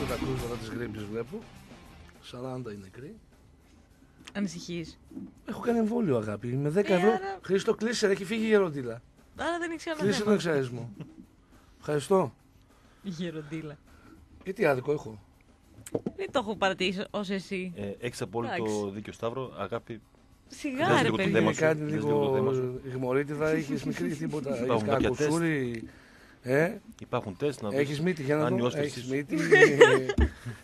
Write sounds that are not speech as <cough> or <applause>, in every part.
με τα κρούσματα της γρήπη βλέπω; 40 είναι νεκροί. Ανησυχείς. Έχω κάνει εμβόλιο, αγάπη. Με 10 Ε, ευρώ. άρα- Χρήστο, κλείσε, ρε, έχει φύγει η γεροντήλα. Άρα δεν έχει κανένα Κλείσε τον θέμα. εξαρισμό. Ευχαριστώ. Γεροντήλα. Και τι άδικο έχω. Δεν το έχω παρατήσει ως εσύ. Ε, Έχεις απόλυτο Εντάξει. δίκιο, Σταύρο. Αγάπη, Σιγά Λες ρε λίγο το παιδί. θέμα Είχες σου, κάνει λες λίγο λίγο το θέμα σου. γμωρίτιδα, είχες μικρή τίποτα. Έχει Υπάρχουν κάνει κάποια τεστ. κουσούρι. Ε, υπάρχουν τεστ να δεις. έχει μύτη για να αν δω. νιώσεις Έχεις εσείς. μύτη.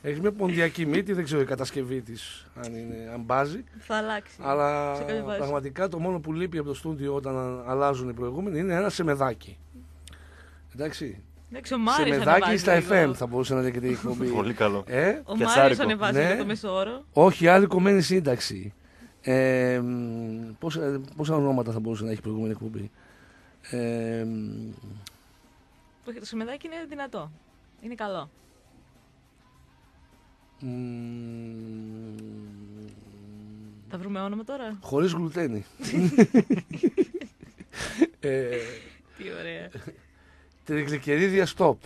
Έχεις μια ποντιακή μύτη, δεν ξέρω η κατασκευή της αν, είναι, αν μπάζει. Θα αλλάξει. Αλλά σε κάποια βάση. πραγματικά το μόνο που λείπει από το στούντιο όταν αλλάζουν οι προηγούμενοι είναι ένα σεμεδάκι. Εντάξει. Εντάξει, ο Μάριος Σεμεδάκι ανεβάζει στα λίγο. FM θα μπορούσε να λέγεται η εκπομπή. <laughs> Πολύ καλό. Ε, Ο Και Μάριος σάρικο. ανεβάζει Ναι. λίγο το μέσο όρο. όχι, άλλη κομμένη σύνταξη. Ε, μ, πόσα, πόσα ονόματα θα μπορούσε να έχει η προηγούμενη εκπομπή. Ε, μ, Το σεμεδάκι είναι δυνατό. Είναι καλό. μ, Θα βρούμε όνομα τώρα; χωρίς γλουτένι. <laughs> ε, Τι ωραία. τριγλικερίδια stop.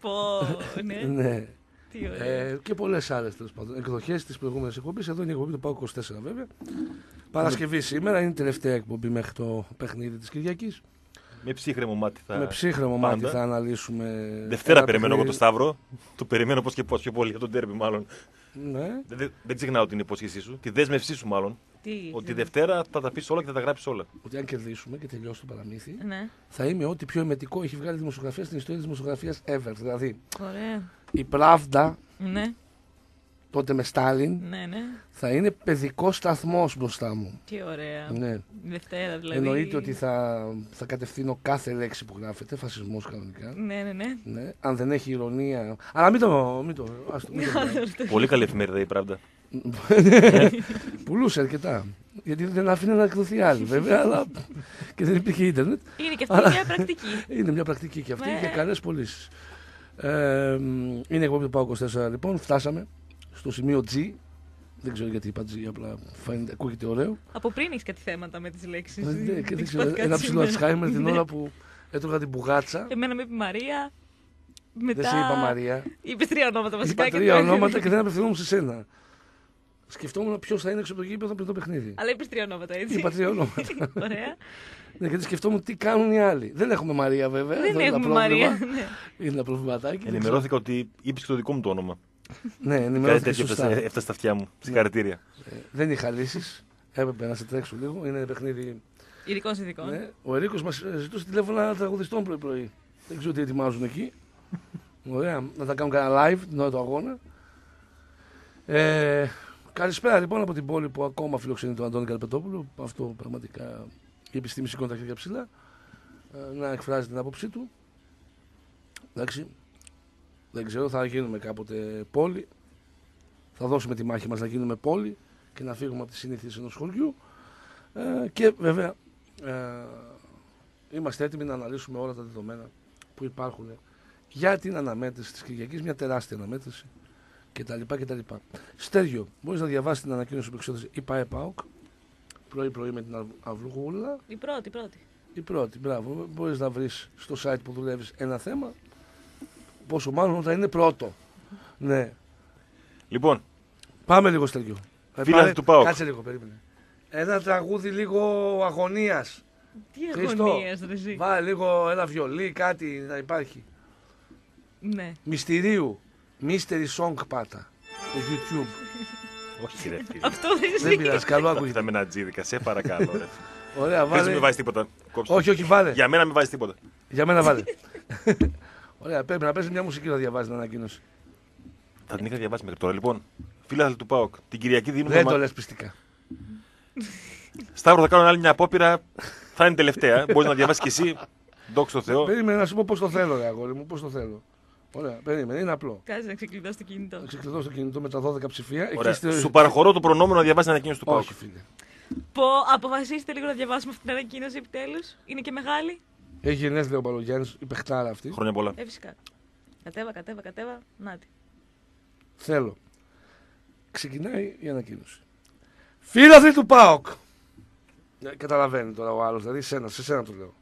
Πω, ναι. <laughs> ναι. Τι ωραία. Ε, και πολλές άλλες εκδοχές της προηγούμενης εκπομπής. Εδώ είναι η εκπομπή του Πάου 24 βέβαια. Παρασκευή σήμερα είναι η τελευταία εκπομπή μέχρι το παιχνίδι της Κυριακής. Με ψύχρεμο μάτι θα. Με ψύχρεμο πάντα. μάτι θα αναλύσουμε. Δευτέρα ένα περιμένω εγώ το παιχνίδι. Σταύρο. Το περιμένω πώς και πώς πιο πολύ για τον τέρμι, μάλλον. Ναι. Δεν, δεν, δεν ξεχνάω την υπόσχεσή σου, τη δέσμευσή σου, μάλλον. Τι. Ότι Δευτέρα θα τα πεις όλα και θα τα γράψεις όλα. Ότι αν κερδίσουμε και τελειώσει το παραμύθι, Ναι. θα είμαι ό,τι πιο εμετικό έχει βγάλει η δημοσιογραφία στην ιστορία της δημοσιογραφίας ever. Δηλαδή, Ωραία. η Pravda Ναι, τότε με Στάλιν ναι, ναι. θα είναι παιδικός σταθμός μπροστά μου. Τι ωραία. Ναι. Δευτέρα δηλαδή. Εννοείται ότι θα, θα κατευθύνω κάθε λέξη που γράφεται, φασισμός κανονικά. Ναι, ναι, ναι. Ναι, αν δεν έχει ηρωνία. Αλλά μην το. Μην το, άστο, μην το <laughs> πολύ καλή εφημερίδα η Pravda. Πουλούσε αρκετά. Γιατί δεν άφηνε να εκδοθεί άλλη, βέβαια, αλλά και δεν υπήρχε ίντερνετ. Είναι και αυτή μια πρακτική. Είναι μια πρακτική και αυτή Ναι. και καλές πωλήσεις. Ε, μ, είναι η εκπομπή του Πάου 24 λοιπόν. Φτάσαμε στο σημείο G. Δεν ξέρω γιατί είπα G, απλά φαίνεται, ακούγεται ωραίο. Από πριν έχεις κάτι θέματα με τις λέξεις. Ναι, και δεν ξέρω, ένα ψηλό Αλτσχάιμερ την ώρα που έτρωγα την μπουγάτσα. Εμένα με είπε Μαρία. Μετά. Δεν σε είπα Μαρία. Είπε τρία ονόματα βασικά. Είπα και τρία το- ονόματα και δεν απευθυνόμουν σε σένα. Σκεφτόμουν ποιος θα είναι έξω από το γήπεδο πριν το παιχνίδι. Αλλά είπες τρία ονόματα, έτσι. Είπα τρία ονόματα. <laughs> Ωραία. Ναι, γιατί σκεφτόμουν τι κάνουν οι άλλοι. Δεν έχουμε Μαρία βέβαια. Δεν αυτό είναι έχουμε ένα πρόβλημα. Μαρία. <laughs> ναι. Είναι ένα προβληματάκι. δεν Ενημερώθηκα ότι είπε και το δικό μου το όνομα. Ξέρω. Ναι, Κάτι ενημερώθηκε τέτοιο σωστά. έφτασε, έφτασε στα αυτιά μου. Συγχαρητήρια. Ε, δεν είχα λύσεις. Έπρεπε να σε τρέξω λίγο. Είναι παιχνίδι. Ειδικών συνδικών. Ναι. Ο Ερίκος μας ζητούσε τηλέφωνο ένα τραγουδιστών πρωί-πρωί. Δεν ξέρω τι ετοιμάζουν εκεί. <laughs> Ωραία. Να τα κάνουν κανένα live την ώρα του αγώνα. Ε, καλησπέρα λοιπόν από την πόλη που ακόμα φιλοξενεί τον Αντώνη Καρπετόπουλο. Αυτό πραγματικά η επιστήμη σηκώνει τα χέρια ψηλά. Ε, να εκφράζει την άποψή του. Εντάξει. Δεν ξέρω, θα γίνουμε κάποτε πόλη. Θα δώσουμε τη μάχη μας να γίνουμε πόλη και να φύγουμε από τις συνήθειες ενός χωριού. Ε, και βέβαια ε, είμαστε έτοιμοι να αναλύσουμε όλα τα δεδομένα που υπάρχουν για την αναμέτρηση της Κυριακής, μια τεράστια αναμέτρηση κτλ. κτλ. Στέργιο, μπορείς να διαβάσεις την ανακοίνωση που εξέδωσε η ΠαΕ ΠΑΟΚ πρωί-πρωί με την Αυ- Αυλουγούλα. Η πρώτη, η πρώτη. Η πρώτη, μπράβο. Μπορείς να βρεις στο site που δουλεύεις ένα θέμα, πόσο μάλλον όταν είναι πρώτο. Ναι. Λοιπόν, Πάμε λίγο Στέργιο. Ε, Φίλαθλοι πάρε- του ΠΑΟΚ. Κάτσε λίγο, περίμενε. Ένα τραγούδι λίγο αγωνίας. Τι Χρήστο, αγωνίες, ρε εσύ. Βάλε λίγο ένα βιολί, κάτι να υπάρχει. Ναι. Μυστηρίου. Mystery Song πάτα. Στο YouTube. <laughs> όχι ρε φίλε. Αυτό δεν Δεν εσύ. πειράζει, καλό Κοίτα ακούγεται. με ένα τζίδικα, σε παρακαλώ. Ρε. Ωραία, Χρήστο, μην βάλε. βάζει τίποτα. Κόψτε. Όχι, όχι, βάλε. Για μένα μην βάζει τίποτα. Για μένα βάλε. <laughs> Ωραία, πρέπει να παίζει μια μουσική να διαβάζει την ανακοίνωση. Θα την είχα διαβάσει μέχρι τώρα. Λοιπόν, φίλαθλοι του ΠΑΟΚ, την Κυριακή δίνουμε. Δεν μα- το λες πιστικά. Σταύρο, θα κάνω άλλη μια απόπειρα. Θα είναι τελευταία. Μπορείς να διαβάσεις κι εσύ. Δόξα τω Θεώ. Περίμενε να σου πω πώς το θέλω, ρε αγόρι μου, πώς το θέλω. Ωραία, περίμενε, είναι απλό. Κάτσε να ξεκλειδώσει το κινητό. Θα ξεκλειδώσω το κινητό με τα 12 ψηφία. Ωραία. στη- Σου παραχωρώ το προνόμιο να διαβάσεις την ανακοίνωση του ΠΑΟΚ. Όχι, φίλε. Πω, αποφασίστε λίγο να διαβάσουμε αυτή την ανακοίνωση επιτέλους. Είναι και μεγάλη. Έχει γενέθλια ο Παλογιάννη, η παιχτάρα αυτή. Χρόνια πολλά. Ε, φυσικά. Κατέβα, κατέβα, κατέβα. Νάτι. Θέλω. Ξεκινάει η ανακοίνωση. Φίλαθλοι του ΠΑΟΚ. Ε, καταλαβαίνει τώρα ο άλλος, δηλαδή σένα, σε σένα το λέω.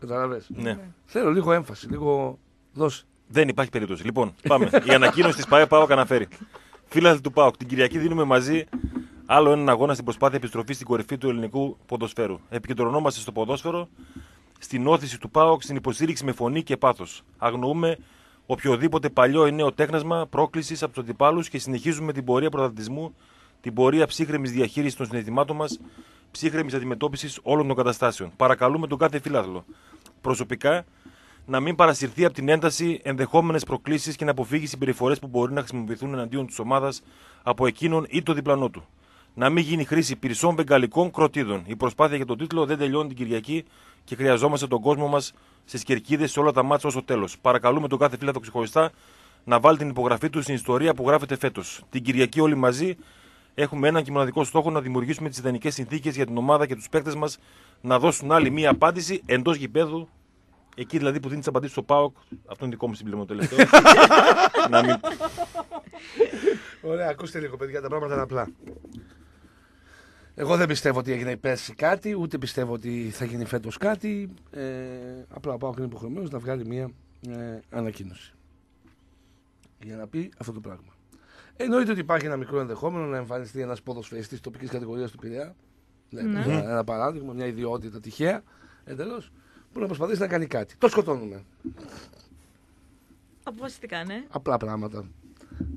Καταλαβες. Ναι. Θέλω λίγο έμφαση, λίγο δώσε. Δεν υπάρχει περίπτωση. Λοιπόν, πάμε. Η ανακοίνωση της ΠαΕ Πάοκ αναφέρει. Φίλαθλοι του ΠΑΟΚ, την Κυριακή δίνουμε μαζί άλλο έναν αγώνα στην προσπάθεια επιστροφής στην κορυφή του ελληνικού ποδοσφαίρου. Επικεντρωνόμαστε στο ποδόσφαιρο, στην όθηση του ΠΑΟΚ, στην υποστήριξη με φωνή και πάθος. Αγνοούμε οποιοδήποτε παλιό ή νέο τέχνασμα πρόκλησης από τους αντιπάλους και συνεχίζουμε την πορεία πρωταθλητισμού, την πορεία ψύχρεμης διαχείρισης των συναισθημάτων μας, ψύχρεμης αντιμετώπισης όλων των καταστάσεων. Παρακαλούμε τον κάθε φίλαθλο. Προσωπικά, να μην παρασυρθεί από την ένταση ενδεχόμενες προκλήσεις και να αποφύγει συμπεριφορές που μπορεί να χρησιμοποιηθούν εναντίον της ομάδας από εκείνον ή το διπλανό του. Να μην γίνει χρήση πυρσών βεγγαλικών κροτίδων. Η προσπάθεια για τον τίτλο δεν τελειώνει την Κυριακή και χρειαζόμαστε τον κόσμο μας στις κερκίδες σε όλα τα μάτια ω το τέλος. Παρακαλούμε τον κάθε φίλαθο ξεχωριστά να βάλει την υπογραφή του στην ιστορία που γράφεται φέτος. Την Κυριακή όλοι μαζί έχουμε έναν και μοναδικό στόχο να δημιουργήσουμε τις ιδανικές συνθήκες για την ομάδα και τους παίκτες μας να δώσουν άλλη μία απάντηση εντός γηπέδου Εκεί δηλαδή που δίνει τις απαντήσεις στο ΠΑΟΚ, αυτό είναι δικό μου συμπληρωμό τελευταίο. <laughs> να μην... Ωραία, ακούστε λίγο, παιδιά, τα πράγματα είναι απλά. Εγώ δεν πιστεύω ότι έγινε πέρσι κάτι, ούτε πιστεύω ότι θα γίνει φέτος κάτι. Ε, απλά ο ΠΑΟΚ είναι υποχρεωμένος να βγάλει μία ε, ανακοίνωση. Για να πει αυτό το πράγμα. Εννοείται ότι υπάρχει ένα μικρό ενδεχόμενο να εμφανιστεί ένας ποδοσφαιριστής τοπικής κατηγορίας του Πειραιά. Ναι. Ένα, ένα παράδειγμα, μια ιδιότητα τυχαία εντελώς που να προσπαθήσει να κάνει κάτι. Το σκοτώνουμε. Αποφασιστικά, ναι. Απλά πράγματα.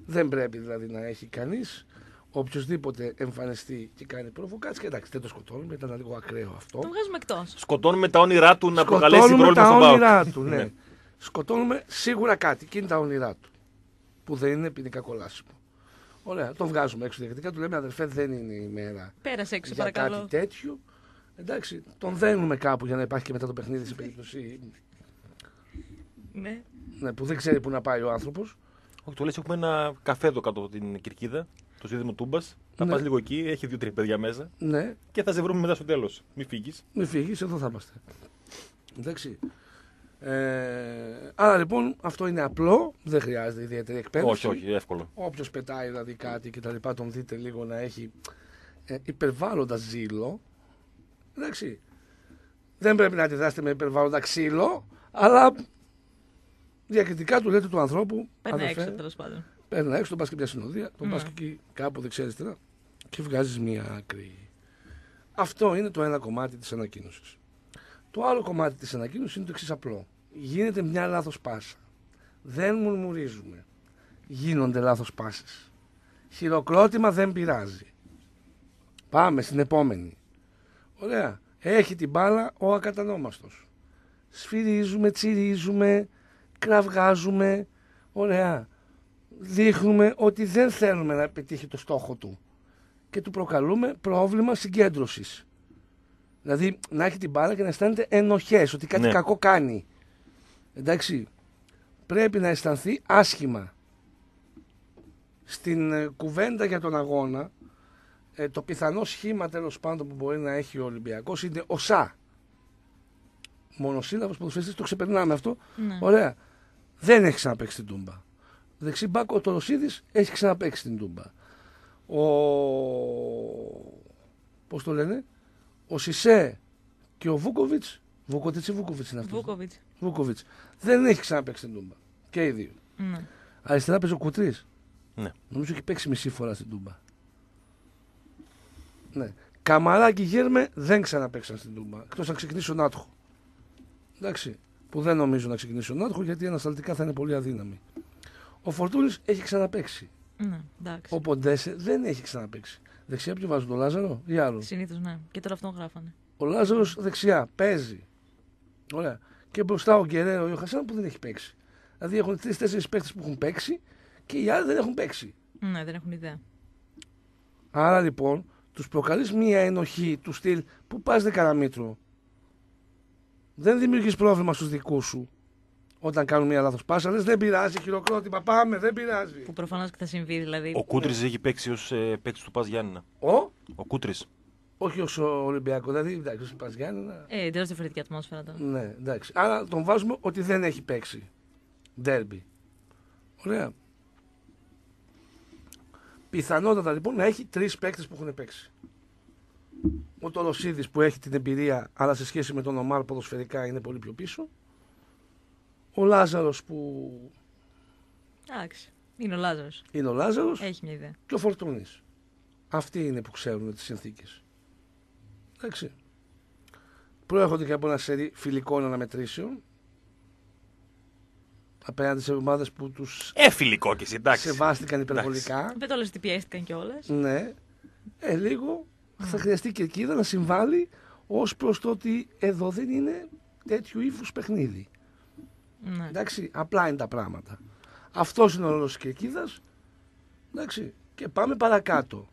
Δεν πρέπει δηλαδή να έχει κανείς οποιοδήποτε εμφανιστεί και κάνει προβοκάτσια. Εντάξει, δεν το σκοτώνουμε, ήταν λίγο ακραίο αυτό. Το βγάζουμε εκτός. Σκοτώνουμε τα όνειρά του να προκαλέσει πρόβλημα τα στον όνειρά Πάοκ. του, ναι. Σκοτώνουμε σίγουρα κάτι και είναι τα όνειρά του. Που δεν είναι ποινικά κολάσιμο. Ωραία, το βγάζουμε έξω διακριτικά, του λέμε αδερφέ δεν είναι η μέρα Πέρασε έξω, για παρακαλώ. κάτι τέτοιο. Εντάξει, τον δένουμε κάπου για να υπάρχει και μετά το παιχνίδι σε περίπτωση Ναι. ναι, που δεν ξέρει που να πάει ο άνθρωπος. Όχι, του λες: Έχουμε ένα καφέ εδώ κάτω από την κυρκίδα, το σύνδεμο Τούμπας. Θα Ναι. πας λίγο εκεί, έχει δύο-τρία παιδιά μέσα Ναι, και θα σε βρούμε μετά στο τέλος. Μην φύγεις. Μην φύγεις, εδώ θα είμαστε. Εντάξει. Ε, άρα λοιπόν αυτό είναι απλό, δεν χρειάζεται ιδιαίτερη εκπαίδευση. Όχι, όχι, εύκολο. Όποιος πετάει δηλαδή κάτι και τα λοιπά, τον δείτε λίγο να έχει ε, υπερβάλλοντα ζήλο. Εντάξει. Δεν πρέπει να αντιδράσετε με υπερβάλλοντα ξύλο, αλλά διακριτικά του λέτε του ανθρώπου. Παίρνει αδερφέ, έξω, τέλος πάντων. Παίρνει έξω, τον πας και μια συνοδεία, τον Ναι. πας και εκεί κάπου δεν ξέρεις τι να. Και βγάζεις μία άκρη. Αυτό είναι το ένα κομμάτι της ανακοίνωσης. Το άλλο κομμάτι της ανακοίνωσης είναι το εξής απλό. Γίνεται μια λάθος πάσα. Δεν μουρμουρίζουμε. Γίνονται λάθος πάσες. Χειροκρότημα δεν πειράζει. Πάμε στην επόμενη. Ωραία. Έχει την μπάλα ο ακατανόμαστος. Σφυρίζουμε, τσιρίζουμε, κραυγάζουμε. Ωραία δείχνουμε ότι δεν θέλουμε να πετύχει το στόχο του και του προκαλούμε πρόβλημα συγκέντρωσης. Δηλαδή να έχει την μπάλα και να αισθάνεται ενοχές, ότι κάτι Ναι. κακό κάνει. Εντάξει, πρέπει να αισθανθεί άσχημα. Στην ε, κουβέντα για τον αγώνα, ε, το πιθανό σχήμα τέλος πάντων που μπορεί να έχει ο Ολυμπιακός είναι ο ΣΑ. Μονοσύλλαβος ποδοσφαιριστής, το ξεπερνάμε αυτό. Ναι. Ωραία. Δεν έχει ξαναπέξει την τούμπα. Δεξί μπακ ο Τωροσίδης έχει ξαναπέξει την τούμπα. Ο... Πώς το λένε; Ο Σισε και ο Βούκοβιτς, Βούκοβιτς ή Βούκοβιτς είναι αυτός. Βούκοβιτς. Βούκοβιτς. Δεν έχει ξαναπέξει την τούμπα. Και οι δύο. Ναι. Αριστερά παίζει ο Κουτρής. Ναι. Νομίζω έχει παίξει μισή φορά στην τούμπα. Ναι. Καμαρά και Γέρμε δεν ξαναπαίξαν στην τούμπα. Εκτός να ξεκινήσει ο Νάτχο. Εντάξει. Που δεν νομίζω να ξεκινήσει ο Νάτχο γιατί ανασταλτικά θα είναι πολύ αδύναμη. Ο Φορτούνης έχει ξαναπαίξει. Ναι, εντάξει. Ο Ποντέσε δεν έχει ξαναπαίξει. Δεξιά ποιο βάζουν τον Λάζαρο ή άλλο; Συνήθως ναι. Και τώρα αυτόν γράφανε. Ο Λάζαρος δεξιά παίζει. Ωραία. Και μπροστά ο Γκερέρο ή ο Χασάν που δεν έχει παίξει. Δηλαδή έχουν τρει-τέσσερι παίκτες που έχουν παίξει και οι άλλοι δεν έχουν παίξει. Ναι, δεν έχουν ιδέα. Άρα λοιπόν τους προκαλείς μία ενοχή του στυλ που πας δε καραμίτρο. Δεν δημιουργείς πρόβλημα στους δικούς σου όταν κάνουν μία λάθος πάσα. Λες, δεν πειράζει, χειροκρότημα, πάμε, δεν πειράζει. Που προφανώς και θα συμβεί δηλαδή. Ο Κούτρι έχει παίξει ως ε, παίκτης του Πας Γιάννηνα. Ο, Ο Κούτρι. όχι ως Ολυμπιακός, δηλαδή εντάξει, ως πας Γιάννενα. Ε, εντελώς διαφορετική ατμόσφαιρα τώρα. Ναι, εντάξει. Άρα τον βάζουμε ότι δεν έχει παίξει. Ντέρμπι. Ωραία. Πιθανότατα λοιπόν να έχει τρεις παίκτες που έχουν παίξει. Ο Τολοσίδη που έχει την εμπειρία, αλλά σε σχέση με τον Ομάρ ποδοσφαιρικά είναι πολύ πιο πίσω. Ο Λάζαρος που Εντάξει. Είναι ο Λάζαρος. Είναι ο Λάζαρος Έχει μια ιδέα. και ο Φορτούνης. Αυτοί είναι που ξέρουν τις συνθήκες. Εντάξει. Προέρχονται και από ένα σερί φιλικών αναμετρήσεων απέναντι σε ομάδες που τους Ε, φιλικό κι εσύ, εντάξει. σεβάστηκαν υπερβολικά. Δεν το λες ότι πιέστηκαν κιόλας. Ναι. Ε, λίγο θα χρειαστεί η κερκίδα να συμβάλλει ως προς το ότι εδώ δεν είναι τέτοιου ύφους παιχνίδι. Ναι. Εντάξει, απλά είναι τα πράγματα. Αυτός είναι ο ρόλος της κερκίδας. Εντάξει, και πάμε παρακάτω.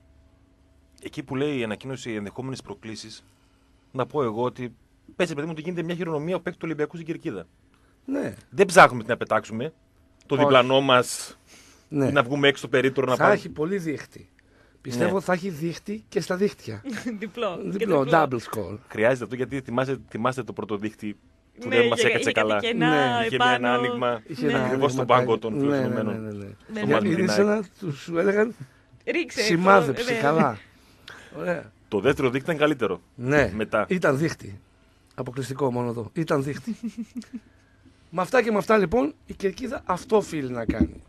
Εκεί που λέει η ανακοίνωση ενδεχόμενες προκλήσεις, να πω εγώ ότι πέσει παιδί μου ότι γίνεται μια χειρονομία που παίξει του Ολυμπιακού στην κερκίδα. Ναι, Δεν ψάχνουμε τι να πετάξουμε. Το Όχι. διπλανό μας ναι. να βγούμε έξω στο περίπτερο να θα πάμε. έχει πολύ δίχτυ. Πιστεύω Ναι. θα έχει δίχτυ και στα δίχτυα. <laughs> Διπλό. Και Διπλό, double score. Χρειάζεται αυτό γιατί θυμάστε, θυμάστε το πρώτο δίχτυ που Ναι, δεν μας είχε- έκατσε είχε κάτι καλά. κενά Ναι. Είχε μια- ένα επάνω. άνοιγμα Είχε Ναι. ένα ακριβώς στον άνοιγματάκι. πάγκο των Ναι, ναι, ναι, φιλοξενουμένων. ναι, ναι. Ναι, Στο ναι. Μαλτινάκι. Είναι σαν να τους σου έλεγαν Ρίξε. σημάδεψε ναι. καλά. Ωραία. Το δεύτερο δίχτυ ήταν καλύτερο. Ναι, Μετά. ήταν δίχτυ. Αποκλειστικό μόνο εδώ. Ήταν δίχτυ. <laughs> με αυτά και με αυτά λοιπόν η κερκίδα αυτό οφείλει να κάνει.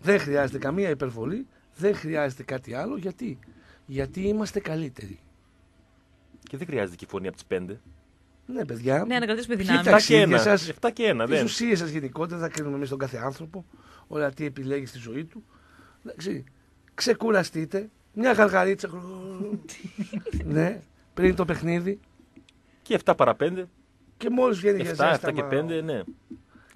Δεν χρειάζεται καμία υπερβολή, δεν χρειάζεται κάτι άλλο. Γιατί, Γιατί είμαστε καλύτεροι. Και δεν χρειάζεται και η φωνή από τις 5. Ναι, παιδιά. Ναι, να κρατήσουμε Ποιοι δυνάμεις. τα- 7 και 1. ταξίδια σας, 7 και 1. Τις Δεν. ουσίες σας γενικότερα θα κρίνουμε εμείς τον κάθε άνθρωπο. Όλα τι επιλέγει στη ζωή του. Εντάξει. Ξεκουραστείτε. Μια γαργαρίτσα. ναι, πριν το παιχνίδι. Και 7 παρα 5. Και μόλις βγαίνει 7, για 7 ζέσταμα. και 5, ναι.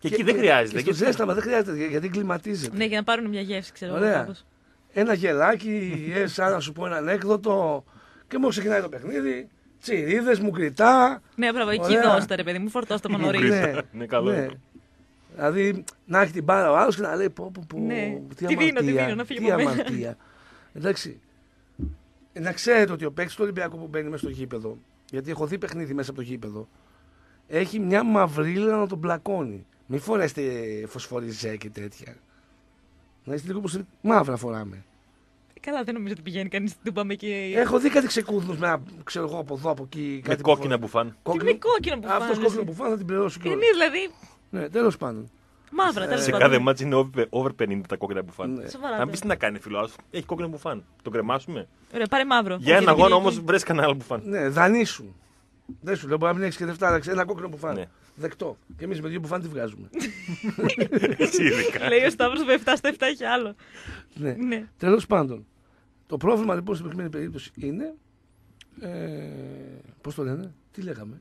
Και εκεί δεν χρειάζεται. Και στο εκεί- ζέσταμα δεν χρειάζεται για- γιατί κλιματίζεται. Ναι, για να πάρουν μια γεύση, ξέρω εγώ. Ωραία. κάπως. Ένα γελάκι, <laughs> ε, σαν να σου πω ένα ανέκδοτο. Και μόλις ξεκινάει το παιχνίδι, τσιρίδε, μου κριτά. Ναι, μπράβο, εκεί Ωραία. δώστε ρε παιδί μου, φορτώστε μόνο νωρί. Ναι. Είναι καλό. Δηλαδή να έχει την μπάρα ο άλλος και να λέει πω, πω, πω, Ναι. τι Τι δίνω, τι αμαρτία, δίνω, να φύγει τι από μένα. αμαρτία. Εντάξει. Ε, Να ξέρετε ότι ο παίκτης του Ολυμπιακού που μπαίνει μέσα στο γήπεδο, γιατί έχω δει παιχνίδι μέσα από το γήπεδο, έχει μια μαυρίλα να τον πλακώνει. Μην φορέσετε φωσφοριζέ και τέτοια. Να είστε λίγο όπως μαύρα φοράμε. Καλά, δεν νομίζω ότι πηγαίνει κανείς στην Τούμπα με εκεί. Έχω δει κάτι ξεκούδνους με ένα, ξέρω εγώ από εδώ, από εκεί. Με Κάτι που κόκκινα φορά- μπουφάν. Τι με κόκκινο που Αυτός φάνηκε. κόκκινο που φάνε θα την πληρώσω και Εμεί δηλαδή. Ναι, τέλος πάντων. Μαύρα, τέλος Σε πάντων. κάθε μάτσο είναι over- over 50 τα κόκκινα μπουφάν. Ναι. Σοβαρά. Αν ναι. πεις τι να κάνει, φίλο, έχει κόκκινο μπουφάν. Το κρεμάσουμε. Ωραία, πάρε μαύρο. Για Όχι, ένα αγώνα γιατί- όμως βρες κανένα άλλο μπουφάν. Ναι, δανείσου. Δεν σου λέω, μπορεί να μην έχεις και δευτάρα, ξέρεις, ένα κόκκινο που φάνε. Ναι. Δεκτό. Και εμείς με δύο που φάνε τη βγάζουμε. <laughs> Εσύ ειδικά. Λέει ο Σταύρος με 7 στα 7 έχει άλλο. ναι. Ναι. Τέλος πάντων. Το πρόβλημα λοιπόν στην προκειμένη περίπτωση είναι. Ε, Πώς το λένε, τι λέγαμε;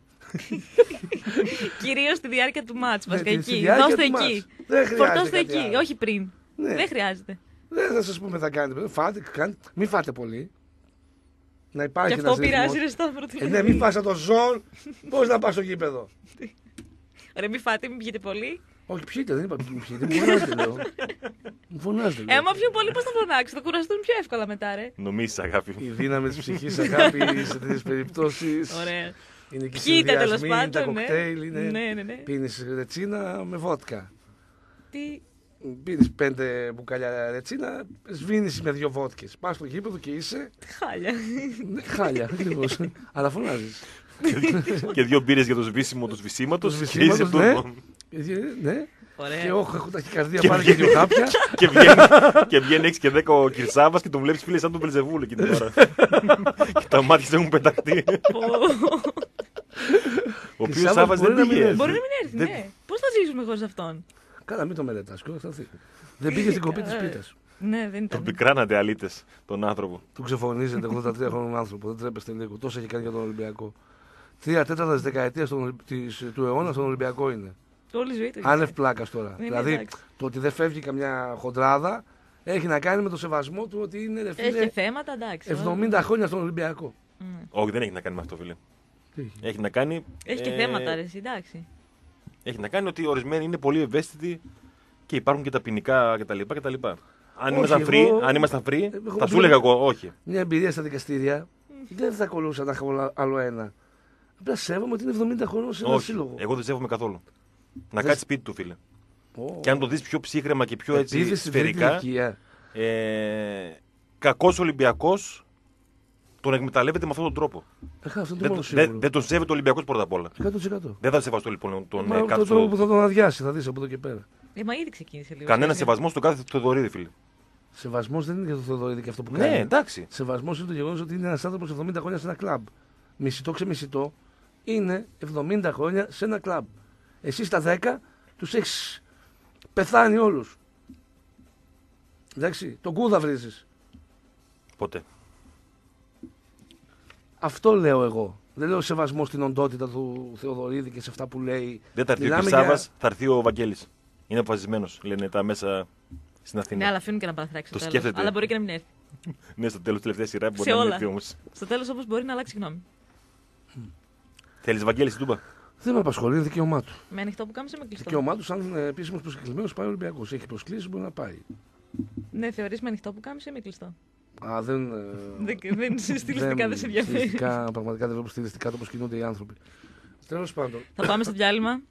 <laughs> Κυρίως στη διάρκεια του μάτς Ναι, βασικά στη- στη εκεί. διάρκεια Δώστε του εκεί. μάτς. Δεν χρειάζεται Φορτώστε κάτι εκεί, άλλο. όχι πριν. Ναι. Δεν χρειάζεται. Δεν θα σας πούμε θα κάνετε. Φάτε, κάντε. Μην φάτε πολύ. Να υπάρχει Και ένας αυτό πειράζει, ρυθμός. ρε Σταύρο. τι Ε, ναι, λέει. μην φας σαν το ζώο. Πώς να πας στο γήπεδο; Ρε, μη φάτε, μην πηγαίνετε πολύ. Όχι, πιείτε, δεν είπα μην πιείτε. Μου φωνάζετε, λέω. Μου φωνάζετε. Ε, λέω. άμα πιούν πολύ, πώς θα φωνάξει. Θα κουραστούν πιο εύκολα μετά, ρε. Νομίζεις, αγάπη. Η δύναμη τη ψυχής, αγάπης, σε τέτοιες περιπτώσεις. Ωραία. Είναι και οι Πιείτε τέλος συνδυασμοί, τα πάντων. ναι. κοκτέιλ, είναι. Ναι, ναι, ναι. Πίνεις ρετσίνα με βότκα. Τι; Πίνεις πέντε μπουκάλια ρετσίνα, σβήνεις με δύο βότκες. Πας στο γήπεδο και είσαι. Χάλια. ναι, χάλια, ακριβώς. <laughs> Αλλά φωνάζεις. και δύο μπύρες για το σβήσιμο του σβησίματος. Του σβησίματος, ναι. Ναι. Και Ωραία. όχι, έχω ταχυκαρδία Και πάλι και δύο χάπια. <laughs> και βγαίνει, και βγαίνει 6 και 10 ο Κυρσάβας και τον βλέπεις φίλε σαν τον Μπελζεβούλη εκείνη την ώρα. <laughs> και τα μάτια του έχουν πεταχτεί. Πω. Ο οποίος Κυρσάβας Σάβα μπορεί δεν να μην πήγε. έρθει. Μπορεί να μην έρθει, Δεν- ναι. Πώς θα ζήσουμε χωρίς αυτόν; Καλά, μην το μελετάς. Θα έρθει. Δεν πήγε στην κοπή της Ε, πίτας. Ναι, δεν Τον ήταν. πικράνατε αλήτες τον άνθρωπο. Του ξεφωνίζετε 83 χρόνων άνθρωπο. Δεν τρέπεστε λίγο. Τόσο έχει κάνει για τον Ολυμπιακό. Τρία τέταρτα της δεκαετίας του αιώνα στον Ολυμπιακό είναι. Όλη η ζωή του. Άνευ πλάκας τώρα. Είναι δηλαδή εντάξει. το ότι δεν φεύγει καμιά χοντράδα έχει να κάνει με το σεβασμό του ότι είναι ρε Έχει και φίλε, θέματα, εντάξει. 70 χρόνια στον Ολυμπιακό. Μμ. Όχι, δεν έχει να κάνει με αυτό, φίλε. Τι έχει; Έχει να κάνει. Έχει και ε, θέματα, ρε, εσύ, εντάξει. Έχει να κάνει ότι ορισμένοι είναι πολύ ευαίσθητοι και υπάρχουν και τα ποινικά κτλ. κτλ. Αν Όχι, ήμασταν εγώ- free, αν ήμασταν free, εγώ θα σου βλέπω- έλεγα εγώ όχι. Μια εμπειρία στα δικαστήρια δεν θα ακολούθησα να έχω άλλο ένα. Απλά σέβομαι ότι είναι 70 χρόνων σε ένα όχι. σύλλογο. Εγώ δεν σέβομαι καθόλου. Να Δεν- κάτσει σπίτι του, φίλε. Ω. Και αν το δεις πιο ψύχρεμα και πιο έτσι Επίθεση στην τρίτη σφαιρικά, ηλικία. ε, κακός Ολυμπιακός τον εκμεταλλεύεται με αυτόν τον τρόπο. Ε, αυτό είναι το Δεν, μόνο δεν, σίγουρο. δεν τον σέβεται ο Ολυμπιακός πρώτα απ' όλα. 100%. Δεν θα σεβαστώ λοιπόν τον Μα ε, το κάτω τρόπο στο- που θα τον αδειάσει, θα δεις από εδώ και πέρα. Ε, μα ήδη ξεκίνησε λίγο. Κανένα σιγά. σεβασμός στον κάθε Θεοδωρίδη, φίλε. Σεβασμός δεν είναι για το Θεοδωρίδη και αυτό που κάνει. Ναι, εντάξει. Σεβασμός είναι το γεγονός ότι είναι ένας άνθρωπος 70 χρόνια σε ένα κλαμπ. Μισητό ξεμισητό είναι 70 χρόνια σε ένα κλαμπ. Εσύ στα 10 τους έχεις πεθάνει όλους. Εντάξει, τον κούδα βρίζεις. Ποτέ. Αυτό λέω εγώ. Δεν λέω σεβασμό στην οντότητα του Θεοδωρίδη και σε αυτά που λέει. Δεν θα έρθει ο Μιλάμε Κυρσάβα, για- θα έρθει ο Βαγγέλης. Είναι αποφασισμένος, λένε τα μέσα στην Αθήνα. Ναι, αλλά αφήνουν και να παραθυράξει Το στο τέλος. σκέφτεται. Αλλά μπορεί και να μην έρθει. <laughs> Ναι, στο τέλος, τελευταία σειρά μπορεί Σε να μην όλα. έρθει όμως. Στο τέλος όμω μπορεί να αλλάξει γνώμη. Θέλεις Βαγγέλη στην Τούμπα; Δεν με απασχολεί, είναι δικαίωμά του. Με ανοιχτό που κάμισε με κλειστό. Δικαίωμά του, σαν επίσημος προσκεκλημένος, πάει ο Ολυμπιακός. Έχει προσκλήσεις, μπορεί να πάει. Ναι, θεωρείς με ανοιχτό που κάμισε ή με κλειστό. Α, δεν. ε, Δεν, δεν <laughs> στιλιστικά δεν σε ενδιαφέρει. Στιλιστικά, πραγματικά δεν βλέπω στιλιστικά το πώς κινούνται οι άνθρωποι. Τέλος πάντων, Θα πάμε στο διάλειμμα.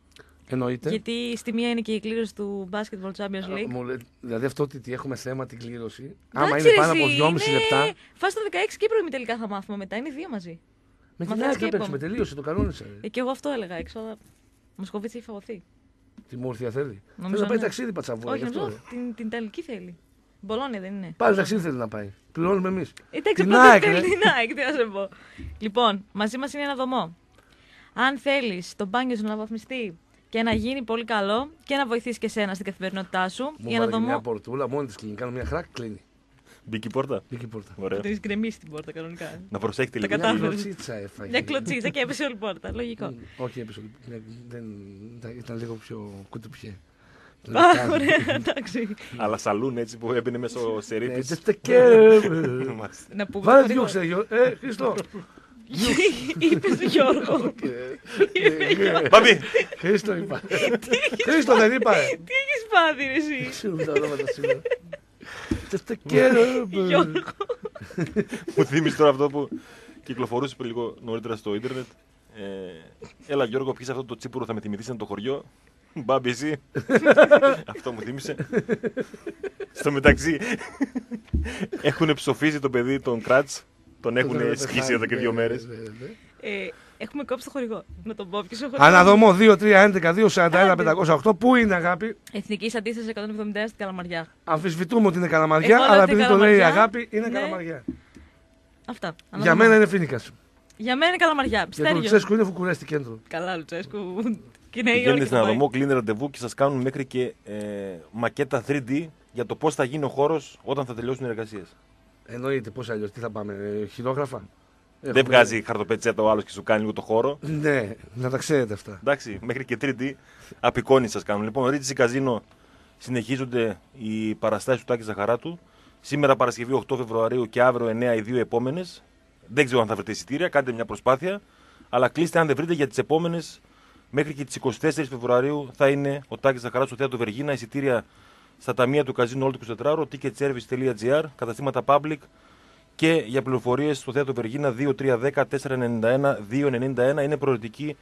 εννοείται. Γιατί στη μία είναι και η κλήρωση του Basketball Champions Α, League. μου λέ- δηλαδή αυτό ότι τι έχουμε θέμα την κλήρωση. Άμα Εντάξει, είναι ρε, πάνω από εσύ, 2,5 είναι λεπτά. Φάση το 16 και τελικά θα μάθουμε μετά. Είναι δύο μαζί. Με την μαθαίνεις ΑΕΚ και να παίξουμε. επόμενο. Τελείωσε, το κανόνισα. ρε. Ε, και εγώ αυτό έλεγα έξω. Αλλά Μοσκοβίτση έχει φαγωθεί. Τι μόρφια θέλει. Θέλει Νομίζω να πάει ναι. ταξίδι πατσαβούρα. Όχι, γι' αυτό, νομίζω ρε. την, την Ιταλική θέλει. Μπολόνια δεν είναι. Πάλι ταξίδι θέλει να πάει. Πληρώνουμε εμείς. Εντάξει, Την πρώτα ΑΕΚ, θέλει ρε. την ΑΕΚ, τι να σε πω. Λοιπόν, μαζί μας είναι ένα δωμό. Αν θέλεις το μπάνιο σου να βαθμιστεί και να γίνει πολύ καλό και να βοηθήσεις και σένα στην καθημερινότητά σου, Μου για να βάλε και μια δωμό. πορτούλα, μόνη της κλείνει. Κάνω μια χράκ, κλείνει. Μπήκε η πόρτα; Μπήκε η πόρτα. Ωραία. Την έχεις γκρεμίσει την πόρτα κανονικά. Να προσέχετε Τα λίγο. κατά- Μια Κατάφερες. κλωτσίτσα έφαγε. Μια κλωτσίτσα και έπεσε όλη η πόρτα. Λογικό. Μ, Όχι, έπεσε. όλη- ναι, δεν, ήταν- ήταν λίγο πιο κουτουπιέ. Α, ωραία, εντάξει. Αλλά σαλούν έτσι που έμπαινε μέσα ο Ναι, Σερίφης. τζεστε και- Μάλιστα. Να πούμε. Βάλε το διώξε, Γιώ- ε, Χριστό. <laughs> Είπε του Γιώργο. Ε, Πάμε! Χρήστο είπα. Χρήστο δεν είπα. ε. <laughs> Τι έχεις πάθει, ρε, εσύ; Ξέρουμε τα ονόματα σήμερα. Τζεστε και- Γιώργο. <laughs> Μου θύμισε τώρα αυτό που κυκλοφορούσε πριν λίγο νωρίτερα στο ίντερνετ. Ε, έλα Γιώργο, πιείς αυτό το τσίπουρο θα με θυμηθείς είναι το χωριό. <laughs> Μπάμπη εσύ. <laughs> αυτό μου θύμισε. Στο μεταξύ έχουν ψοφίσει το παιδί τον Κράτς. Τον έχουν Τον σκίσει εδώ και δύο ναι, μέρες. ναι, ναι. Ε, Έχουμε κόψει το χορηγό. Να τον πω. Ποιος ο χορηγός; Αναδομό 2, 3, 11, 2, 41, 508. Πού είναι αγάπη; Εθνική αντίσταση 171 στην Καλαμαριά. Αμφισβητούμε ότι είναι καλαμαριά, Εγώ λέω αλλά ότι επειδή το λέει η Καλαμαριά. αγάπη, είναι Ναι. καλαμαριά. Αυτά. Για Αναδομό. μένα είναι φίνικας. Για μένα είναι Καλαμαριά. Για τον Στέργιο. Λουτσέσκου είναι φουκουρέστη κέντρο. Καλά, Λουτσέσκου. Και ναι, η Πηγαίνετε στην Αδομό, κλείνετε ραντεβού και σας κάνουν μέχρι και ε, μακέτα 3D για το πώς θα γίνει ο χώρος όταν θα τελειώσουν οι εργασίες. Εννοείται, πώς αλλιώς, τι θα πάμε, ε, χειρόγραφα. Δεν Έχουμε- βγάζει χαρτοπετσέτα ο άλλος και σου κάνει λίγο το χώρο. Ναι, να τα ξέρετε αυτά. Εντάξει, μέχρι και 3D απεικόνι σας κάνουν. Λοιπόν, Ρίτσι Καζίνο συνεχίζονται οι παραστάσεις του Τάκη Ζαχαράτου. Σήμερα Παρασκευή 8 Φεβρουαρίου και αύριο 9 οι δύο επόμενες. Δεν ξέρω αν θα βρείτε εισιτήρια, κάντε μια προσπάθεια. Αλλά κλείστε αν δεν βρείτε για τις επόμενες μέχρι και τις 24 Φεβρουαρίου θα είναι ο Τάκης Ζαχαράτου στο Θέατρο Βεργίνα. Εισιτήρια στα ταμεία του Καζίνο όλο το 24ωρο, ticketservice.gr, καταστήματα public και για πληροφορίες στο Θέατρο Βεργίνα 2310 491 291 είναι προαιρετική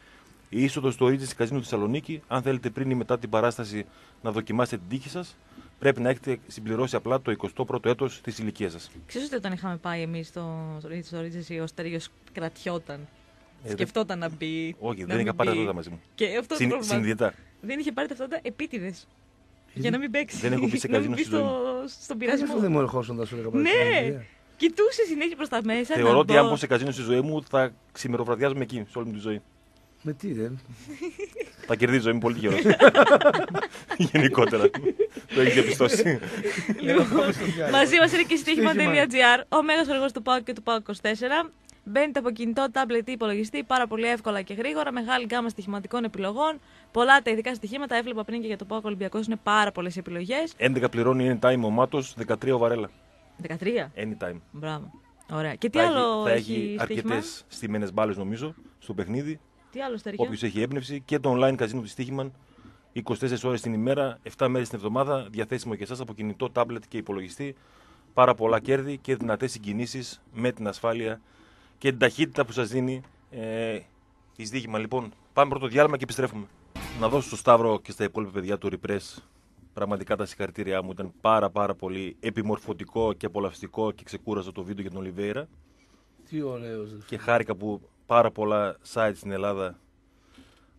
η είσοδος στο Regency Καζίνο Θεσσαλονίκη. Αν θέλετε πριν ή μετά την παράσταση να δοκιμάσετε την τύχη σας, πρέπει να έχετε συμπληρώσει απλά το 21ο έτος της ηλικίας σας. Ξέρεις ότι όταν είχαμε πάει εμείς στο, στο Ρίτζεσι, ο Στέργιος κρατιόταν. Ε, Σκεφτόταν να μπει. Όχι, να δεν μην είχα πάρει μπει. ταυτότητα μαζί μου. Και αυτό Συν, το πρόβλημα. συνειδητά. Δεν είχε πάρει ταυτότητα επίτηδες. Για να μην παίξει. Δεν έχω μπει σε <laughs> Να μην καζίνο μπει στη ζωή στο, στον Κάτι πειρασμό. αυτό δεν μου ερχόσουν να σου λέγα Ναι. Παρακαλώ. Κοιτούσε συνέχεια προς τα μέσα. Θεωρώ να ότι δω. αν πω σε καζίνο στη ζωή μου θα ξημεροβραδιάζουμε εκεί σε όλη μου τη ζωή. Με τι ρε. Θα κερδίζει ζωή μου πολύ τυχερό. <laughs> Γενικότερα. το έχεις διαπιστώσει. Λοιπόν, <laughs> μαζί μας είναι και στοίχημα.gr, ο μέγα χορηγό του ΠΑΟΚ και του ΠΑΟΚ 24. Μπαίνετε από κινητό, τάμπλετ ή υπολογιστή πάρα πολύ εύκολα και γρήγορα. Μεγάλη γκάμα στοιχηματικών επιλογών. Πολλά τα ειδικά στοιχήματα. Έβλεπα πριν και για το ΠΑΟΚ Ολυμπιακός είναι πάρα πολλές επιλογές. 11 πληρώνει anytime ο Μάτος, 13 ο Βαρέλα. 13. Anytime. Μπράβο. Ωραία. Και τι θα άλλο έχει, θα έχει, έχει στοίχημα; αρκετές στημένες μπάλες νομίζω στο παιχνίδι. Τι άλλο στεριά. Όποιος έχει έμπνευση και το online καζίνο της Στίχημαν 24 ώρες την ημέρα, 7 μέρες την εβδομάδα, διαθέσιμο και εσάς από κινητό, τάμπλετ και υπολογιστή. Πάρα πολλά κέρδη και δυνατές συγκινήσεις με την ασφάλεια και την ταχύτητα που σας δίνει ε, η Στίχημα. Λοιπόν, πάμε πρώτο διάλειμμα και επιστρέφουμε. Να δώσω στο Σταύρο και στα υπόλοιπα παιδιά του Repress πραγματικά τα συγχαρητήριά μου. Ήταν πάρα πάρα πολύ επιμορφωτικό και απολαυστικό και ξεκούραζο το βίντεο για τον Ολιβέηρα Τι ωραίο. και χάρηκα που πάρα πολλά site στην Ελλάδα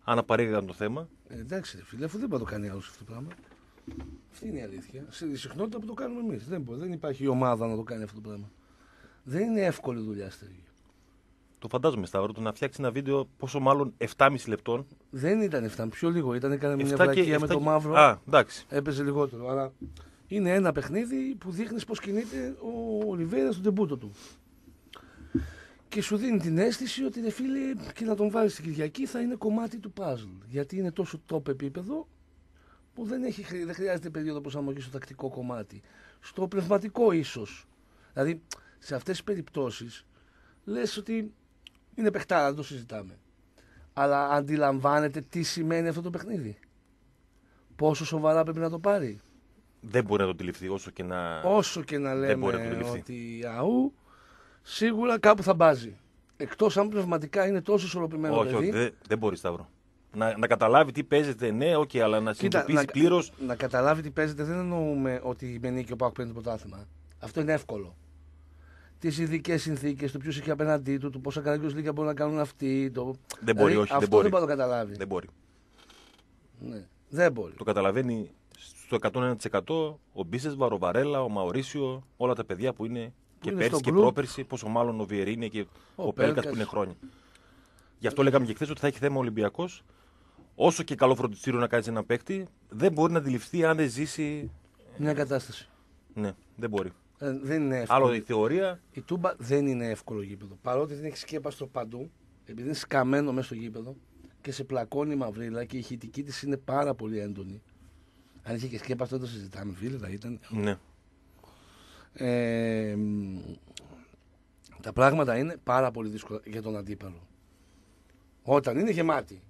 αναπαρήγαγαν το θέμα. Ε, εντάξει, ρε φίλε, αφού δεν μπορεί να το κάνει άλλος αυτό το πράγμα. Αυτή είναι η αλήθεια. Στη συχνότητα που το κάνουμε εμείς. Δεν, μπορεί, δεν υπάρχει ομάδα να το κάνει αυτό το πράγμα. Δεν είναι εύκολη δουλειά Στέργη. Το φαντάζομαι, Σταύρο, το να φτιάξει ένα βίντεο πόσο μάλλον 7,5 λεπτών. Δεν ήταν 7, πιο λίγο. Ήταν έκανε μια 7 και- βλακεία με 7 το και- μαύρο. Α, εντάξει. Έπαιζε λιγότερο. Αλλά είναι ένα παιχνίδι που δείχνεις πώς κινείται ο Ολιβέρα στον τεμπούτο του. Και σου δίνει την αίσθηση ότι ρε φίλε και να τον βάλεις στην Κυριακή θα είναι κομμάτι του puzzle. Γιατί είναι τόσο top επίπεδο που δεν, έχει, χρει- δεν χρειάζεται περίοδο προσαρμογή στο τακτικό κομμάτι. Στο πνευματικό ίσως. Δηλαδή σε αυτές τις περιπτώσεις λες ότι είναι παιχτάρα, δεν το συζητάμε. Αλλά αντιλαμβάνεται τι σημαίνει αυτό το παιχνίδι. Πόσο σοβαρά πρέπει να το πάρει. Δεν μπορεί να το αντιληφθεί όσο και να. Όσο και να Δεν μπορεί να λέμε το αντιληφθεί. ότι αού, σίγουρα κάπου θα μπάζει. Εκτός αν πνευματικά είναι τόσο ισορροπημένο όχι, παιδί. όχι, δεν, δεν μπορεί, Σταύρο. Να, να καταλάβει τι παίζεται, ναι, οκ, αλλά να Κοίτα, συνειδητοποιήσει να- πλήρω. Να καταλάβει τι παίζεται δεν εννοούμε ότι με νίκη ο ΠΑΟΚ παίρνει το πρωτάθλημα. Αυτό είναι εύκολο. Τις ειδικές συνθήκες, το ποιος έχει απέναντί του, το πόσα καραγκιοζιλίκια μπορούν να κάνουν αυτοί. Το... Δεν μπορεί, Δηλαδή, όχι, αυτό δεν μπορεί. δεν μπορεί να το καταλάβει. Δεν μπορεί. Ναι. Δεν μπορεί. Το καταλαβαίνει στο 101% ο Μπίσεσβαρ, ο Βαρέλα, ο Μαουρίσιο, όλα τα παιδιά που είναι και είναι πέρσι στο και group. πρόπερσι, πόσο μάλλον ο Βιεϊρίνια και ο, Ο Πέλκας Πέλκας. που είναι χρόνια. Γι' αυτό λέγαμε και χθες ότι θα έχει θέμα ο Ολυμπιακός. Όσο και καλό φροντιστήριο να κάνει ένα παίκτη, δεν μπορεί να αντιληφθεί αν δεν ζήσει. Μια κατάσταση. Ναι, δεν μπορεί. Ε, δεν είναι εύκολο. Άλλο η θεωρία. Η Τούμπα δεν είναι εύκολο γήπεδο. Παρότι δεν έχει σκέπαστο παντού, επειδή είναι σκαμμένο μέσα στο γήπεδο και σε πλακώνει η μαυρίλα και η ηχητική της είναι πάρα πολύ έντονη. Αν είχε και σκέπαστο, δεν το συζητάμε, φίλε, θα ήταν. Ναι. Ε, μ, τα πράγματα είναι πάρα πολύ δύσκολα για τον αντίπαλο. Όταν είναι γεμάτη.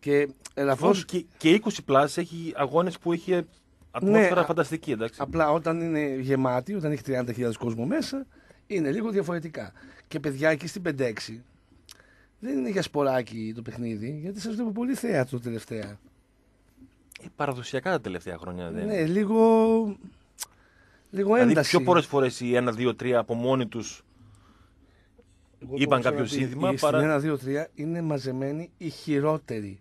Και ελαφρώ. Όχι, και, και 20 πλάς έχει αγώνες που είχε ατμόσφαιρα Ναι, α- φανταστική, εντάξει. Απλά όταν είναι γεμάτη, όταν έχει 30.000 κόσμο μέσα, είναι λίγο διαφορετικά. Και παιδιά εκεί στην 5-6 δεν είναι για σποράκι το παιχνίδι, γιατί σας βλέπω πολύ θέατρο τελευταία. Ε, παραδοσιακά τα τελευταία χρόνια δεν Ναι, λίγο. Λίγο Δηλαδή, ένταση. πιο πολλές φορές οι 1, 2, 3 από μόνοι τους Εγώ το είπαν έχω κάποιο ξαναπεί. σύνθημα, Η- παρά- Στην 1-2-3 είναι μαζεμένοι οι χειρότεροι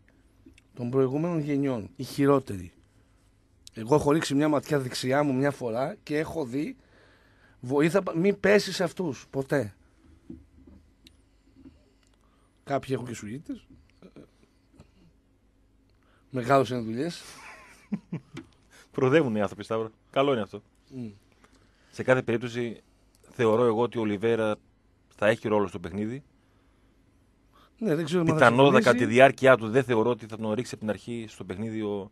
των προηγούμενων γενιών. Οι χειρότεροι. Εγώ έχω ρίξει μια ματιά δεξιά μου μια φορά και έχω δει βοήθα, μην πέσεις σε αυτούς ποτέ. Κάποιοι έχουν και σουγίτες. Μεγάλος είναι δουλειές. <laughs> προοδεύουν οι άνθρωποι, Σταύρο. Καλό είναι αυτό. Μμ. Σε κάθε περίπτωση θεωρώ εγώ ότι ο Ολιβέρα θα έχει ρόλο στο παιχνίδι. Ναι, δεν ξέρω αν θα Πιθανότατα ξεκινήσει. κατά τη διάρκεια του δεν θεωρώ ότι θα τον ρίξει από την αρχή στο παιχνίδι ο,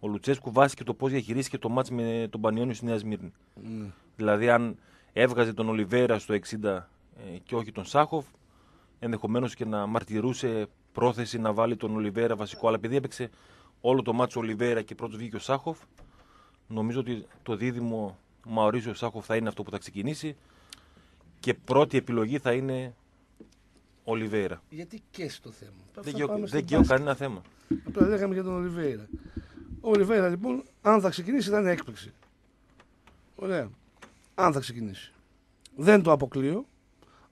ο Λουτσέσκου βάσει και το πώς διαχειρίστηκε το μάτς με τον Πανιόνιο στη Νέα Σμύρνη. Ναι. Δηλαδή, αν έβγαζε τον Ολιβέρα στο 60 ε, και όχι τον Σάχοφ, ενδεχομένως και να μαρτυρούσε πρόθεση να βάλει τον Ολιβέρα βασικό. Αλλά επειδή έπαιξε όλο το μάτσο Ολιβέρα και πρώτος βγήκε ο Σάχοφ, νομίζω ότι το δίδυμο Μαωρίσιο Σάχοφ θα είναι αυτό που θα ξεκινήσει και πρώτη επιλογή θα είναι Ολιβέρα. Γιατί και στο θέμα. Δεν Θα καίω- πάμε στο Δεν καίω μπάσκετ. κανένα θέμα. Απλά λέγαμε για τον Ολιβέηρα. Ο Ολιβέηρα λοιπόν, αν θα ξεκινήσει, θα είναι έκπληξη. Ωραία. Αν θα ξεκινήσει. Δεν το αποκλείω,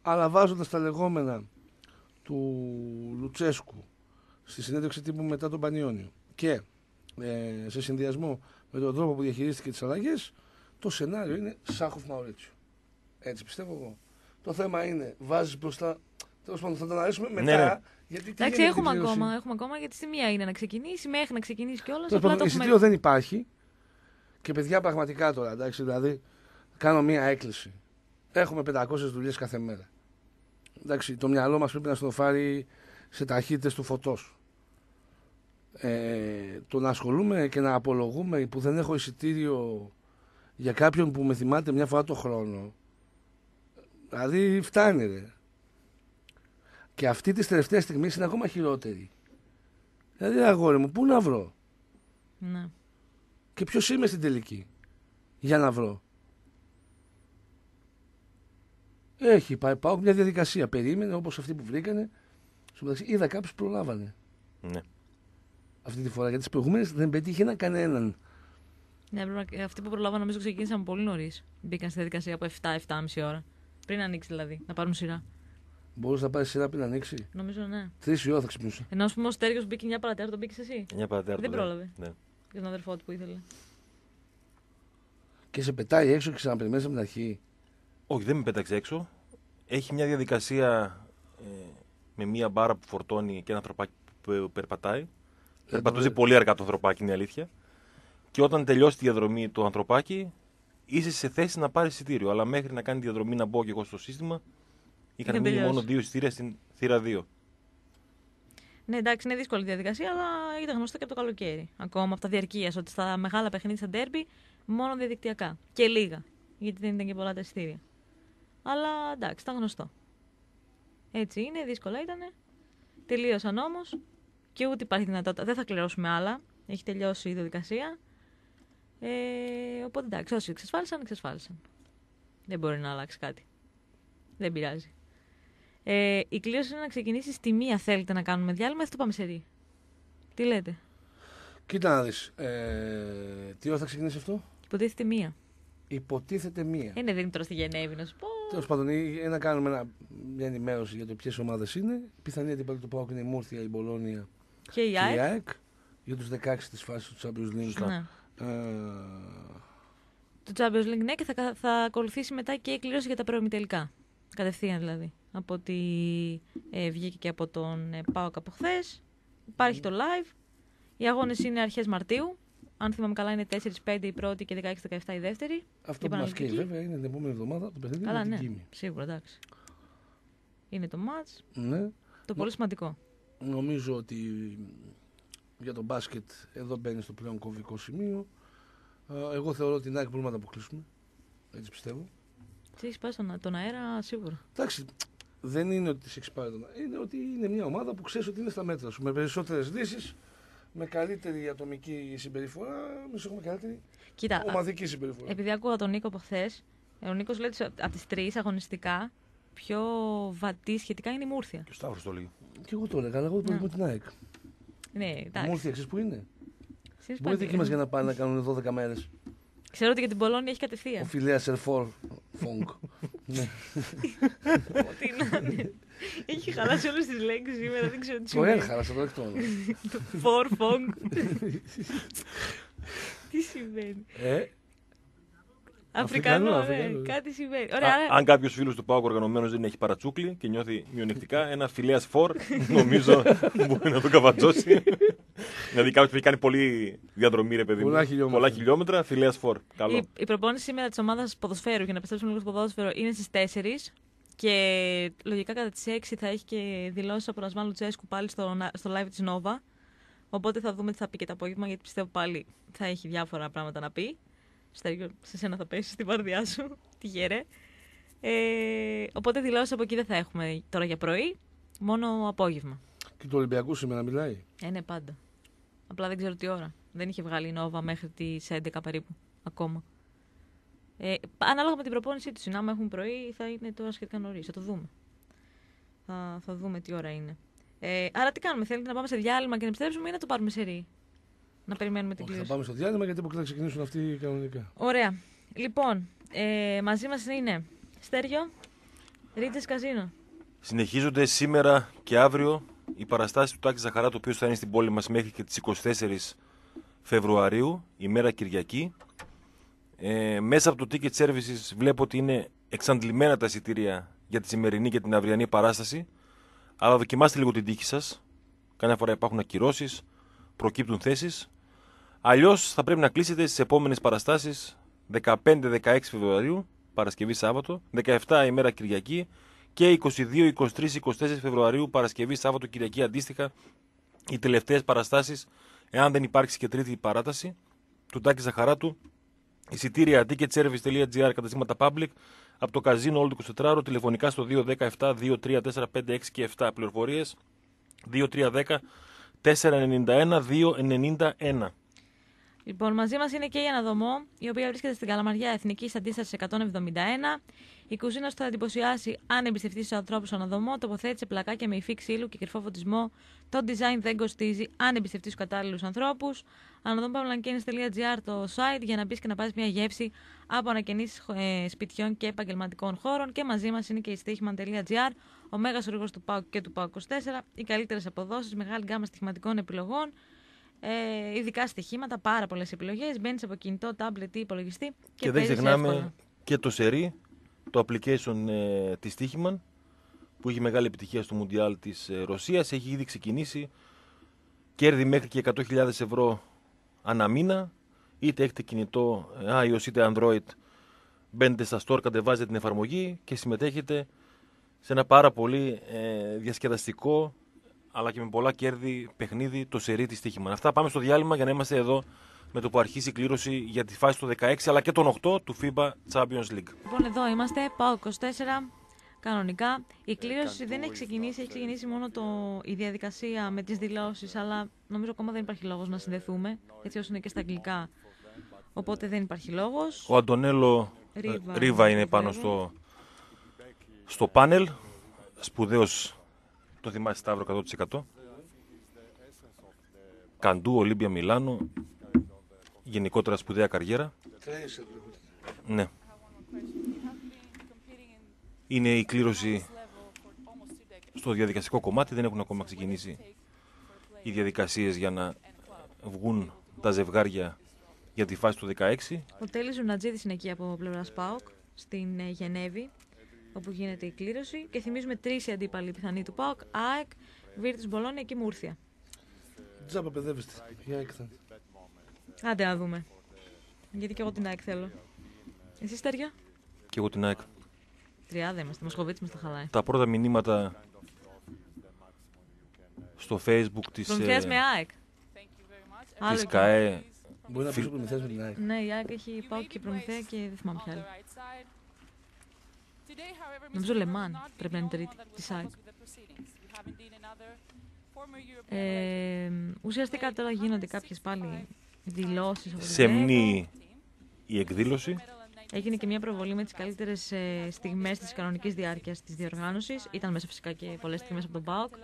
αλλά βάζοντας τα λεγόμενα του Λουτσέσκου στη συνέντευξη τύπου μετά τον Πανιόνιο και ε, σε συνδυασμό με τον τρόπο που διαχειρίστηκε τις αλλαγές, το σενάριο είναι Σάχοφ Μαουρίτσιο. Έτσι πιστεύω εγώ. Το θέμα είναι, βάζεις μπροστά. Τέλος πάντων, θα το αναλύσουμε μετά. Ναι, ναι. Γιατί τι Εντάξει, γίνεται με την έχουμε κλήρωση. ακόμα, έχουμε ακόμα γιατί στη μία είναι να ξεκινήσει, μέχρι να ξεκινήσει κιόλας. Τέλος πάντων, εισιτήριο δεν υπάρχει. Και παιδιά, πραγματικά τώρα, εντάξει, δηλαδή, κάνω μία έκκληση. Έχουμε 500 δουλειές κάθε μέρα. Εντάξει, το μυαλό μας πρέπει να στροφάρει σε ταχύτητες του φωτός. Ε, το να ασχολούμαι και να απολογούμε που δεν έχω εισιτήριο για κάποιον που με θυμάται μια φορά το χρόνο. Δηλαδή φτάνει ρε. Και αυτή της τελευταίας στιγμής είναι ακόμα χειρότερη. Δηλαδή αγόρι μου, πού να βρω; Ναι. Και ποιος είμαι στην τελική; Για να βρω. Έχει πάει, πάω μια διαδικασία. Περίμενε όπως αυτοί που βρήκανε. Στο μεταξύ είδα κάποιους που προλάβανε Ναι. αυτή τη φορά. Γιατί τις προηγούμενες δεν πετύχαινα κανέναν. Ναι, πρέπει να- αυτοί που προλάβαν νομίζω ξεκίνησαν πολύ νωρίς. Μπήκαν στη διαδικασία από 7-7,5 ώρα. Πριν ανοίξει δηλαδή, να πάρουν σειρά. Μπορούσε να πάρεις σειρά πριν ανοίξει. Νομίζω ναι. Τρεις η ώρα θα ξυπνούσα. Ενώ ας πούμε ο Στέργιος μπήκε 9 παρατέταρτο, τον μπήκες εσύ. Μια παρατέταρτο, Δεν ναι. πρόλαβε. Ναι. Για τον αδερφό του που ήθελε. Και σε πετάει έξω και ξαναπεριμένει από την αρχή. Όχι, δεν με πέταξε έξω. Έχει μια διαδικασία ε, με μια μπάρα που φορτώνει και ένα ανθρωπάκι που περπατάει. Περπατούσε πολύ αργά το ανθρωπάκι, είναι η αλήθεια. Και όταν τελειώσει τη διαδρομή το ανθρωπάκι, είσαι σε θέση να πάρεις εισιτήριο. Αλλά μέχρι να κάνει τη διαδρομή να μπω και εγώ στο σύστημα, είχαν Είχαν μείνει τελειώσει. μόνο δύο εισιτήρια στην θύρα 2. Ναι, εντάξει, είναι δύσκολη διαδικασία, αλλά ήταν γνωστό και από το καλοκαίρι. Ακόμα από τα διαρκείας, ότι στα μεγάλα παιχνίδια στα ντέρμπι μόνο διαδικτυακά. Και λίγα. Γιατί δεν ήταν και πολλά τα εισιτήρια. Αλλά εντάξει, ήταν γνωστό. Έτσι είναι, δύσκολα ήταν. Τελείωσαν όμως. Και ούτε υπάρχει δυνατότητα. Δεν θα κληρώσουμε άλλα. Έχει τελειώσει η διαδικασία. Ε, οπότε εντάξει, όσοι εξασφάλισαν, εξασφάλισαν. Δεν μπορεί να αλλάξει κάτι. Δεν πειράζει. Ε, η κλήρωση είναι να ξεκινήσει στη μία. Θέλετε να κάνουμε διάλειμμα, αυτό πάμε σε ρί. Τι λέτε; Κοίτα να δεις. Ε, τι ώρα θα ξεκινήσει αυτό; Υποτίθεται μία. Υποτίθεται μία. Είναι δεν είναι τώρα στη Γενέβη να σου πω. Τέλος πάντων, ή- ή να κάνουμε ένα, μια ενημέρωση για το ποιες ομάδες είναι. Πιθανή αντίπαλη του Πάουκ είναι η Μούρθια, η Μπολόνια Και η και η ΑΕΚ. ΑΕΚ. Για τους 16 της φάσης του Champions League. Ναι. Ε, Το Champions League, ναι, και θα, θα ακολουθήσει μετά και η κλήρωση για τα προημιτελικά. Κατευθείαν δηλαδή. Από ότι ε, βγήκε και από τον ε, ΠΑΟΚ από χθες. Υπάρχει το live. Οι αγώνες είναι αρχές Μαρτίου. Αν θυμάμαι καλά, είναι 4-5 η πρώτη και 16-17 η δεύτερη. αυτό Και που μας καίει επαναληπτική. βέβαια είναι την επόμενη εβδομάδα το παιχνίδι Καλά, με ναι. την Κίμη. Σίγουρα, εντάξει. Είναι το match. Ναι. Το πολύ σημαντικό. Νομίζω ότι για τον μπάσκετ εδώ μπαίνει στο πλέον κομβικό σημείο. Ε, Εγώ θεωρώ ότι την ΑΕΚ μπορούμε να την αποκλείσουμε. Έτσι πιστεύω. Τι έχεις πάει στον, τον αέρα, σίγουρα. Εντάξει, δεν είναι ότι τη έχεις πάρει τον Είναι ότι είναι μια ομάδα που ξέρεις ότι είναι στα μέτρα σου. Με περισσότερες λύσει, με καλύτερη ατομική συμπεριφορά, εμείς έχουμε καλύτερη Κοίτα, ομαδική συμπεριφορά. επειδή ακούγα τον Νίκο από χθες, ο Νίκος λέει ότι από τις τρεις αγωνιστικά πιο βατή σχετικά είναι η Μούρθια. Και ο Σταύρος το λέει. Και εγώ το έλεγα, αλλά εγώ Ναι. προτιμώ την ΑΕΚ. Ναι, Η εντάξει. Μούρθια, ξέρεις που είναι; Ξέρεις Μπορεί πάλι. δική μας για να πάνε να κάνουν 12 μέρες. Ξέρω ότι για την Πολώνια έχει Ο κατευθείαν. φιλέας Ερφόρ Φόγκ. Ναι. Ό,τι να είναι. Έχει χαλάσει όλες τις λέξεις σήμερα, δεν ξέρω τι Το σημαίνει. έχαρασα το εκτό. Φορ, φόγκ. Τι συμβαίνει. Ε, Αφρικανό, Αφρικανό, ναι, Αφρικανό. κάτι συμβαίνει. Ωραία, Α, άρα- αν κάποιος φίλος του Πάουκ οργανωμένος δεν έχει παρατσούκλι και νιώθει μειονεκτικά, ένα φιλέας φορ νομίζω μπορεί να το καβατζώσει. Δηλαδή κάποιος που έχει κάνει πολύ διαδρομή, ρε παιδί μου. Πολλά χιλιόμετρα. Πολλά χιλιόμετρα, φιλέας φορ. Καλό. Η, η προπόνηση σήμερα της ομάδας ποδοσφαίρου, για να επιστρέψουμε λίγο στο ποδόσφαιρο, είναι στις 4. Και λογικά κατά τις 6 θα έχει και δηλώσεις από Ρασμάν Λουτσέσκου πάλι στο, στο live της Nova. Οπότε θα δούμε τι θα πει και το απόγευμα, γιατί πιστεύω πάλι θα έχει διάφορα πράγματα να πει. Στέργιο, σε σένα θα πέσει στην παρδιά σου. <laughs> Τι γέρε. Ε, οπότε δηλώσεις από εκεί δεν θα έχουμε τώρα για πρωί, μόνο απόγευμα. και του Ολυμπιακού σήμερα μιλάει. Ε, ναι, πάντα. Απλά δεν ξέρω τι ώρα. Δεν είχε βγάλει η Νόβα μέχρι τις 11 περίπου ακόμα. Ε, ανάλογα με την προπόνησή τους. Αν έχουν πρωί, θα είναι τώρα σχετικά νωρίς. Θα το δούμε. Θα, θα δούμε τι ώρα είναι. Ε, άρα τι κάνουμε, θέλετε να πάμε σε διάλειμμα και να επιστρέψουμε ή να το πάρουμε σε ρί; Να περιμένουμε την Όχι, θα κλήρωση. πάμε στο διάλειμμα γιατί από εκεί θα ξεκινήσουν αυτοί κανονικά. Ωραία. Λοιπόν, ε, μαζί μας είναι Στέριο, Ρίτζες Καζίνο. Συνεχίζονται σήμερα και αύριο οι παραστάσει του Τάκη Ζαχαρά, το οποίο θα είναι στην πόλη μας μέχρι και τις 24 Φεβρουαρίου, ημέρα Κυριακή. Ε, μέσα από το Ticket Services βλέπω ότι είναι εξαντλημένα τα εισιτήρια για τη σημερινή και την αυριανή παράσταση. Αλλά δοκιμάστε λίγο την τύχη σας. Καμιά φορά υπάρχουν ακυρώσεις, προκύπτουν θέσεις. Αλλιώς θα πρέπει να κλείσετε στις επόμενες παραστάσεις 15-16 Φεβρουαρίου, Παρασκευή Σάββατο, 17 ημέρα Κυριακή και 22, 23, 24 Φεβρουαρίου, Παρασκευή Σάββατο Κυριακή αντίστοιχα. Οι τελευταίες παραστάσεις, εάν δεν υπάρξει και τρίτη παράταση, του Τάκη Ζαχαράτου, εισιτήρια ticketservice.gr καταστήματα public, από το καζίνο όλο το 24ωρο, τηλεφωνικά στο 217 23 4 5 6 και 7 πληροφορίες. 2310 491 291. Λοιπόν, μαζί μας είναι και η Αναδομό, η οποία βρίσκεται στην Καλαμαριά Εθνικής Αντίστασης 171. Η κουζίνα σου θα εντυπωσιάσει αν εμπιστευτείς του ανθρώπους Αναδομό. Τοποθέτησε πλακάκια με υφή ξύλου και κρυφό φωτισμό. Το design δεν κοστίζει αν εμπιστευτείς του κατάλληλους ανθρώπους. Αναδομοπαυλανκίνη.gr το site για να μπει και να πάρεις μια γεύση από ανακαινήσει ε, σπιτιών και επαγγελματικών χώρων. Και μαζί μας είναι και η στοίχημα.gr, ο μέγας οργό του ΠΑΟΚ και του ΠΑΟΚ 24. Οι καλύτερες αποδόσεις, μεγάλη γκάμα στοιχηματικών επιλογών. Ε, ειδικά στοιχήματα, πάρα πολλές επιλογές. Μπαίνεις από κινητό, tablet ή υπολογιστή. Και, Και δεν παίζεις ξεχνάμε εύκολα. και το σερί, το application ε, της Τύχημαν, που έχει μεγάλη επιτυχία στο Μουντιάλ της ε, Ρωσίας. Έχει ήδη ξεκινήσει κέρδη μέχρι και 100.000 ευρώ ανά μήνα. Είτε έχετε κινητό ε, iOS είτε Android, μπαίνετε στα store, κατεβάζετε την εφαρμογή και συμμετέχετε σε ένα πάρα πολύ ε, διασκεδαστικό αλλά και με πολλά κέρδη παιχνίδι το σερί της Τύχημαν. Αυτά πάμε στο διάλειμμα για να είμαστε εδώ με το που αρχίσει η κλήρωση για τη φάση του 16 αλλά και των 8 του FIBA Champions League. Λοιπόν, εδώ είμαστε. Πάω 24. Κανονικά. Η κλήρωση δεν έχει ξεκινήσει. Έχει ξεκινήσει μόνο το, η διαδικασία με τις δηλώσεις. Αλλά νομίζω ακόμα δεν υπάρχει λόγος να συνδεθούμε. Έτσι όσο είναι και στα αγγλικά. Οπότε δεν υπάρχει λόγος. Ο Αντωνέλο ε, Ρίβα. Ρίβα είναι πάνω Βέβαια. στο, στο πάνελ. Σπουδαίος, το θυμάσαι Σταύρο 100%. Καντού, Ολύμπια Μιλάνο. Γενικότερα σπουδαία καριέρα. Ναι. Είναι η κλήρωση στο διαδικαστικό κομμάτι. Δεν έχουν ακόμα ξεκινήσει οι διαδικασίες για να βγουν τα ζευγάρια για τη φάση του 16. Ο Τέλης Ζουνατζίδης είναι εκεί από πλευράς ΠΑΟΚ στην ε, Γενέβη, όπου γίνεται η κλήρωση. Και θυμίζουμε τρεις οι αντίπαλοι πιθανοί του ΠΑΟΚ: ΑΕΚ, Βίρτου Μπολόνια και Μούρθια. Τζάμπα παιδεύεστε. Για έκθεν. Άντε να δούμε. Γιατί και εγώ την ΑΕΚ θέλω. Εσύ Στέρια. Και εγώ την ΑΕΚ. Τριάδα είμαστε. Μοσχοβίτης μας τα χαλάει. τα πρώτα μηνύματα στο facebook της, Προμηθεία ε, με ΑΕΚ; Άλλο της εκεί. ΚΑΕ Μπορεί να Φιλ- πει προμηθεία με την ΑΕΚ. Ναι, η ΑΕΚ έχει ΠΑΟΚ και Προμηθεία και δεν θυμάμαι ποια άλλη. Νομίζω Λεμάν πρέπει να είναι η τρίτη της ΑΕΚ. Ε, ουσιαστικά τώρα γίνονται κάποιες πάλι δηλώσεις. σεμνή η εκδήλωση. Έγινε και μια προβολή με τις καλύτερες ε, στιγμές της κανονικής διάρκειας της διοργάνωσης. Ήταν μέσα φυσικά και πολλές στιγμές από τον ΠΑΟΚ.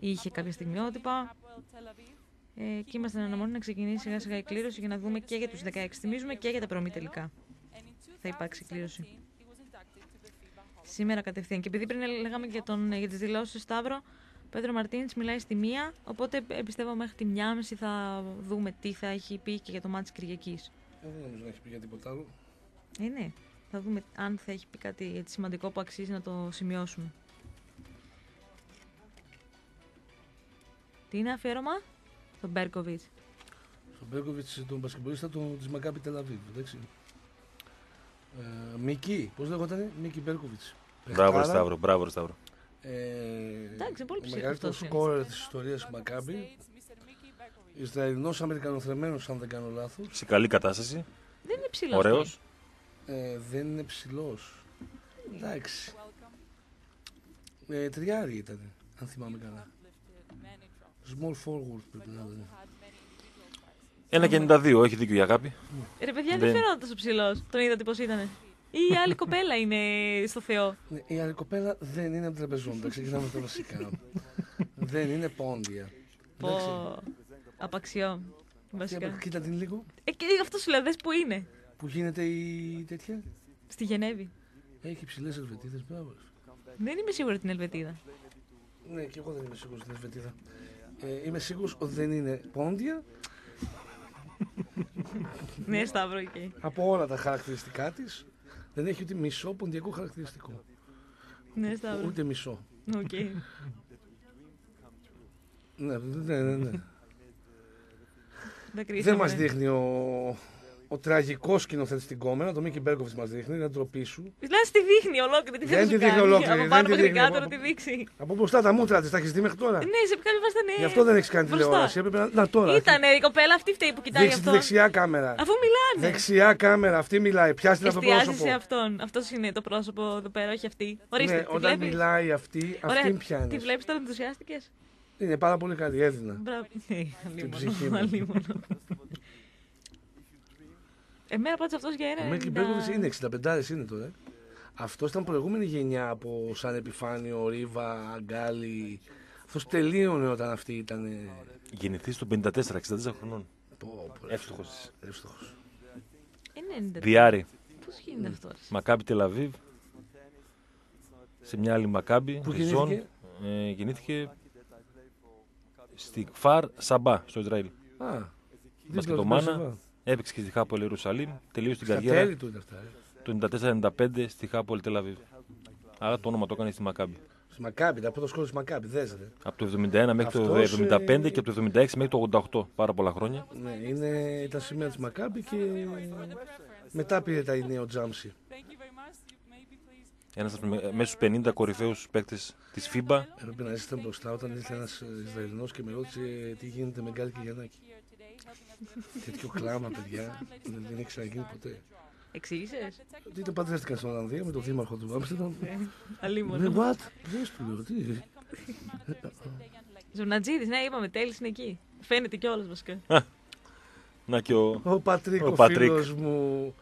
Είχε κάποια στιγμιότυπα. Ε, και είμαστε εν αναμονή να ξεκινήσει σιγά σιγά η κλήρωση για να δούμε και για τους 16. Θυμίζουμε και για τα προμή τελικά. Θα υπάρξει κλήρωση. Σήμερα κατευθείαν. Και επειδή πριν λέγαμε για, τον, για τις δηλώσεις Σταύρο, ο Πέτρο Μαρτίνς μιλάει στη μία, οπότε ε, πιστεύω μέχρι τη μία μισή θα δούμε τι θα έχει πει και για το μάτι της Κυριακής. Ε, Δεν νομίζω να έχει πει για τίποτα άλλο. Ε, ναι. Θα δούμε αν θα έχει πει κάτι έτσι σημαντικό που αξίζει να το σημειώσουμε. Τι είναι αφιέρωμα; Τον Μπέρκοβιτς. Στον Μπέρκοβιτς, τον μπασκετμπολίστα της Μακάπη Τελαβίβ. Εντάξει. Ε, Μίκη, πώς λέγονταν, Μίκη Μπέρκοβιτς. Μπράβο, ρε Σταύρο, μπράβο, ρε Σταύρο. Ε, Εντάξει, είναι πολύ ο ψηλό μεγαλύτερος αυτός είναι. σκόρερ της ιστορίας του Μακάμπη. Ισραηλινός Αμερικανοθρεμένος, αν δεν κάνω λάθος. Σε καλή κατάσταση. Δεν είναι ψηλός. Ωραίος. Ε, δεν είναι ψηλός. Εντάξει. Ε, τριάρι ήταν, αν θυμάμαι καλά. Small forward πρέπει να είναι. 1,92, έχει δίκιο η αγάπη. Ρε παιδιά, δεν Δεν- φαίνονταν τόσο ψηλός. Τον είδατε πώς ήταν. Ή η άλλη κοπέλα είναι στο Θεό; Ναι, η άλλη κοπέλα δεν είναι τραπεζόντα. Ξεκινάμε τα βασικά. δεν είναι πόντια. Εντάξει. Πω. Απαξιό. Τι Βασικά. απα- Κοίτα την λίγο. Ε, και αυτό σου λέω, δες που είναι. Που γίνεται η τέτοια; Στη Γενέβη. Έχει ψηλέ ελβετίδες. Μπράβο. Δεν είμαι σίγουρη την Ελβετίδα. Ναι, και εγώ δεν είμαι σίγουρος στην Ελβετίδα. Ε, είμαι σίγουρος ότι δεν είναι πόντια ναι, Σταύρο, εκεί. από όλα τα χαρακτηριστικά της. Δεν έχει ούτε μισό ποντιακό χαρακτηριστικό. Ναι, Σταύρο. Ούτε μισό. Οκ. Ναι, ναι, ναι. ναι. Δεν δεν κρίσαμε. μας δείχνει ο, ο τραγικός σκηνοθέτης στην γκόμενα, το Μίκη Μπέρκοβιτς μας δείχνει, είναι ντροπή σου. Δηλαδή στη δείχνει ολόκληρη. Τι Δεν θέλει τη να δείχνει κάνει. ολόκληρη, Από δεν πάνω τη μέχρι δείχνει. κάτω να Από- τη δείξει. Από μπροστά τα μούτρα της, τα έχεις δει μέχρι τώρα; Ναι, σε κάποια φάση ήταν. Γι' αυτό δεν έχεις κάνει μπροστά. τηλεόραση. Έπρεπε να. Να τώρα. Ήταν η κοπέλα αυτή φταίει που κοιτάει Δείξει τη αυτό. δεξιά κάμερα. Αφού μιλάνε. Δεξιά κάμερα, αυτή μιλάει. Πιάστε από το Εστιάζει πρόσωπο. σε αυτόν. Αυτός είναι το πρόσωπο εδώ πέρα, όχι αυτή. Ορίστε, Ναι, τη όταν βλέπεις; μιλάει αυτή, Ωραία, αυτήν πιάνεις. Τη βλέπεις τώρα ενθουσιάστηκες; Είναι πάρα πολύ καλή, έδινα. Μπράβο. Ναι, ψυχή μου. <laughs> αλίμονο. αλίμονο. Εμένα πάντως αυτός για ένα. Ο Μίκη 90 Μπέρκοβιτ είναι 65 είναι τώρα. Αυτός ήταν προηγούμενη γενιά από σαν επιφάνειο, Ρίβα, Αγκάλι. Αυτός τελείωνε όταν αυτή ήταν. Γεννηθείς στο 54, 64 χρονών. Εύστοχος. Εύστοχος. Εύστοχο. Είναι 90. Διάρη. Πώς γίνεται αυτός; Μακάμπι Τελαβίβ. Σε μια άλλη Μακάμπι. Πού Ριζόν. γεννήθηκε; Ε, γεννήθηκε Στη Φαρ Σαμπά στο Ισραήλ. Α, δίπλα Μπασκετομάνα. Του Περσεβά. Έπαιξε και στη Χάπολ Ιερουσαλήμ. Τελείωσε την Στα καριέρα τέλη του είναι αυτά. ε. το 94-95 στη Χάπολ Τελαβίβ. Άρα το όνομα το έκανε στη Μακάμπη. Στη Μακάμπη, τα πρώτα σχόλια στη Μακάμπης, δες ρε. Από το 71 μέχρι το Αυτός, 75 ε, και από το 76 μέχρι το 88. Πάρα πολλά χρόνια. Ναι, είναι, ήταν σημαία της Μακάμπη και μετά πήρε τα η Νέο Τζάμψη. Ένα μέσα στου 50 κορυφαίους παίκτες της FIBA. Έπρεπε να είστε μπροστά όταν ήρθε ένας Ισραηλινός και με ρώτησε τι γίνεται με Γκάλι και Γιαννάκη. Τέτοιο κλάμα, παιδιά, δεν, δεν έχει ξαναγίνει ποτέ. Εξήγησες; Είτε παντρεύτηκαν στην Ολλανδία με τον δήμαρχο του Άμστερνταμ; Ναι, Αλίμονο. what? Δες του λέω, τι; Ζωνατζίδη, ναι, είπαμε τέλει είναι εκεί. Φαίνεται κιόλας βασικά. Να και ο, Ο Πατρίκ, Ο ο, Πατρίκ. φίλος μου.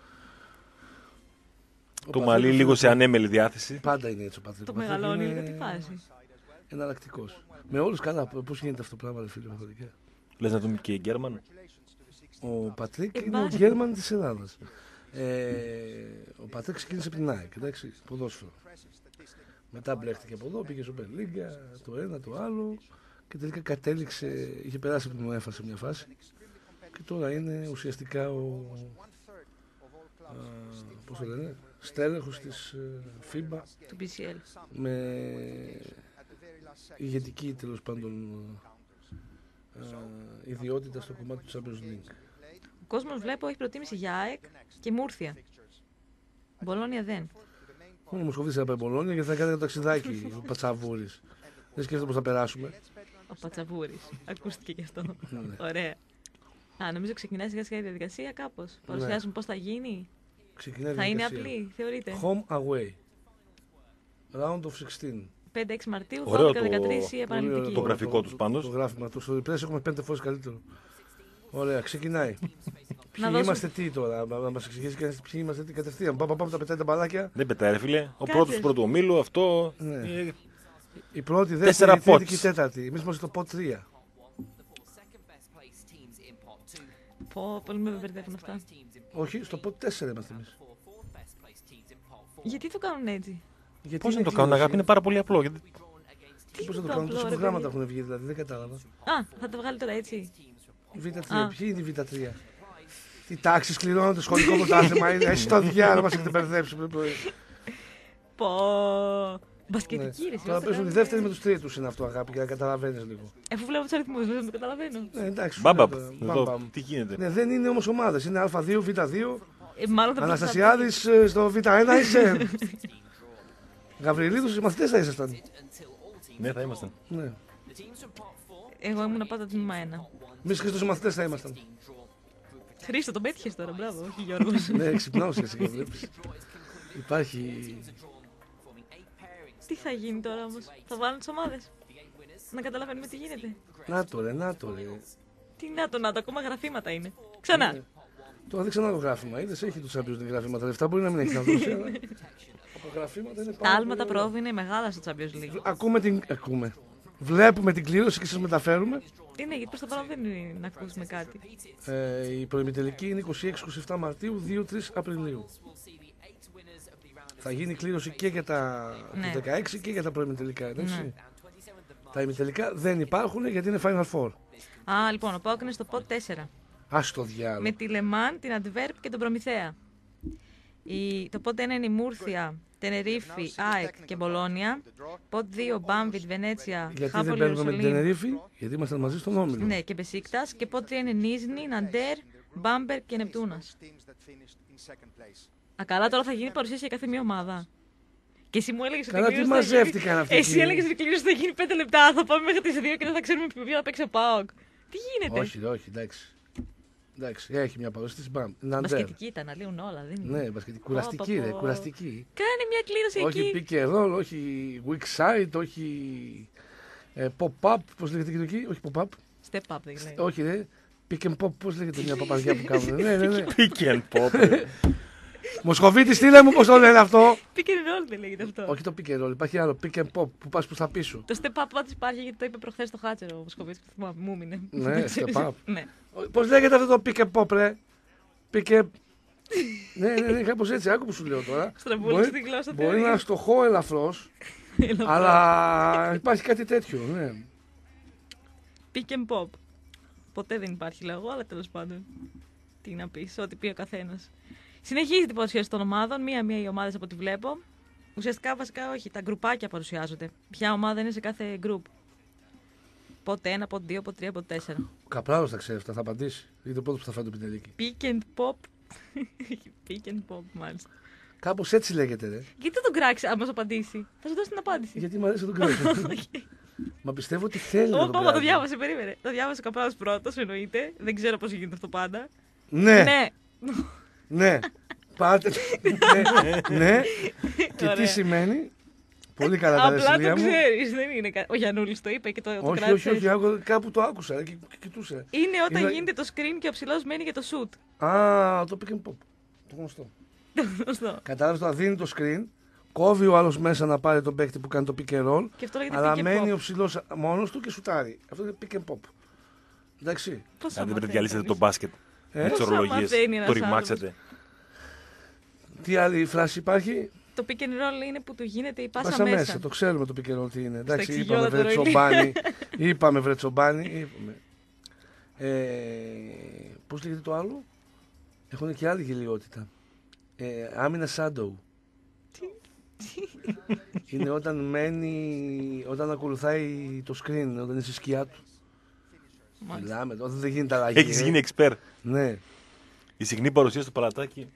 Ο το Πατρίκ, μαλλί ο λίγο φίλος σε μου. ανέμελη διάθεση. Πάντα είναι έτσι ο Πατρίκ. Το Ο Πατρίκ μεγαλώνει, είναι είναι τι φάση. Εναλλακτικός. Με όλους καλά. Πώς γίνεται αυτό το πράγμα, ρε φίλε, πραγματικά. Λες να δούμε και η Γκέρμαν; Ο Πατρίκ Ε, είναι ο μπάρε. Γκέρμαν της Ελλάδας. Ε, ο Πατρίκ ξεκίνησε από την ΑΕΚ, εντάξει, ποδόσφαιρο. Μετά μπλέχτηκε από εδώ, πήγε στο Μπερλίγκα, το ένα, το άλλο και τελικά κατέληξε, είχε περάσει από την UEFA σε μια φάση και τώρα είναι ουσιαστικά ο, α, πώς το λένε, στέλεχος της ε, FIBA Του PCL. με ηγετική τέλος πάντων ε, ε, ιδιότητα στο κομμάτι του Champions League. Ο κόσμος βλέπω έχει προτίμηση για ΑΕΚ και Μούρθια. Μπολόνια δεν. Ο Μοσχοβίτης θα πάει Μπολόνια γιατί θα κάνει ένα ταξιδάκι ο Πατσαβούρης. Δεν σκέφτεται πώς θα περάσουμε. Ο Πατσαβούρης. Ακούστηκε και αυτό. Ναι. Ωραία. Α, νομίζω ξεκινάει σιγά σιγά η διαδικασία κάπως. Παρουσιάζουν πώς θα γίνει. Ξεκινάει η Θα είναι διαδικασία. απλή, θεωρείτε. Home away. Round of 16. 5-6 Μαρτίου, Ωραίο 12-13 το- η Πολύ επαναληπτική. ωραίο Το γραφικό τους πάντως. Το γράφημα τους. Στο διπλές έχουμε πέντε φορές καλύτερο. Ωραία, ξεκινάει. Ποιοι δώσω- είμαστε τι τώρα, να μας εξηγήσει κανείς ποιοι είμαστε τι κατευθείαν. Πάμε, πάμε, τα πετάει τα μπαλάκια. Δεν πετάει, ρε φίλε. Ο Κάτσε. πρώτος του πρώτου ομίλου, αυτό. Ναι. ε, Η πρώτη, Τέσσερα δεύτερη, η τρίτη pots. και η τέταρτη. Εμείς είμαστε στο pot 3. Πω, πολύ με μπερδεύουν αυτά. Όχι, στο pot 4 είμαστε εμείς. Γιατί το κάνουν έτσι; Πώς να το κάνουν, αγάπη, είναι πάρα πολύ απλό. γιατί- Τι Πώς να το το κάνουν, απλό, τόσα ρε προγράμματα παιδί; έχουν βγει δηλαδή, δεν κατάλαβα. Α, θα το βγάλει τώρα έτσι. Β3, Α. ποιοι είναι οι Β3. Τι τάξεις κληρώνουν το σχολικό πρωτάθλημα <laughs> είναι. Εσύ το διάλογο μας έχετε μπερδέψει. πρωί πρωί. Πω. Ναι. Μπασκετική ρε. Τώρα παίζουν οι δεύτεροι με τους τρίτους είναι αυτό, αγάπη, για να καταλαβαίνεις λίγο. Αφού βλέπω τους αριθμούς, δεν το καταλαβαίνω. Ναι, εντάξει. σου Μπάμπαμ. λέω τώρα. Εδώ, Μπαμ-μπαμ. Τι γίνεται; Ναι, δεν είναι όμως ομάδες. Είναι Α2, Β2. Ε, μάλλον θα Αναστασιάδης ε, στο Β1 είσαι. <laughs> Γαβριλίδους, οι μαθητές θα ήσασταν. Ναι, θα ήμασταν. Ναι. Εγώ ήμουν πάντα τμήμα 1. Εμείς Χριστό μαθητές θα ήμασταν. Χρήστο, τον πέτυχες τώρα, μπράβο, όχι Γιώργος. <laughs> ναι, ξυπνάω σε εσύ, βλέπεις. Υπάρχει. τι θα γίνει τώρα όμως, θα βάλουν τις ομάδες; Να καταλαβαίνουμε τι γίνεται. Να το ρε, να το ρε. Τι να το, να το, ακόμα γραφήματα είναι. Ξανά. Ναι. Τώρα δεν ξανά το γράφημα. Είδες, έχει τους Champions League γραφήματα. Λεφτά μπορεί να μην έχεις να δώσεις, <laughs> αλλά. Από γραφήματα είναι Τα πάρα άλματα πολύ ωραία. πρόοδου είναι μεγάλα στο Champions League. Ακούμε την. Ακούμε. Βλέπουμε την κλήρωση και σας μεταφέρουμε. Τι ναι, γιατί προς το παρόν δεν είναι να ακούσουμε κάτι. Ε, η προημιτελική είναι 26-27 Μαρτίου, 2-3 Απριλίου. Θα γίνει η κλήρωση και για τα Ναι. του 16 και για τα προημιτελικά. Εντάξει. Ναι. Τα ημιτελικά δεν υπάρχουν γιατί είναι Final Four. Α, λοιπόν, ο Πάοκ είναι στο pot 4. Α το διάλογο. Με τη Λεμάν, την Αντβέρπ και τον Προμηθέα. Η, το pot 1 είναι η Μούρθια, Τενερίφη, ΑΕΚ και Μπολόνια. Pot 2, Μπάμβιτ, Βενέτσια, Γιατί δεν Χάπολη, παίρνουμε με την Ιερουσαλήμ. Τενερίφη, γιατί ήμασταν μαζί στον Όμιλο. Ναι, και Μπεσίκτας. Και pot 3 είναι Νίζνη, Ναντέρ, Μπάμπερ και Νεπτούνας. Α, καλά, τώρα θα γίνει παρουσίαση για κάθε μία ομάδα. Και εσύ μου έλεγες ότι. Καλά, η τι κλήρωση θα γίνει- μαζεύτηκαν αυτοί Εσύ εκεί. έλεγες ότι η κλήρωση θα γίνει 5 λεπτά. Θα πάμε μέχρι τις 2 και δεν θα ξέρουμε ποιο θα παίξει ο Πάοκ. Τι γίνεται; Όχι, όχι, εντάξει. Εντάξει, έχει μια παρουσία της Μπαμ. Ναντέρ. Μπασκετική ήταν, να λύουν όλα. Δεν είναι. Ναι, μπασκετική. Κουραστική, Πω, πω, ρε, πω. κουραστική. Κάνε μια κλήρωση Όχι εκεί. pick and roll, όχι weak side, όχι ε, pop-up, πώς λέγεται και το εκεί, όχι pop-up, Step up δεν λέει. όχι ρε, pick and pop, πώς λέγεται μια παπαριά που <laughs> κάνουν. ναι, ναι, ναι. Pick and pop. Ρε. Μοσχοβίτη, στείλε μου πώς το λένε αυτό; Pick and roll δεν λέγεται αυτό. όχι το pick and roll, υπάρχει άλλο, pick and pop, που πας προς τα πίσω. Το step up πάντως υπάρχει γιατί το είπε προχθές το Χάτσερο ο Σκοβίτ που θυμάμαι, μου έμεινε. Ναι, <laughs> step up. Ναι. Πώς λέγεται αυτό το pick and pop, ρε; Pick and... ναι, ναι, ναι, κάπως έτσι, άκου που σου λέω τώρα. Στραβούλησε Μπορεί- τη γλώσσα Μπορεί να είναι στοχό ελαφρώς, <laughs> Έλα, αλλά υπάρχει κάτι τέτοιο, ναι. Pick and pop. Ποτέ δεν υπάρχει λόγο, αλλά τέλος πάντων. Τι να πεις, ό,τι πει ο καθένας. Συνεχίζει την παρουσίαση των ομάδων. Μία-μία οι ομάδες από ό,τι βλέπω. Ουσιαστικά βασικά όχι. Τα γκρουπάκια παρουσιάζονται. Ποια ομάδα είναι σε κάθε γκρουπ. Πότε ένα, πότε δύο, πότε τρία, πότε τέσσερα. Ο Καπράλο θα ξέρει αυτά, θα απαντήσει. Είναι το πρώτο που θα φάει το πινελίκι. Pick and pop. <laughs> Pick and pop, μάλιστα. Κάπως έτσι λέγεται, ρε. Γιατί δεν τον κράξει, αν μα απαντήσει. Θα σου δώσει την απάντηση. Γιατί μου αρέσει να τον κράξω. <laughs> Μα πιστεύω ότι θέλει να τον Όπα, όπα, το κράξει. διάβασε, περίμενε. Το διάβασε ο Καπράλο πρώτος, εννοείται. Δεν ξέρω πώς γίνεται αυτό πάντα. Ναι, Ναι, ναι. Πάτε. ναι, ναι. Και τι Ωραία. σημαίνει; Πολύ καλά τα Απλά ρεσιλία το μου. ξέρεις. Δεν είναι κα... Ο Γιανούλης το είπε και το, το Όχι, όχι, κράτησες. όχι, άκου- κάπου το άκουσα και και κοιτούσα. Είναι όταν Είναι- γίνεται το screen και ο ψηλός μένει για το shoot. Α, το pick and pop. Το γνωστό. Γνωστό. Κατάλαβες τώρα, δίνει το screen, κόβει ο άλλος μέσα να πάρει τον παίκτη που κάνει το pick and roll, Και αυτό λέγεται αλλά pick and μένει pop. ο ψηλός μόνος του και σουτάρει. Αυτό είναι pick and pop. Εντάξει. Πώς Αν δεν πρέπει μαθαίνει να διαλύσετε κανείς. το μπάσκετ. Ε; Με τι Πώς ορολογίε. μαθαίνει ένας Το ρημάξετε. Τι άλλη φράση υπάρχει; Το pick and roll είναι που του γίνεται η πάσα, Πάσα μέσα. μέσα. Το ξέρουμε το pick and roll τι είναι. Εντάξει, εξηγεί είπαμε όλα το βρετσομπάνι. <laughs> είπαμε βρετσομπάνι. Είπαμε. Ε, Πώς λέγεται το άλλο; Έχουν και άλλη γελιότητα. Ε, άμυνα shadow. είναι όταν μένει, όταν ακολουθάει το screen, όταν είναι στη σκιά του. Μάλιστα. Μιλάμε, όταν δεν γίνεται αλλαγή. Έχεις ε. γίνει expert. Ναι. Η συχνή παρουσία στο παλατάκι.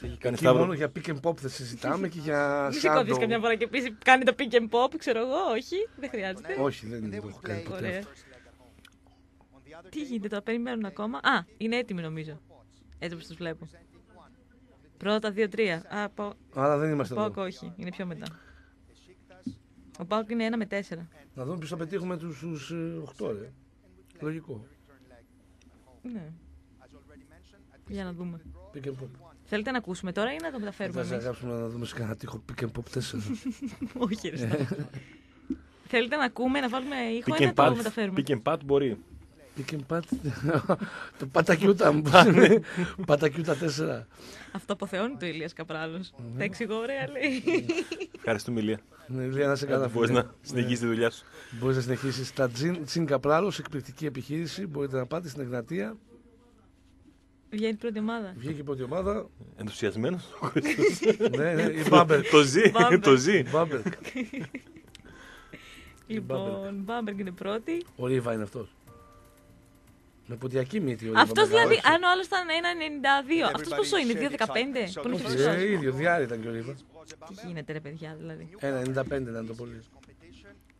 Έχει κάνει Εκεί σταύρο. μόνο για pick and pop θα συζητάμε και για Μη σηκώθεις shadow. καμιά φορά και πεις κάνει το pick and pop, ξέρω εγώ, όχι, δεν χρειάζεται. Όχι, δεν το έχω κάνει ποτέ. Ωραία. Τι γίνεται τώρα, περιμένουν ακόμα; Α, είναι έτοιμοι νομίζω. Έτσι όπως τους βλέπω. Πρώτα, δύο, τρία. Α, πο... Αλλά δεν είμαστε Πάοκ εδώ. όχι, είναι πιο μετά. Ο Πάοκ είναι ένα με τέσσερα. Να δούμε ποιος θα πετύχουμε τους, τους 8, ρε. Λογικό. Ναι. Για να δούμε. Pick and pop. Θέλετε να ακούσουμε τώρα ή να το μεταφέρουμε Θα σε εμείς; αγάπησουμε να δούμε σε κανένα τείχο pick and pop 4. όχι, ρε. σταμάτα. <laughs> Θέλετε να ακούμε, να βάλουμε ήχο Pick ή να and το pat. μεταφέρουμε; Pick and pat μπορεί. Pick and pat. το πατακιούτα μου. πώς είναι. Πατακιούτα 4. Αυτό αποθεώνει το Ηλίας Καπράλος. Ναι. Τα εξηγώ ωραία, λέει. Ευχαριστούμε, Ηλία. Ναι, Ηλία, να σε καλά. Μπορείς φίλε. να συνεχίσεις τη δουλειά σου. Μπορείς να συνεχίσεις. Τα Τζιν, Τζιν Καπράλος, εκπληκτική επιχείρηση. Μπορείτε να πάτε στην Εγνατία. Βγαίνει η πρώτη ομάδα. Βγήκε η πρώτη ομάδα. Ενθουσιασμένος. <laughs> ναι, ναι, η Μπάμπερ. Το ζει. Μπάμπερ. Το ζει. Η Μπάμπερ. Λοιπόν, Μπάμπεργκ είναι πρώτη. Ο Ρίβα είναι αυτός. Με ποντιακή μύτη ο Ρίβα. Αυτός μεγάλος. δηλαδή, αν ο άλλος ήταν 1,92. Αυτός πόσο είναι, 2,15. Που είναι Όχι, φυσικό. ε, ίδιο, διάρρη ήταν και ο Ρίβα. Τι γίνεται, ρε παιδιά, δηλαδή. 1,95 να είναι το πολύ.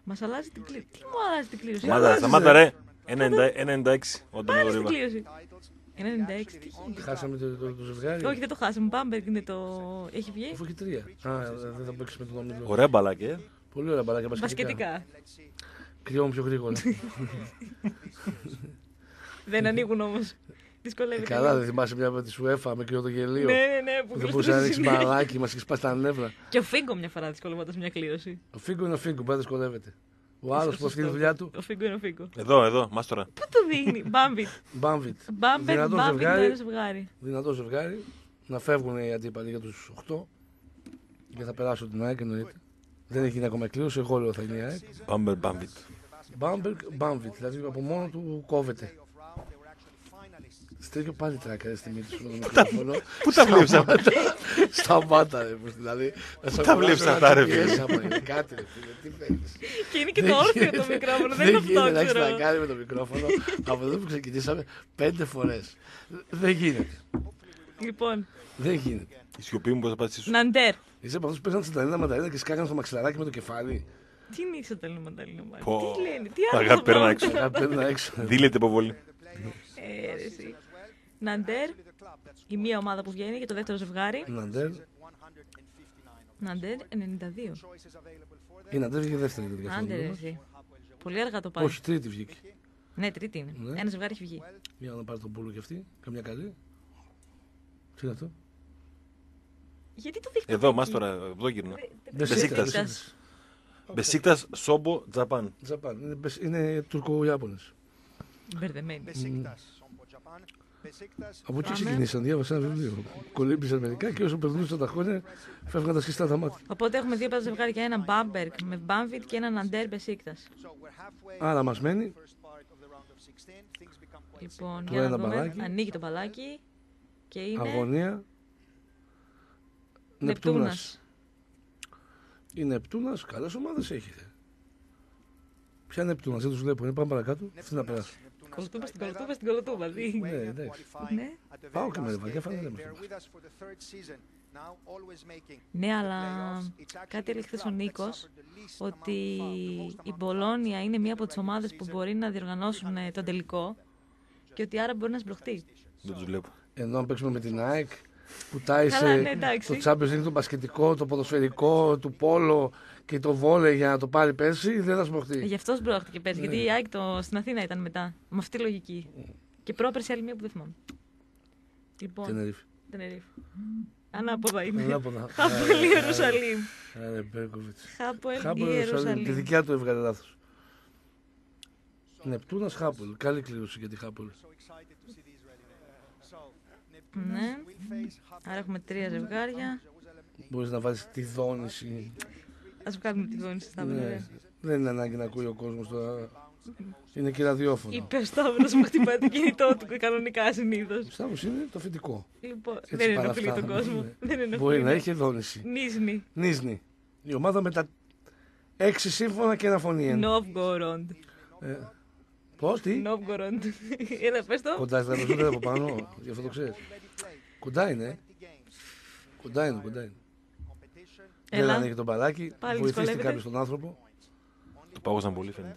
Μας αλλάζει την κλήρωση. Τι μου αλλάζει την κλήρωση; Μα- Σταμάτα, αλλάζεις, σταμάτα ρε. ρε. 96 όταν Πάλι το στην ρίβα. κλήρωση. 96, τι γίνεται; Χάσαμε το, το, το ζευγάρι. Όχι, δεν το χάσαμε. Μπάμπεργκ είναι το. Έχει βγει; Αφού έχει τρία. Α, δεν θα παίξει με τον όμιλο. Ωραία μπαλάκι, ε. Πολύ ωραία μπαλάκια μπασκετικά. Μπασκετικά. Κρυώνουν πιο γρήγορα. <laughs> Δεν ανοίγουν όμως. Ε, Δυσκολεύεται. Καλά, λίγο. δεν θυμάσαι μια από τη Σουέφα με κρυό το γελίο. Ναι, ναι, ναι. Που που δεν μπορούσε να ανοίξει γλιστρούσε. μπαλάκι, μας είχε σπάσει τα νεύρα. Και ο Φίγκο μια φορά δυσκολεύονταν σε μια κλήρωση. Ο Φίγκο είναι ο Φίγκο, πάντα δυσκολεύεται. Ο άλλος που αυτή είναι η Σωστός. δουλειά του, Ο Φίγκο είναι ο Φίγκο. Εδώ, εδώ, μάστορα. Πού το δίνει, Μπάμπιτ; Μπάμβιτ. Μπάμπερ, Δυνατό Μπάμπιτ, το ζευγάρι. ένα ζευγάρι. Δυνατό ζευγάρι. Να φεύγουν οι αντίπαλοι για τους 8 και θα περάσουν την ΑΕΚ εννοείται. Δεν έχει γίνει ακόμα κλήρωση, εγώ λέω θα είναι η ΑΕΚ. Μπάμπερ Μπάμπιτ. Μπάμπερ, Μπάμβιτ, δηλαδή από μόνο του κόβεται. Στέλνει πάλι τράκα στη μύτη σου με το μικρόφωνο. Πού τα βλέπεις αυτά; Σταμάτα, ρε, πως, δηλαδή. να τα βλέπεις αυτά, ρε, φίλε; φίλε. Κάτι, ρε, φίλε, τι θέλεις; Και είναι και Δεν το όρθιο γίνεται. το μικρόφωνο, δεν είναι γίνεται αυτό, να έχεις ξέρω. να κάνει με το μικρόφωνο από εδώ που ξεκινήσαμε πέντε φορές. Δεν γίνεται. Λοιπόν, Δεν γίνεται. Η σιωπή μου πώς θα πατήσεις; Ναντέρ. Είσαι από αυτούς που παίζαν τσιτανίνα μανταρίνα και σκάγαν στο μαξιλαράκι με το κεφάλι. Τι είναι η τέλο Μανταλίνα Μάρι. Πω. Τι λένε, τι άλλο. Αγάπη, θα παίρνα πω. έξω. Αγάπη, παίρνα έξω. Δίλεται υποβολή. Ε, ρε, εσύ. Ναντέρ, η μία ομάδα που βγαίνει και το δεύτερο ζευγάρι. Ναντέρ. Ναντέρ 92. Η Ναντέρ βγήκε δεύτερη για το Άντε ρε, διαφορετικό. εσύ. Πολύ αργά το πάει. Όχι, τρίτη βγήκε. Ναι, τρίτη είναι. Ναι. Ένα ζευγάρι έχει βγει. Για να πάρει τον πούλο κι αυτή. Καμιά καλή. Τι είναι αυτό; Γιατί το δείχνει. Εδώ, μάστορα, εδώ γυρνά. Μπεσίκτας. Μπεσίκτας. Μπεσίκτας Σόμπο Τζαπάν. Τζαπάν. Είναι, μπεσ- είναι Τουρκο-Ιάπωνες. Μπερδεμένη. Από εκεί Πάμε. ξεκινήσαν, διάβασα ένα βιβλίο. Κολύμπησαν μερικά και όσο περνούσαν τα χρόνια φεύγαν τα σχιστά τα μάτια. Οπότε έχουμε δύο πρώτα ζευγάρια. Ένα Μπάμπεργκ με Μπάμβιτ και ένα Ναντέρ Μπεσίκτας. Άρα μας μένει Λοιπόν, Του για να ένα δούμε. μπαλάκι. Ανοίγει το μπαλάκι και είναι Αγωνία. Νεπτούνας. Νεπτούνας. Η Νεπτούνας καλές ομάδες έχει. ρε. Ποια Νεπτούνας, δεν τους βλέπω. Είναι πάμε παρακάτω. Αυτή να περάσω. Κολοτούμπας στην κολοτούμπας στην κολοτούμπα. δι. Ναι, εντάξει. Ναι. Πάω και με βαριά φανέλα με Ναι, αλλά κάτι έλεγε χθες ο Νίκος ότι η Μπολόνια είναι μία από τις ομάδες που μπορεί να διοργανώσουν ε, τον τελικό και ότι άρα μπορεί να σμπλοχτεί. Δεν τους βλέπω. Ενώ αν παίξουμε με την ΑΕΚ που τάισε Καλά, ναι, εντάξει. το Champions League, το μπασκετικό, το ποδοσφαιρικό, το πόλο και το βόλε για να το πάρει πέρσι, δεν θα Ε, σπρωχτεί. Γι' αυτό σμπρώχτηκε πέρσι, Ναι. γιατί η ΑΕΚ το, στην Αθήνα ήταν μετά. Με αυτή τη λογική. Και πρόπερση άλλη μία που δεν θυμάμαι. Λοιπόν, Τενερίφη. Τενερίφη. Ανάποδα είναι. Ανάποδα. <laughs> Χάπολη Ιερουσαλήμ. Άρε, Μπέρκοβιτς. Χάπολη Χάπολ Ιερουσαλήμ. Τη Ιερουσαλήμ. δικιά του έβγαλε λάθος. Νεπτούνας Χάπολ. Καλή κλήρωση για τη Χάπολ. Ναι. Άρα έχουμε τρία ζευγάρια. Μπορείς να βάλει τη δόνηση. Α βγάλουμε τη δόνηση στα Ναι. βέβαια. Δεν είναι ανάγκη να ακούει ο κόσμος τώρα. Είναι και ραδιόφωνο. Είπε ο Σταύρο μου χτυπάει το κινητό του κανονικά συνήθως. Σταύρος είναι το φοιτικό. Λοιπόν, Έτσι δεν παρά ενοχλεί αυτά. τον κόσμο. Ναι. Δεν ενοχλεί. Μπορεί να έχει δόνηση. Νίσνη. Νίσνη. Η ομάδα με τα έξι σύμφωνα και ένα φωνήεν. Νόβγκοροντ. Ε, Πώ, τι; Νόβγκοροντ. Έλα, πες το. Κοντά στην Ρωσούτα από πάνω. Γι' αυτό το ξέρεις. Κοντά είναι. Κοντά είναι, κοντά είναι. Δεν Έλα. ανοίγει το μπαλάκι. Πάλι Βοηθήστε δυσκολεύεται. κάποιο τον άνθρωπο. Το πάγωσαν πολύ φαίνεται.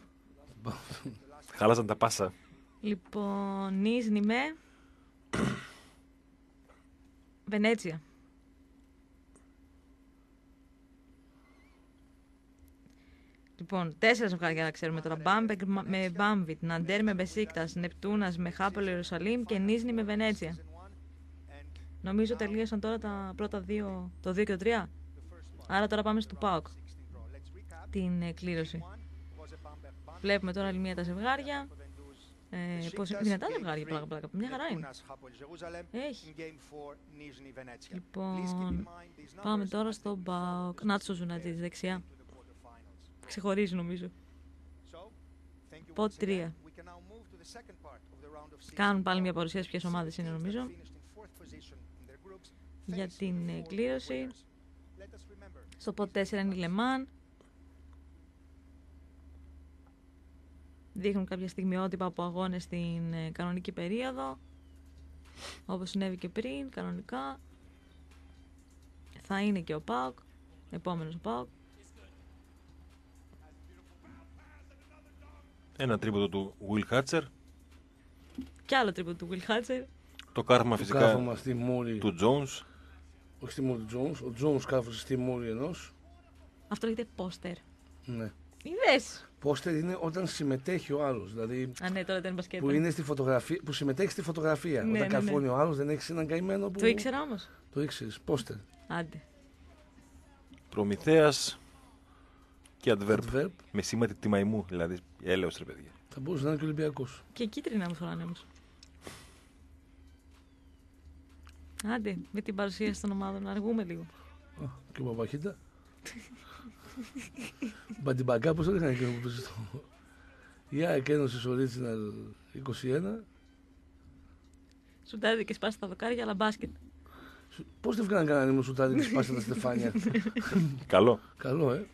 <laughs> Χάλασαν τα πάσα. Λοιπόν, Νίσνη με. Βενέτσια. Λοιπόν, τέσσερα ζευγάρια να ξέρουμε τώρα. Μπάμπεκ με Μπάμβιτ, Ναντέρ με Μπεσίκτας, Νεπτούνας με Χάπολο Ιερουσαλήμ και Νίσνη με Βενέτσια. Νομίζω τελείωσαν τώρα τα πρώτα δύο, το 2 και το 3. Άρα τώρα πάμε στο ΠΑΟΚ. Την ε, κλήρωση. Βλέπουμε τώρα άλλη μία τα ζευγάρια. Ε, πώς είναι δυνατά ζευγάρια, πλάκα, πλάκα. Μια χαρά είναι. Έχει. Λοιπόν, πάμε τώρα στο ΠΑΟΚ. Να τους ζουν τη δεξιά. Ξεχωρίζει νομίζω. Πότ 3. Κάνουν πάλι μια παρουσίαση ποιες ομάδες είναι νομίζω. Για την ε, κλήρωση. Στο πότ 4 είναι η Λεμάν. Δείχνουν κάποια στιγμιότυπα από αγώνες στην ε, κανονική περίοδο. Όπως συνέβη και πριν, κανονικά. Θα είναι και ο ΠΑΟΚ. Επόμενος ο ΠΑΟΚ. Ένα τρίποδο του Will Hatcher. Και άλλο τρίπο του Will Hatcher. Το κάρφωμα Το φυσικά κάθομαι στη μούρη. του Jones. Όχι στη μούρη του Τζόνς. Ο Τζόνς κάθωσε στη μούρη ενός. Αυτό λέγεται πόστερ. Ναι. Είδες! Πόστερ είναι όταν συμμετέχει ο άλλος. Δηλαδή Α, ναι, τώρα δεν είναι μπασκέτα. που, είναι στη φωτογραφία, που συμμετέχει στη φωτογραφία. Ναι, όταν ναι, ναι. καρφώνει ο άλλος, δεν έχεις έναν καημένο που. Το ήξερα όμως. Το ήξερες. Πόστερ. Άντε. Προμηθέας και Adverb. Adverb. Με σήμα τη μαϊμού, δηλαδή έλεος ρε παιδιά. Θα μπορούσε να είναι και Ολυμπιακός. Και κίτρινα μου φοράνε όμως. Άντε, με την παρουσίαση των ομάδων, να αργούμε λίγο. Και ο Παπαχίτα. Μπαντιμπαγκά, πώς το είχαν και που παίζει στο. Η ΑΕΚ Ένωσης Original 21. Σουτάρει και σπάσει τα δοκάρια, αλλά μπάσκετ. Πώς δεν βγάλαν κανένα μου σουτάρι και σπάσε τα στεφάνια; Καλό. Καλό, ε.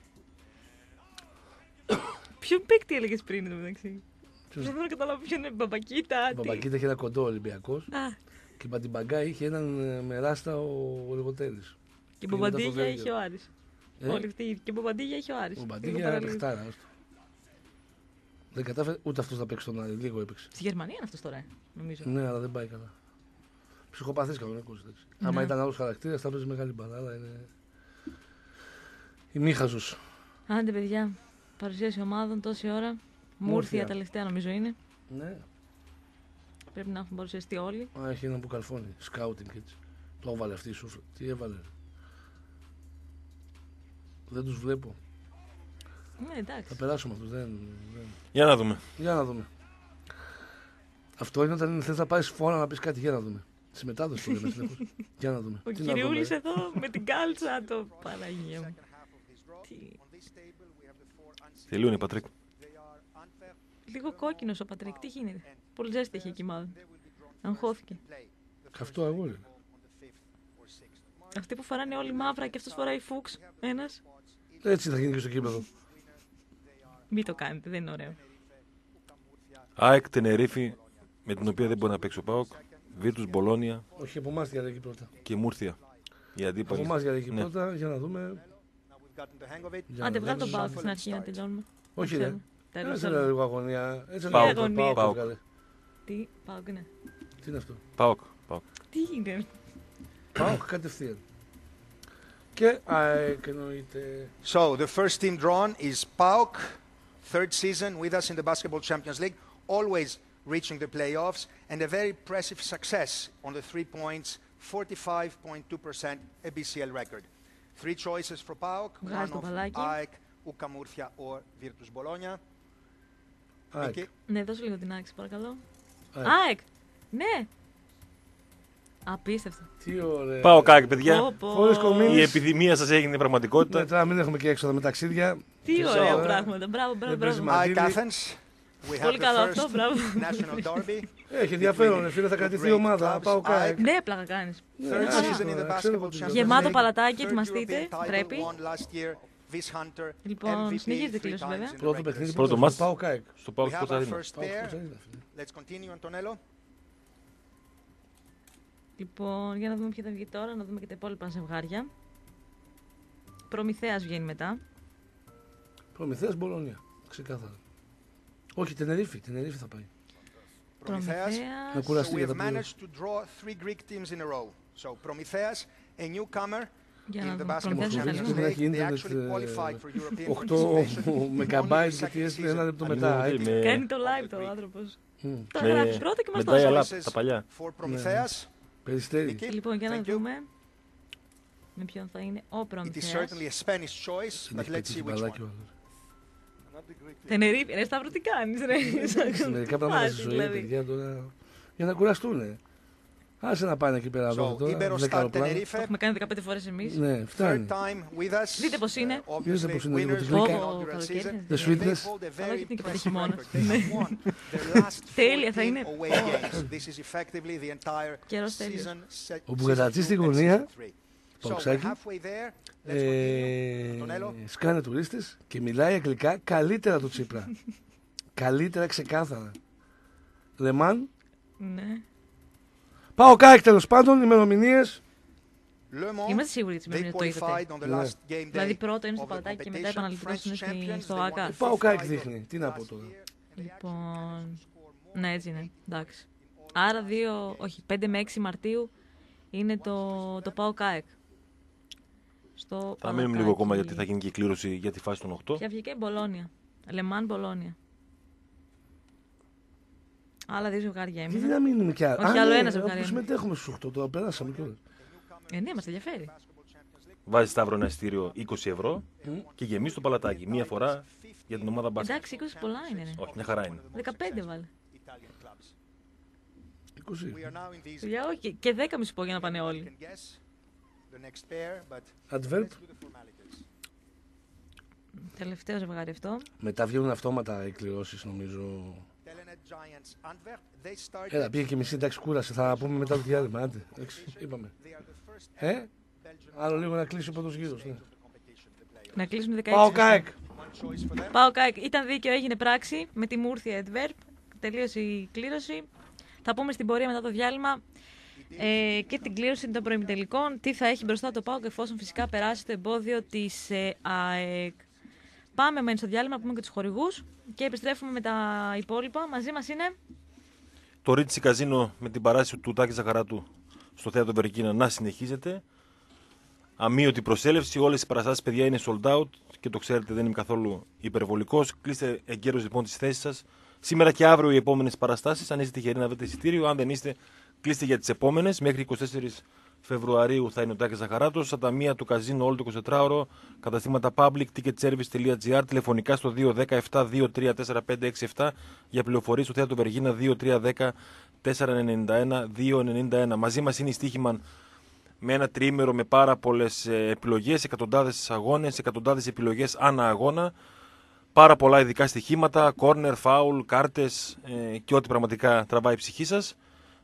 Ποιο παίκτη έλεγες πριν εδώ μεταξύ; Ποιος; Δεν μπορώ να καταλάβω ποιο είναι μπαμπακίτα. Ο τι; Παπακίτα είχε ένα κοντό Ολυμπιακός Α, και η Μπαντιμπαγκά είχε έναν ε, με ράστα ο, ο Λεγοτέλη. και Πήγε μετά στο μπομπαντίγια Βέλγιο. είχε ο Άρης. Ε; Όλοι αυτοί οι ίδιοι. Και μπομπαντίγια είχε ο Άρης. Ο Λίγο Μπαντίγια era παραλίγο. παιχτάρα. άστο. Δεν κατάφερε ούτε αυτός να παίξει τον Άρη. Λίγο έπαιξε. Στη Γερμανία είναι αυτός τώρα, ε, νομίζω. Ναι, αλλά δεν πάει καλά. Ψυχοπαθής κανονικό. Ναι. Άμα ήταν άλλος χαρακτήρας θα παίζει μεγάλη μπαλά. Αλλά είναι. Ημίχαζο. Άντε, παιδιά. Παρουσίαση ομάδων τόση ώρα. Μούρθια Μούρθια. τελευταία νομίζω είναι. Ναι. Πρέπει να έχουν παρουσιαστεί όλοι. Α, έχει έναν που καλφώνει. Σκάουτινγκ έτσι. Το έβαλε αυτή η σούφλα. Τι έβαλε; Δεν τους βλέπω. Ναι, εντάξει. Θα περάσουμε αυτού. Δεν, δεν. Για να δούμε. Για να δούμε. Αυτό είναι όταν θες να πάρεις φόρα να πεις κάτι. Για να δούμε. Στη μετάδοση το λέμε συνεχώς. <laughs> Για να δούμε. Ο Τι να κυριούλης δούμε. εδώ με την κάλτσα το Παναγία μου. Τι- Τελείωνε, Πατρίκ. Λίγο κόκκινος ο Πατρίκ. Τι γίνεται; Πολύ ζέστη είχε εκεί μάλλον. Αγχώθηκε. Καυτό αγόρι. Αυτοί που φοράνε όλοι μαύρα και αυτός φοράει φούξια. Ένας. Έτσι θα γίνει και στο γήπεδο. Μην το κάνετε, δεν είναι ωραίο. ΑΕΚ Τενερίφη, με την οποία δεν μπορεί να παίξει ο ΠΑΟΚ. Βίρτους Μπολόνια Όχι από εμάς για εκεί πρώτα. και Μούρθια. Οι Από αντίπαλοι. εμάς για εκεί Ναι. πρώτα για να δούμε. Για Άντε, να βγάλω τον δούμε. Πάοκ στην αρχή να τελειώνουμε. Όχι, Δεν ρε. ξέρω. Τέλος, Έτσι τέλος. είναι λίγο αγωνία. Έτσι ΠΑΟΚ, είναι αγωνία. ΠΑΟΚ, ΠΑΟΚ. καλέ. Τι, ΠΑΟΚ είναι. Τι είναι αυτό. Πάοκ. Πάοκ. Τι είναι. Πάοκ κατευθείαν. Και ΑΕΚ εννοείται. So the first team drawn is PAOK, third season with us in the Basketball Champions League, always reaching the playoffs, and a very impressive success on the three points, 45.2% a BCL record. Three choices for PAOK, Βγάζει one το of μπαλάκι. AEK, UCA Murcia or Virtus Bologna. ΑΕΚ. Mickey? Ναι, δώσε λίγο την άξι, παρακαλώ. ΑΕΚ. ΑΕΚ! Ναι! Απίστευτο. Τι ωραία. Πάοκ, ΑΕΚ, παιδιά. Πω, πω. Χωρίς κομμή. Η επιδημία σας έγινε πραγματικότητα. Ναι, τώρα μην έχουμε και έξοδα με ταξίδια. Τι Τις ωραία ωραία. πράγματα. Μπράβο, μπράβο, Δεν παίζει μπράβο. Μα- AEK Μαντήλη. Athens, we have Πολύ the καλό αυτό, first μπράβο. national derby. Έχει ενδιαφέρον, ρε φίλε, θα κρατηθεί η ομάδα. Πάω ΑΕΚ. Ναι, πλάκα κάνεις. Third Ναι, season in the τώρα, ξέρω Basketball ότι- Champions Γεμάτο League. παλατάκι, Third ετοιμαστείτε. European title Πρέπει. won last year. Vice Hunter, Λοιπόν, MVP συνεχίζεται η three κλήρωση, times βέβαια. in the Πρώτο regular παιχνίδι. season. Πρώτο που μάτς. Πάω ΑΕΚ. Στο We Πάοκ have our Κωνσταντίνα. first Πάω pair. Κωνσταντίνα, φίλε. Let's continue, Antonello. Λοιπόν, για να δούμε ποια θα βγει τώρα, να δούμε και τα υπόλοιπα ζευγάρια. Προμηθέας βγαίνει μετά. Προμηθέας Μπολόνια. Ξεκάθαρα. Όχι, Τενερίφη, Τενερίφη θα πάει. Προμηθέας, να κουραστεί για τα managed to draw three Greek teams in a row. So, για να δούμε, πρώτα έχει 8 μεγαμπάιτς γιατί έστειλε ένα λεπτό μετά. Κάνει το live το άνθρωπος. Το γράφει πρώτα και μας το έγραψε. Τα παλιά. Ναι. Περιστέρι. Λοιπόν, για να δούμε με ποιον θα είναι ο Προμηθέας. Είναι εκπαιτή ο άλλος. Τενερίφη, ρε Σταύρο, τι κάνεις ρε. Μερικά πράγματα στη Φάση, ζωή, δηλαδή. παιδιά, τώρα. Για να κουραστούν. Άσε να πάνε εκεί πέρα δω So, τώρα. Iberostar δέκα αεροπλάνα. Το Tenerife, έχουμε κάνει 15 φορές εμείς. Ναι, third φτάνει. time with us. Δείτε πώς είναι. Uh, Δείτε obviously πώς είναι λίγο winners την of the γλυκά. Ω, inaugural καλοκαίρι. season. The They sweetness. hold a Καλό very και την impressive χειμώνα. record. They have won their last <laughs> Τέλεια θα 14 είναι. away games. This is effectively the entire Καιρός τέλειος. season. se- Ο Μπουγατζής season στη two and γωνία, season three. So we're Παοξάκι. halfway there. Let's continue. Ε, Τονέλο. σκάνε τουρίστες και μιλάει αγγλικά καλύτερα του Τσίπρα. <laughs> καλύτερα ξεκάθαρα. Λεμάν. Ναι. Πάω κάκι τέλος πάντων, ημερομηνίες. Le Mans, Είμαστε σίγουροι για τις they ημερομηνίες το είδατε. qualified on the Ναι. last game Δηλαδή day πρώτο είναι στο of the παλατάκι και μετά competition. επαναληπτώσουν French στη- champions, στο they ΆΚΑ. won Πάω κάκι five δείχνει. Τι να πω last τώρα. year. Λοιπόν, ναι έτσι είναι, εντάξει. Άρα 2, όχι, 5 με 6 Μαρτίου είναι το, το ΠΑΟ ΚΑΕΚ. Στο Θα μείνουμε λίγο ακόμα γιατί θα γίνει και η κλήρωση για τη φάση των 8. Και βγήκε η Μπολόνια. Λεμάν Μπολόνια. Άλλα δύο ζευγάρια Γιατί έμειναν. να μείνουμε κι άλλα. Όχι, άλλο ένα ζευγάρι Που είναι. συμμετέχουμε στους 8 τώρα, περάσαμε κιόλας. Ε, ναι, μας ενδιαφέρει. Βάζει Σταύρο ένα ειστήριο 20 ευρώ και γεμίζει το παλατάκι. Μία φορά για την ομάδα μπάσκετ. Εντάξει, 20 πολλά είναι. Ναι. Όχι, μια χαρά είναι. 15 βάλε. Italian clubs. 20. We are now in these. Παιδιά, όχι, και 10 μη σου πω για να πάνε You όλοι. Adverb. let's do the formalities. Τελευταίο ζευγάρι αυτό. Μετά βγαίνουν αυτόματα οι κληρώσεις, νομίζω. Telenet Giants Antwerp, they started. Έλα, πήγε και μισή, εντάξει, κούρασε. Θα πούμε μετά το διάλειμμα. Άντε, εντάξει, είπαμε. They are the first Ε, Belgian άλλο λίγο να κλείσει ο πρώτος γύρος. Ναι. of the competition, the playoffs. Να κλείσουν 16. Πάω ΚΑΕΚ. One choice for them. Πάω ΚΑΕΚ. Ήταν δίκαιο, έγινε πράξη με τη Μούρθια Εντβέρπ. Τελείωσε η κλήρωση. Θα πούμε στην πορεία μετά το διάλειμμα ε, και την κλήρωση των προημιτελικών. Τι θα έχει μπροστά το ΠΑΟΚ εφόσον φυσικά περάσει το εμπόδιο της ε, ΑΕΚ. Πάμε μεν στο διάλειμμα να πούμε και τους χορηγούς και επιστρέφουμε με τα υπόλοιπα. Μαζί μας είναι. Το Ρίτσι Καζίνο με την παράσταση του Τάκη Ζαχαράτου στο θέατρο Βερκίνα να συνεχίζεται. Αμύωτη προσέλευση, όλες οι παραστάσεις παιδιά είναι sold out και το ξέρετε δεν είμαι καθόλου υπερβολικός. Κλείστε εγκαίρως λοιπόν τις θέσεις σας. Σήμερα και αύριο οι επόμενες παραστάσεις. Αν είστε τυχεροί να βρείτε εισιτήριο, αν δεν είστε, κλείστε για τις επόμενες. Μέχρι 24 Φεβρουαρίου θα είναι ο Τάκης Ζαχαράτος. Στα ταμεία του Καζίνο όλο το 24ωρο. Καταστήματα public, ticketservice.gr. Τηλεφωνικά στο 217-234-567 για πληροφορίες στο θέατρο Βεργίνα 2310-491-291. Μαζί μας είναι η Στίχημαν με ένα τριήμερο με πάρα πολλές επιλογές, εκατοντάδες αγώνες, εκατοντάδες επιλογές ανά αγώνα. πάρα πολλά ειδικά στοιχήματα, corner, foul, κάρτες ε, και ό,τι πραγματικά τραβάει η ψυχή σας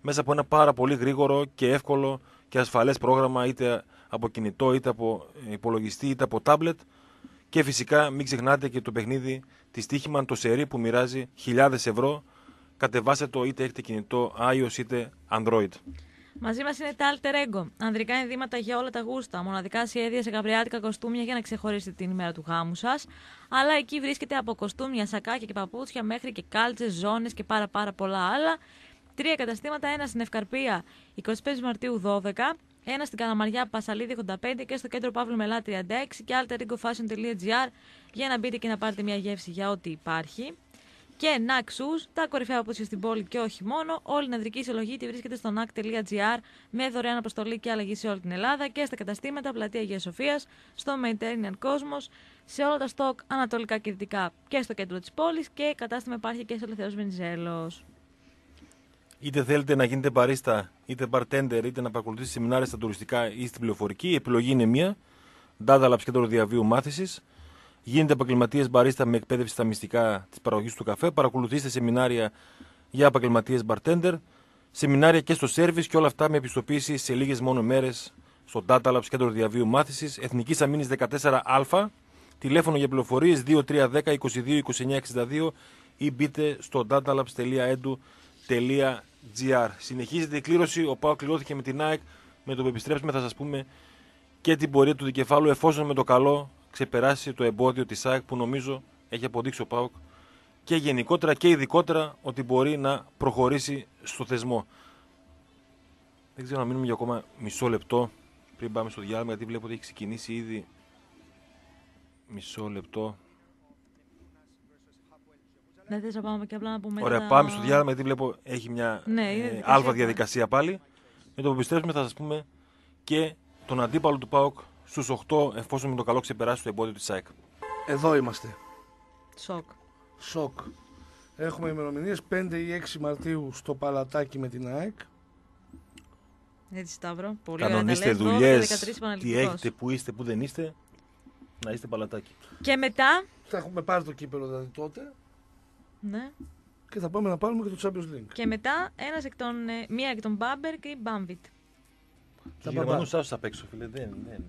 μέσα από ένα πάρα πολύ γρήγορο και εύκολο και ασφαλές πρόγραμμα είτε από κινητό, είτε από υπολογιστή, είτε από tablet. Και φυσικά μην ξεχνάτε και το παιχνίδι τη Τύχημαν, το σερί που μοιράζει χιλιάδες ευρώ. Κατεβάστε το είτε έχετε κινητό iOS είτε Android. Μαζί μας είναι τα Alter Ego. Ανδρικά ενδύματα για όλα τα γούστα. Μοναδικά σχέδια σε γαβριάτικα κοστούμια για να ξεχωρίσετε την ημέρα του γάμου σας. Αλλά εκεί βρίσκεται από κοστούμια, σακάκια και παπούτσια μέχρι και κάλτσες, ζώνες και πάρα πάρα πολλά άλλα. Τρία καταστήματα, ένα στην Ευκαρπία 25 Μαρτίου 12, ένα στην Καλαμαριά Πασαλίδη 85 και στο κέντρο Παύλου Μελά 36 και alteregofashion.gr για να μπείτε και να πάρετε μια γεύση για ό,τι υπάρχει. Και NAC τα κορυφαία παπούτσια στην πόλη και όχι μόνο. Όλη η ναδρική συλλογή τη βρίσκεται στο NAC.gr με δωρεάν αποστολή και αλλαγή σε όλη την Ελλάδα και στα καταστήματα Πλατεία Αγίας Σοφίας, στο Mediterranean Cosmos, σε όλα τα στόκ ανατολικά και δυτικά και στο κέντρο της πόλης και κατάστημα υπάρχει και στο Ελευθερό Βενιζέλος. Είτε θέλετε να γίνετε μπαρίστα, είτε bartender, είτε να παρακολουθήσετε σεμινάρια στα τουριστικά ή στην πληροφορική, η επιλογή είναι μία. Data Labs Κέντρο Διαβίου Μάθησης. Γίνετε επαγγελματίες μπαρίστα με εκπαίδευση στα μυστικά της παραγωγής του καφέ. Παρακολουθήστε σεμινάρια για επαγγελματίες bartender. Σεμινάρια και στο service και όλα αυτά με επιστοποίηση σε λίγες μόνο μέρες στο Data Labs Κέντρο Διαβίου Μάθησης. Εθνικής Αμήνης 14α. Τηλέφωνο για πληροφορίες 2310 22 29 62 ή μπείτε στο datalabs.edu.gr. Συνεχίζεται η κλήρωση. Ο Πάο κληρώθηκε με την ΑΕΚ. Με το που επιστρέψουμε θα σα πούμε και την πορεία του δικεφάλου εφόσον με το καλό ξεπεράσει το εμπόδιο τη ΑΕΚ που νομίζω έχει αποδείξει ο ΠΑΟΚ και γενικότερα και ειδικότερα ότι μπορεί να προχωρήσει στο θεσμό. Δεν ξέρω να μείνουμε για ακόμα μισό λεπτό πριν πάμε στο διάλειμμα γιατί βλέπω ότι έχει ξεκινήσει ήδη μισό λεπτό. Δεν θες να πάμε και απλά να πούμε Ωραία, τα... πάμε στο διάλειμμα γιατί βλέπω έχει μια Ναι, είναι ε, διαδικασία άλφα πάλι. διαδικασία πάλι. Με το που επιστρέψουμε θα σας πούμε και τον αντίπαλο του ΠΑΟΚ στους 8 εφόσον με το καλό ξεπεράσει το εμπόδιο της ΑΕΚ. Εδώ είμαστε. Σοκ. Σοκ. Έχουμε ημερομηνίες 5 ή 6 Μαρτίου στο Παλατάκι με την ΑΕΚ. Έτσι, Σταύρο. Πολύ Κανονίστε ωραία. τα λες. δουλειές. 12, 13 Τι επαναληπτικός. έχετε, που είστε, που δεν είστε. Να είστε παλατάκι. Και μετά; Θα έχουμε πάρει το κύπελο δηλαδή τότε Ναι. και θα πάμε να πάρουμε και το Champions League. Και μετά ένας εκ των, ε, μία εκ των Μπάμπερ και η Μπάμβιτ. Τα Τους μπαμπά. Γερμανούς άσους απ' έξω, φίλε. Δεν, δεν.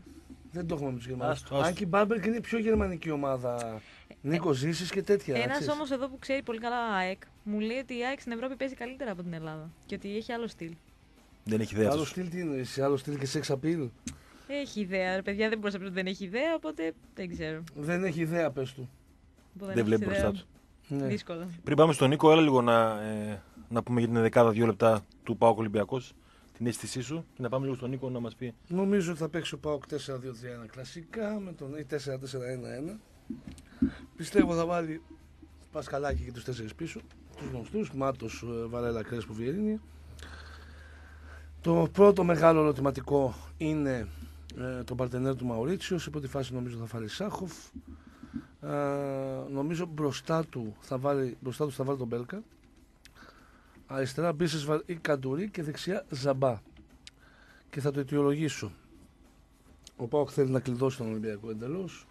Δεν το έχουμε με τους Γερμανούς. Άστο, άστο. Αν και η Μπάμπερκ είναι η πιο γερμανική ομάδα. Νίκος Ζήσης και τέτοια. Ένας ξέρεις. όμως εδώ που ξέρει πολύ καλά ΑΕΚ μου λέει ότι η ΑΕΚ στην Ευρώπη παίζει καλύτερα από την Ελλάδα. Και ότι έχει άλλο στυλ. δεν έχει ιδέα Άλλο αυτός. στυλ τι είναι, εσύ, άλλο στυλ και σεξ appeal; Έχει ιδέα. Ρε παιδιά δεν μπορεί να πει ότι δεν έχει ιδέα, οπότε δεν ξέρω. Δεν έχει ιδέα, πες του. Οπότε Δεν έχεις βλέπει ιδέα. μπροστά τους. Ναι. Δύσκολα. Πριν πάμε στον Νίκο, έλα λίγο να, ε, να πούμε για την δεκάδα δύο λεπτά του Πάοκ Ολυμπιακός. Την αίσθησή σου και να πάμε λίγο στον Νίκο να μας πει. Νομίζω ότι θα παίξει ο Πάοκ 4-2-3-1 κλασικά με τον ή 4-4-1-1. Πιστεύω θα βάλει Πασκαλάκη και τους τέσσερις πίσω. Τους γνωστούς, Μάτος, Βαρέλα, Κρέσπο, Βιερίνη. Το πρώτο μεγάλο ερωτηματικό είναι ε, το παρτενέρ του Μαουρίτσιος. Σε πρώτη φάση νομίζω θα βάλει Σάχοφ. Ε, νομίζω μπροστά του θα βάλει, μπροστά του θα βάλει τον Μπέλκα. Αριστερά Μπίσεσβαρ ή Καντουρί και δεξιά Ζαμπά. Και θα το αιτιολογήσω. Ο Πάοκ θέλει να κλειδώσει τον Ολυμπιακό εντελώς.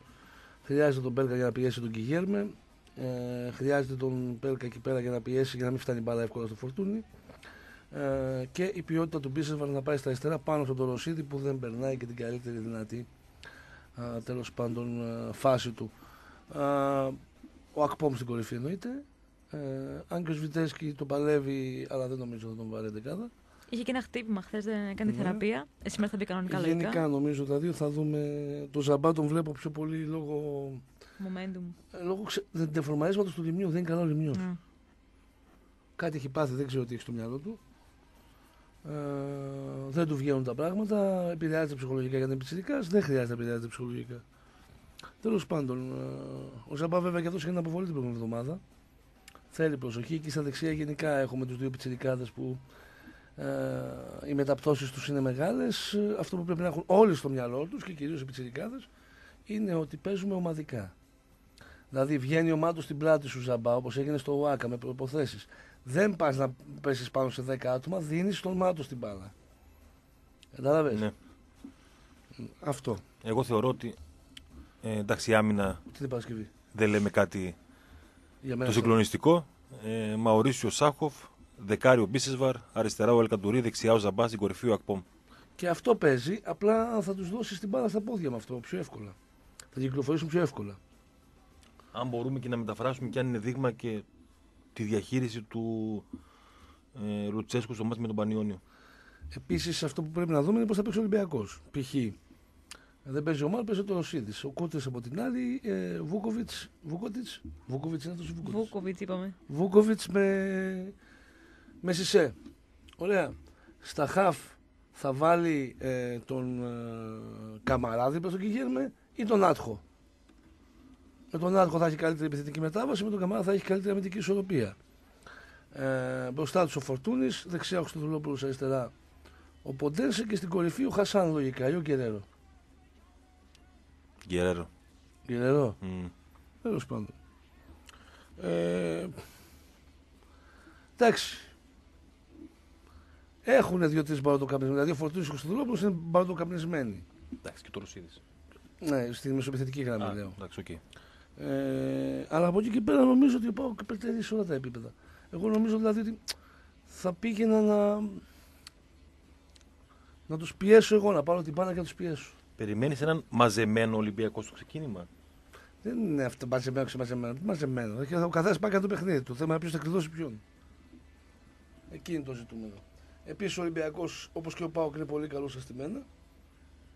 Χρειάζεται τον Μπέλκα για να πιέσει τον Κιγέρμε. Ε, χρειάζεται τον Μπέλκα εκεί πέρα για να πιέσει για να μην φτάνει μπάλα εύκολα στο φορτούνι. Ε, και η ποιότητα του Μπίσεσβαρ να πάει στα αριστερά πάνω στον Τωροσίδη που δεν περνάει και την καλύτερη δυνατή τέλος πάντων α, φάση του. Α, ο Ακπόμ στην κορυφή εννοείται. Ε, αν και ο Σβιτέσκι τον παλεύει, αλλά δεν νομίζω θα τον βάλει δεκάδα. Είχε και ένα χτύπημα χθες, δεν έκανε Ναι. θεραπεία. Ε, σήμερα θα μπει κανονικά λογικά. Γενικά νομίζω τα δύο θα δούμε. Το Ζαμπά τον βλέπω πιο πολύ λόγω. Momentum. ε, λόγω ξε... δεν- τεφορμαρίσματος του λιμνίου. Δεν είναι καλό λιμνίο. Ναι. Κάτι έχει πάθει, δεν ξέρω τι έχει στο μυαλό του. Ε, δεν του βγαίνουν τα πράγματα. Επηρεάζεται ψυχολογικά γιατί είναι πιτσιρικάς. Δεν χρειάζεται να επηρεάζεται ψυχολογικά. Τέλος πάντων, ε, ο Ζαμπά βέβαια και αυτός έχει αναποβολή την προηγούμενη εβδομάδα. Θέλει προσοχή και στα δεξιά γενικά έχουμε τους δύο πιτσιρικάδες που ε, οι μεταπτώσεις τους είναι μεγάλες. Ε, Αυτό που πρέπει να έχουν όλοι στο μυαλό τους και κυρίως οι πιτσιρικάδες είναι ότι παίζουμε ομαδικά. Δηλαδή βγαίνει η ομάδα του στην πλάτη σου Ζαμπά όπως έγινε στο ΟΑΚΑ με προποθέσει. Δεν πας να πέσεις πάνω σε 10 άτομα, δίνεις στον μάτο την μπάλα. Κατάλαβες; Ναι. Αυτό. Εγώ θεωρώ ότι ε, εντάξει, η άμυνα Τι την Παρασκευή; δεν λέμε κάτι Για μένα το αυτό. συγκλονιστικό. Ε, Μαωρίσιο Σάχοφ, δεκάριο Μπίσεσβαρ, αριστερά ο Ελκαντουρί, δεξιά ο Ζαμπά, στην κορυφή ο Ακπομ. Και αυτό παίζει, απλά θα τους δώσεις την μπάλα στα πόδια με αυτό πιο εύκολα. Θα κυκλοφορήσουν πιο εύκολα. Αν μπορούμε και να μεταφράσουμε και αν είναι δείγμα και τη διαχείριση του ε, Λουτσέσκου στο μάτι με τον Πανιόνιο. Επίσης, αυτό που πρέπει να δούμε είναι πώς θα παίξει ο Ολυμπιακός. Π.χ. δεν παίζει ο Μάρ, παίζει το Ρωσίδη. Ο Κότε από την άλλη, ε, Βούκοβιτς. Βούκοβιτς. Βούκοβιτς είναι αυτός ο Βούκοβιτς; Βούκοβιτς είπαμε. Βούκοβιτς με, με Σισε. Ωραία. Στα χαφ θα βάλει ε, τον ε, Καμαρά δίπλα στον Κιγέρμε ή τον Άτχο. Με τον Άτχο θα έχει καλύτερη επιθετική μετάβαση, με τον Καμαρά θα έχει καλύτερη αμυντική ισορροπία. Ε, μπροστά τους ο Φορτούνης, δεξιά ο Χρυστοδουλόπουλο αριστερά ο Ποντένσε και στην κορυφή ο Χασάν λογικά ή ο Γκερέρο. Γκερέρο. Γκερέρο. Μμ. Τέλος πάντων. Ε, εντάξει. Έχουν δύο-τρεις μπαρουτοκαπνισμένοι. Δηλαδή ο Φορτούνης και ο Χριστοδουλόπουλος είναι μπαρουτοκαπνισμένοι. Εντάξει, και Τοροσίδης. Ναι, στη μεσοπιθετική γραμμή λέω. Εντάξει, οκ. Ε, αλλά από εκεί και πέρα νομίζω ότι ο ΠΑΟΚ υπερτερεί σε όλα τα επίπεδα. Εγώ νομίζω δηλαδή ότι θα πήγαινα να. να τους πιέσω εγώ, να πάρω την μπάλα και να τους πιέσω. Περιμένεις έναν μαζεμένο Ολυμπιακό στο ξεκίνημα; Δεν είναι αυτό μαζεμένο και μαζεμένο. Τι μαζεμένο. Έχει- Ο καθένας πάει για το παιχνίδι του. Το θέμα είναι ποιος θα κλειδώσει ποιον. Εκεί είναι το ζητούμενο. Επίσης ο Ολυμπιακός, όπως και ο Πάοκ, είναι πολύ καλός στα στημένα.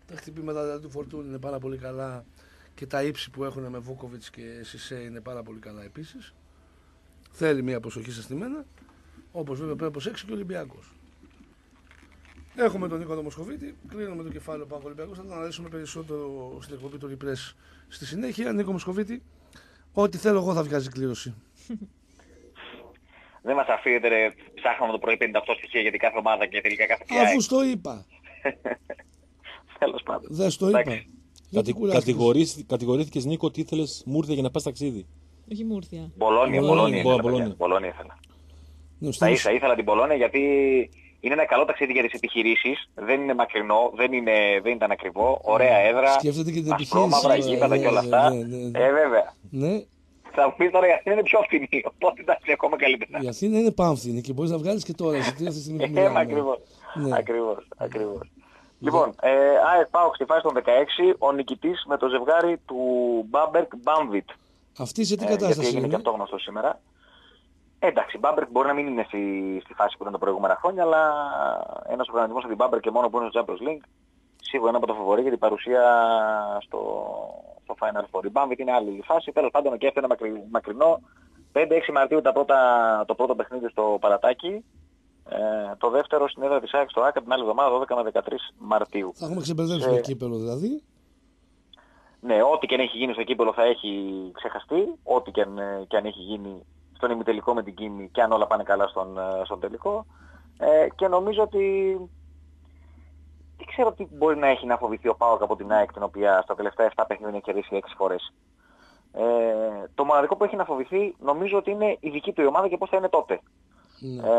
Τα χτυπήματα δηλαδή, του Φορτούν είναι πάρα πολύ καλά και τα ύψη που έχουν με Βούκοβιτς και Σισε είναι πάρα πολύ καλά επίσης. Θέλει μια προσοχή στα στημένα. Όπως βέβαια πρέπει να προσέξει και ο Ολυμπιακός. Έχουμε τον Νίκο Μοσχοβίτη. Κλείνουμε το κεφάλαιο Πάοκ Ολυμπιακό. Θα το αναλύσουμε περισσότερο στην εκπομπή του Repress στη συνέχεια. Νίκο Μοσχοβίτη, ό,τι θέλω εγώ θα βγάζει κλήρωση. <laughs> Δεν μας αφήνετε ρε, ψάχναμε το πρωί 58 στοιχεία για την κάθε ομάδα και τελικά κάθε Αφού πλάι. στο είπα. <laughs> Τέλος πάντων. Δεν στο είπα. Εντάξει. Γιατί Κατη, κουράστηκες; κατηγορήθη- κατηγορήθηκες Νίκο ότι ήθελες μούρθια για να πας ταξίδι. Όχι Μούρθια. Μπολόνια, Μπολόνια, Μπολόνια ήθελα. Μπολόνια. παιδιά. Μπολόνια ήθελα. Ναι, ο Τα Στέλιος- ίσα ήθελα την Μπολόνια γιατί είναι ένα καλό ταξίδι για τις επιχειρήσεις. Δεν είναι μακρινό, δεν, είναι, δεν ήταν ακριβό. Ωραία έδρα. Σκέφτεται και την ασπρόμαυρα επιχείρηση. γήπεδα Ναι, και όλα ναι, αυτά. ναι, ναι, ναι. Ε, βέβαια. Ναι, Θα μου πεις τώρα η Αθήνα είναι πιο φθηνή, <laughs> οπότε εντάξει ακόμα καλύτερα. η Αθήνα είναι πάμφθινη και μπορείς να βγάλεις και τώρα εισιτήρια αυτή τη στιγμή που Ε, μιλάμε. ακριβώς. Ναι. Ακριβώς, ακριβώς. Λοιπόν, ε, ΑΕ πάω στη φάση των 16, ο νικητής με το ζευγάρι του Μπάμπερκ Μπάμβιτ. Αυτή σε τι Ε, γιατί κατάσταση έγινε και είναι; αυτό γνωστό σήμερα. Ε, εντάξει, η Μπάμπερκ μπορεί να μην είναι στη, στη φάση που ήταν τα προηγούμενα χρόνια, αλλά ένας οργανισμός σαν την Μπάμπερκ και μόνο που είναι στο Champions League, σίγουρα είναι από το φοβορή για την παρουσία στο, στο Final Four. Η Μπάμβιτ είναι άλλη φάση, τέλος πάντων και αυτό είναι μακρι, μακρινό. 5-6 Μαρτίου τα πρώτα, το πρώτο παιχνίδι στο Παρατάκι. Ε, το δεύτερο στην έδρα της ΑΕΚ στο ΆΚΑ την άλλη εβδομάδα 12 με 13 Μαρτίου. Θα έχουμε ξεμπερδέψει Ε, το κύπελο δηλαδή. Ναι, ό,τι και αν έχει γίνει στο κύπελο θα έχει ξεχαστεί. Ό,τι και αν, ε, και αν έχει γίνει στον ημιτελικό με την Κίνη και αν όλα πάνε καλά στον, ε, στον τελικό. Ε, και νομίζω ότι δεν ξέρω τι μπορεί να έχει να φοβηθεί ο Πάοκ από την ΑΕΚ την οποία στα τελευταία 7 παιχνίδια έχει κερδίσει 6 φορές. Ε, το μοναδικό που έχει να φοβηθεί νομίζω ότι είναι η δική του η ομάδα και πώς θα είναι τότε. Ναι. Ε,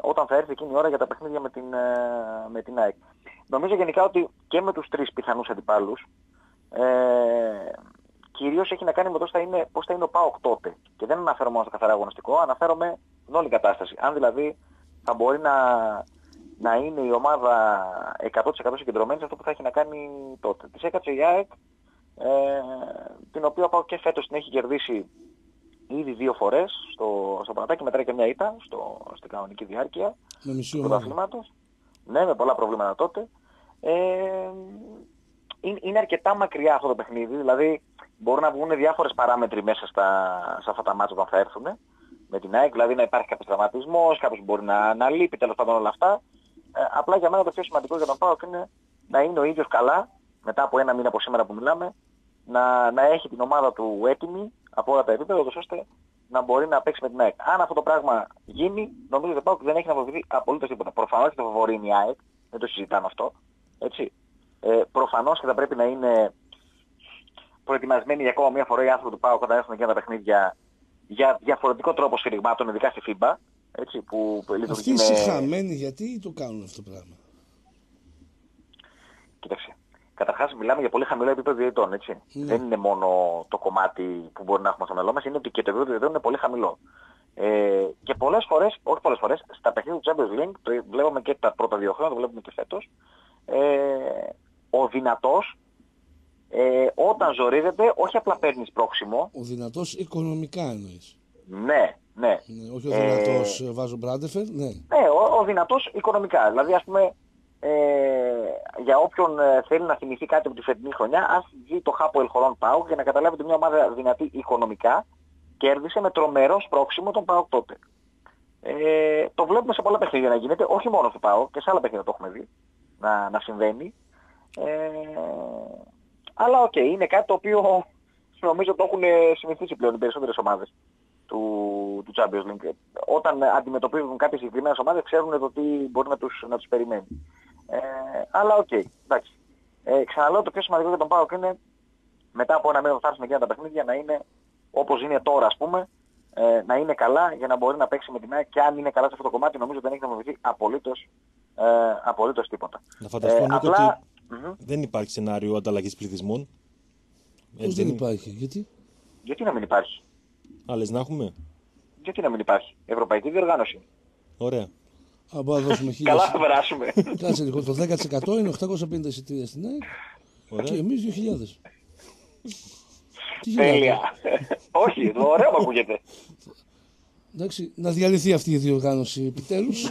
όταν θα έρθει εκείνη η ώρα για τα παιχνίδια με την, ε, με την ΑΕΚ. Νομίζω γενικά ότι και με τους τρεις πιθανούς αντιπάλους ε, κυρίως έχει να κάνει με το πώς θα είναι, πώς θα είναι ο ΠΑΟΚ τότε. Και δεν αναφέρομαι μόνο στο καθαρά αγωνιστικό, αναφέρομαι στην όλη κατάσταση. Αν δηλαδή θα μπορεί να, να είναι η ομάδα 100% συγκεντρωμένη σε αυτό που θα έχει να κάνει τότε. Της έκατσε η ΑΕΚ, ε, την οποία ο ΠΑΟΚ και φέτος την έχει κερδίσει ήδη δύο φορές στο, στο Πανατάκι, μετράει και μια ήττα στο, στην κανονική διάρκεια Με μισή του ομάδα. πρωταθλήματος. Ναι, με πολλά προβλήματα τότε. Ε, είναι, είναι αρκετά μακριά αυτό το παιχνίδι, δηλαδή μπορούν να βγουν διάφορες παράμετροι μέσα στα, σε αυτά τα μάτια όταν θα έρθουν με την ΑΕΚ, δηλαδή να υπάρχει κάποιος τραυματισμός, κάποιος μπορεί να, να λείπει, τέλος πάντων όλα αυτά. Ε, απλά για μένα το πιο σημαντικό για τον ΠΑΟΚ είναι να είναι ο ίδιος καλά, μετά από ένα μήνα από σήμερα που μιλάμε, να, να έχει την ομάδα του έτοιμη από όλα τα επίπεδα, ούτως ώστε να μπορεί να παίξει με την ΑΕΚ. Αν αυτό το πράγμα γίνει, νομίζω ότι ο ΠΑΟΚ δεν έχει να φοβηθεί απολύτως τίποτα. Προφανώς και το φοβορεί είναι η ΑΕΚ, δεν το συζητάμε αυτό. Έτσι. Ε, προφανώς και θα πρέπει να είναι προετοιμασμένοι για ακόμα μια φορά οι άνθρωποι του ΠΑΟΚ όταν έρθουν και τα παιχνίδια για διαφορετικό τρόπο σφυριγμάτων, ειδικά στη FIBA. Έτσι, που λειτουργεί Αυτοί με... οι συχαμένοι γιατί το κάνουν αυτό το πράγμα; Κοίταξε. Καταρχάς, μιλάμε για πολύ χαμηλό επίπεδο διαιτητών, έτσι. Ναι. Δεν είναι μόνο το κομμάτι που μπορεί να έχουμε στο μυαλό μας, είναι ότι και το επίπεδο διαιτητών είναι πολύ χαμηλό. Ε, και πολλές φορές, όχι πολλές φορές, στα παιχνίδια του Champions League, το βλέπαμε και τα πρώτα δύο χρόνια, το βλέπουμε και φέτος, ε, ο δυνατός ε, όταν ζορίζεται, όχι απλά παίρνεις πρόξιμο, Ο δυνατός οικονομικά εννοείς. ναι, ναι. Ναι, όχι ο Ε, δυνατό Βάζο Μπράντεφερ, ναι. Ναι, ο, ο δυνατός οικονομικά. Δηλαδή, ας πούμε, ε, για όποιον ε, θέλει να θυμηθεί κάτι από τη φετινή χρονιά, ας δει το Χάποελ Χολόν ΠΑΟΚ για να καταλάβει ότι μια ομάδα δυνατή οικονομικά κέρδισε με τρομερό σπρώξιμο τον ΠΑΟΚ τότε. Ε, το βλέπουμε σε πολλά παιχνίδια να γίνεται, όχι μόνο στο ΠΑΟΚ, και σε άλλα παιχνίδια το έχουμε δει να, να συμβαίνει. Ε, αλλά οκ, είναι κάτι το οποίο νομίζω το έχουν συνηθίσει πλέον οι περισσότερες ομάδες του, του Champions League. Όταν αντιμετωπίζουν κάποιες συγκεκριμένες ομάδες ξέρουν το τι μπορεί να τους, να τους περιμένει. Ε, αλλά οκ, εντάξει. Ε, ξαναλέω το πιο σημαντικό για τον ΠΑΟΚ είναι μετά από ένα μήνα που θα έρθουν εκείνα τα παιχνίδια να είναι όπως είναι τώρα ας πούμε ε, να είναι καλά για να μπορεί να παίξει με την ΑΕΚ και αν είναι καλά σε αυτό το κομμάτι νομίζω δεν έχει να φοβηθεί απολύτως, ε, απολύτως τίποτα. Να φανταστώ, Νίκο, απλά... ότι Μμμ. δεν υπάρχει σενάριο ανταλλαγής πληθυσμών. Πώ Έτσι δεν είναι. υπάρχει, γιατί; Γιατί να μην υπάρχει; Άλλες να έχουμε; Γιατί να μην υπάρχει; Ευρωπαϊκή διοργάνωση. Ωραία. Αν μπορούμε να δώσουμε χίλια. Καλά θα περάσουμε. Κάτσε λίγο. Το 10% είναι 850 εισιτήρια στην ΑΕΚ Ωραία. και εμείς 2.000. Τι Τέλεια. γίνεται. Όχι, το ωραίο μου ακούγεται. Εντάξει, να διαλυθεί αυτή η διοργάνωση επιτέλους.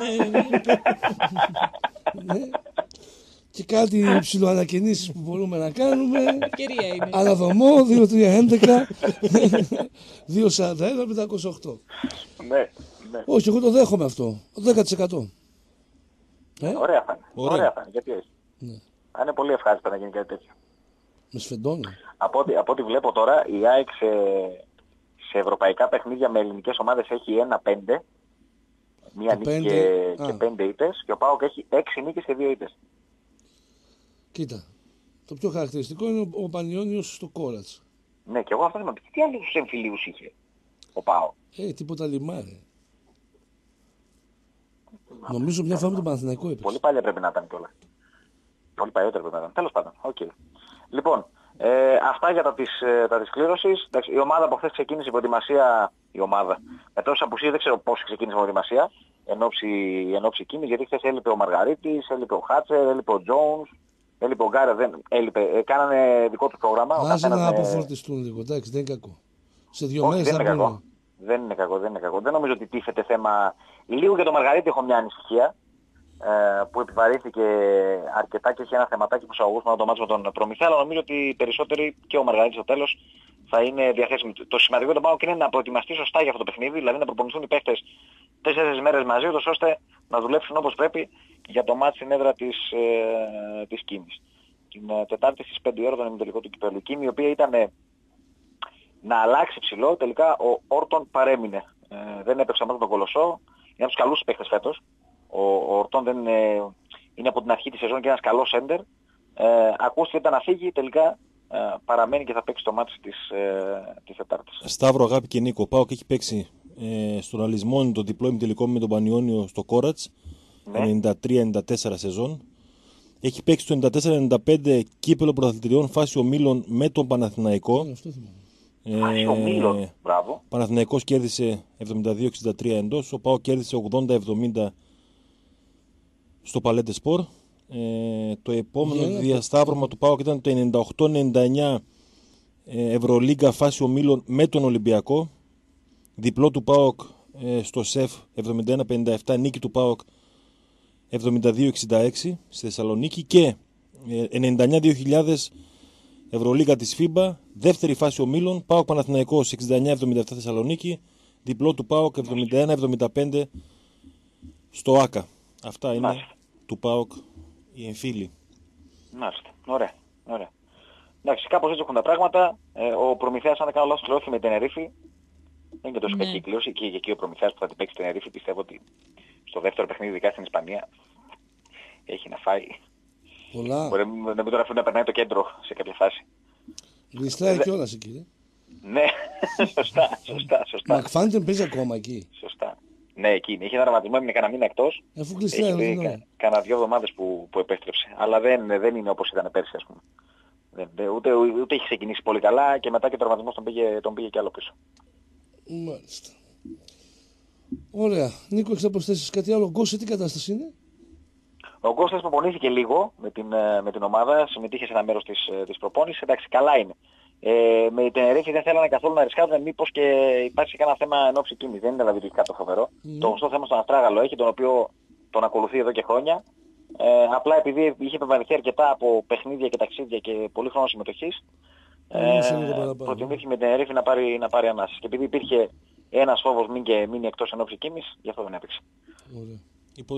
Ναι. Και κάτι ψηλοανακαινήσεις που μπορούμε να κάνουμε. Ευκαιρία είναι. Αναδομό 2311 241 508. ναι, ναι. Όχι, εγώ το δέχομαι αυτό. 10%. Ε, Ωραία θα είναι. Ωραία. Ωραία θα είναι. Γιατί όχι. Ναι. Θα είναι πολύ ευχάριστο να γίνει κάτι τέτοιο. με σφεντώνει. Από ό,τι, από ό,τι βλέπω τώρα, η ΑΕΚ σε, σε ευρωπαϊκά παιχνίδια με ελληνικές ομάδες έχει 1-5. Μία Το νίκη πέντε- και, α. και πέντε ήττες. Και ο ΠΑΟΚ έχει 6 νίκες και 2 ήττες. Κοίτα. Το πιο χαρακτηριστικό είναι ο, ο Πανιόνιος στο Κόρατς. Ναι, και εγώ αυτό είμαι. Τι άλλους εμφυλίους είχε ο ΠΑΟΚ. Ε, τίποτα λιμάρι. Νομίζω μια φορά με τον Παναθηναϊκό έπαιξε. Πολύ παλιά πρέπει να ήταν κιόλας. Πολύ παλιότερα πρέπει να ήταν. Τέλος πάντων. Οκ. Λοιπόν, ε, αυτά για τα της, ε, τα της κλήρωσης. Εντάξει, η ομάδα από χθες ξεκίνησε η προετοιμασία, η ομάδα. Με τόσες απουσίες δεν ξέρω πώς ξεκίνησε η προετοιμασία. Εν ώψη, εν ώψη εκείνης, γιατί χθες έλειπε ο Μαργαρίτης, έλειπε ο Χάτσερ, έλειπε ο Τζόουνς, έλειπε ο Γκάρε, δεν έλειπε. Ε, κάνανε δικό του πρόγραμμα. Ο Βάζει καθένας να με- αποφορτιστούν λίγο. Εντάξει, δεν είναι κακό. Σε δύο όχι, μέρες δεν θα είναι κακό. πούνε. Δεν είναι κακό, δεν είναι κακό. Δεν νομίζω ότι τίθεται θέμα. Λίγο για τον Μαργαρίτη έχω μια ανησυχία ε, που επιβαρύνθηκε αρκετά και έχει ένα θεματάκι που αγούγουμε το μάτσο με τον Προμηθέα, αλλά νομίζω ότι οι περισσότεροι και ο Μαργαρίτης στο τέλος θα είναι διαθέσιμοι. Το σημαντικό το πάω και είναι να προετοιμαστεί σωστά για αυτό το παιχνίδι, δηλαδή να προπονηθούν οι παίχτες τέσσερις μέρες μαζί, ούτως ώστε να δουλέψουν όπως πρέπει για το μάτσο στην έδρα της, ε, της Κίνης. Την ε, Τετάρτη στις 5 η ώρα τον ημιτελικό του Κυπέλου. Η Κίνη, η οποία ήταν ε, να αλλάξει ψηλό, τελικά ο Όρτον παρέμεινε. Ε, δεν έπαιξε μέσα τον Κολοσσό. Είναι από τους καλούς παίχτες φέτος. Ο, ο Όρτον δεν είναι, είναι από την αρχή της σεζόν και ένας καλός σέντερ. Ε, ακούστηκε ήταν να φύγει, τελικά ε, παραμένει και θα παίξει το μάτι της, ε, της Τετάρτης. Σταύρο, αγάπη και Νίκο. Πάω και έχει παίξει ε, στον Αλυσμόνι το διπλό ημιτελικό με τον Πανιόνιο στο Κόρατς. Ναι. 93-94 σεζόν. Έχει παίξει το 94-95 κύπελο πρωταθλητριών φάση ομίλων με τον Παναθηναϊκό. Ε, Αυτό θυμάμαι. Ε, ο Μίλον, μπράβο. Παναθηναϊκός κέρδισε 72-63 εντός, ο ΠΑΟ κέρδισε 80-70 στο Παλέντε Σπορ. Ε, το επόμενο Για να το- διασταύρωμα του ΠΑΟ ήταν το 98-99 ε, Ευρωλίγκα φάση ομίλων με τον Ολυμπιακό. Διπλό του ΠΑΟΚ ε, στο ΣΕΦ 71-57, νίκη του ΠΑΟΚ 72-66 στη Θεσσαλονίκη και ε, 99-2000 Ευρωλίγα της FIBA, δεύτερη φάση ομίλων, ΠΑΟΚ Παναθηναϊκός 69-77 Θεσσαλονίκη, διπλό του ΠΑΟΚ 71-75 στο ΆΚΑ. Αυτά είναι Μάλιστα. του ΠΑΟΚ οι εμφύλοι. Μάλιστα. Ωραία. Ωραία. Εντάξει, κάπως έτσι έχουν τα πράγματα. Ε, ο Προμηθέας, αν δεν κάνω λάθος, κληρώθηκε με την Ερήφη. Δεν είναι και τόσο Ναι. κακή η κλήρωση. Και εκεί ο Προμηθέας που θα την παίξει την Ερήφη πιστεύω ότι στο δεύτερο παιχνίδι, ειδικά στην Ισπανία, έχει να φάει. Πολλά. Μπορεί να μην να μην τον αφήνουν να περνάει το κέντρο σε κάποια φάση. Γλιστράει κιόλας εκεί. ρε. Ναι, <laughs> σωστά, σωστά, σωστά. Μακφάντεν παίζει ακόμα εκεί. Σωστά. Ναι, εκείνη. Είχε ένα δραματισμό, έμεινε κανένα μήνα εκτός. Αφού Έχει γλιστράει όλη πει την ώρα. κα- κάνα δύο εβδομάδες που, που επέστρεψε. Αλλά δεν, δεν είναι όπως ήταν πέρσι, ας πούμε. Δεν, δεν, ούτε, ούτε έχει ξεκινήσει πολύ καλά και μετά και ο τραυματισμός τον πήγε, τον πήγε και άλλο πίσω. Μάλιστα. Ωραία. Νίκο, έχεις να προσθέσεις κάτι άλλο; Ο σε τι κατάσταση είναι; Ο Κώστας προπονήθηκε λίγο με την, ε, με την ομάδα, συμμετείχε σε ένα μέρος της, ε, της προπόνησης. Εντάξει, καλά είναι. Ε, με την Ερήφη δεν θέλανε καθόλου να ρισκάρουν μήπως και υπάρχει κανένα θέμα ενόψη κίνηση. Δεν είναι δηλαδή ότι κάτι φοβερό. Mm. Το γνωστό θέμα στον Αστράγαλο έχει, τον οποίο τον ακολουθεί εδώ και χρόνια. Ε, απλά επειδή είχε επιβαρυνθεί αρκετά από παιχνίδια και ταξίδια και πολύ χρόνο συμμετοχής, ε, προτιμήθηκε με την Ερήφη να πάρει, να πάρει ανάσες. Και επειδή υπήρχε ένας φόβος μην και μείνει εκτός ενόψη κίνησης, γι' αυτό δεν έπαιξε.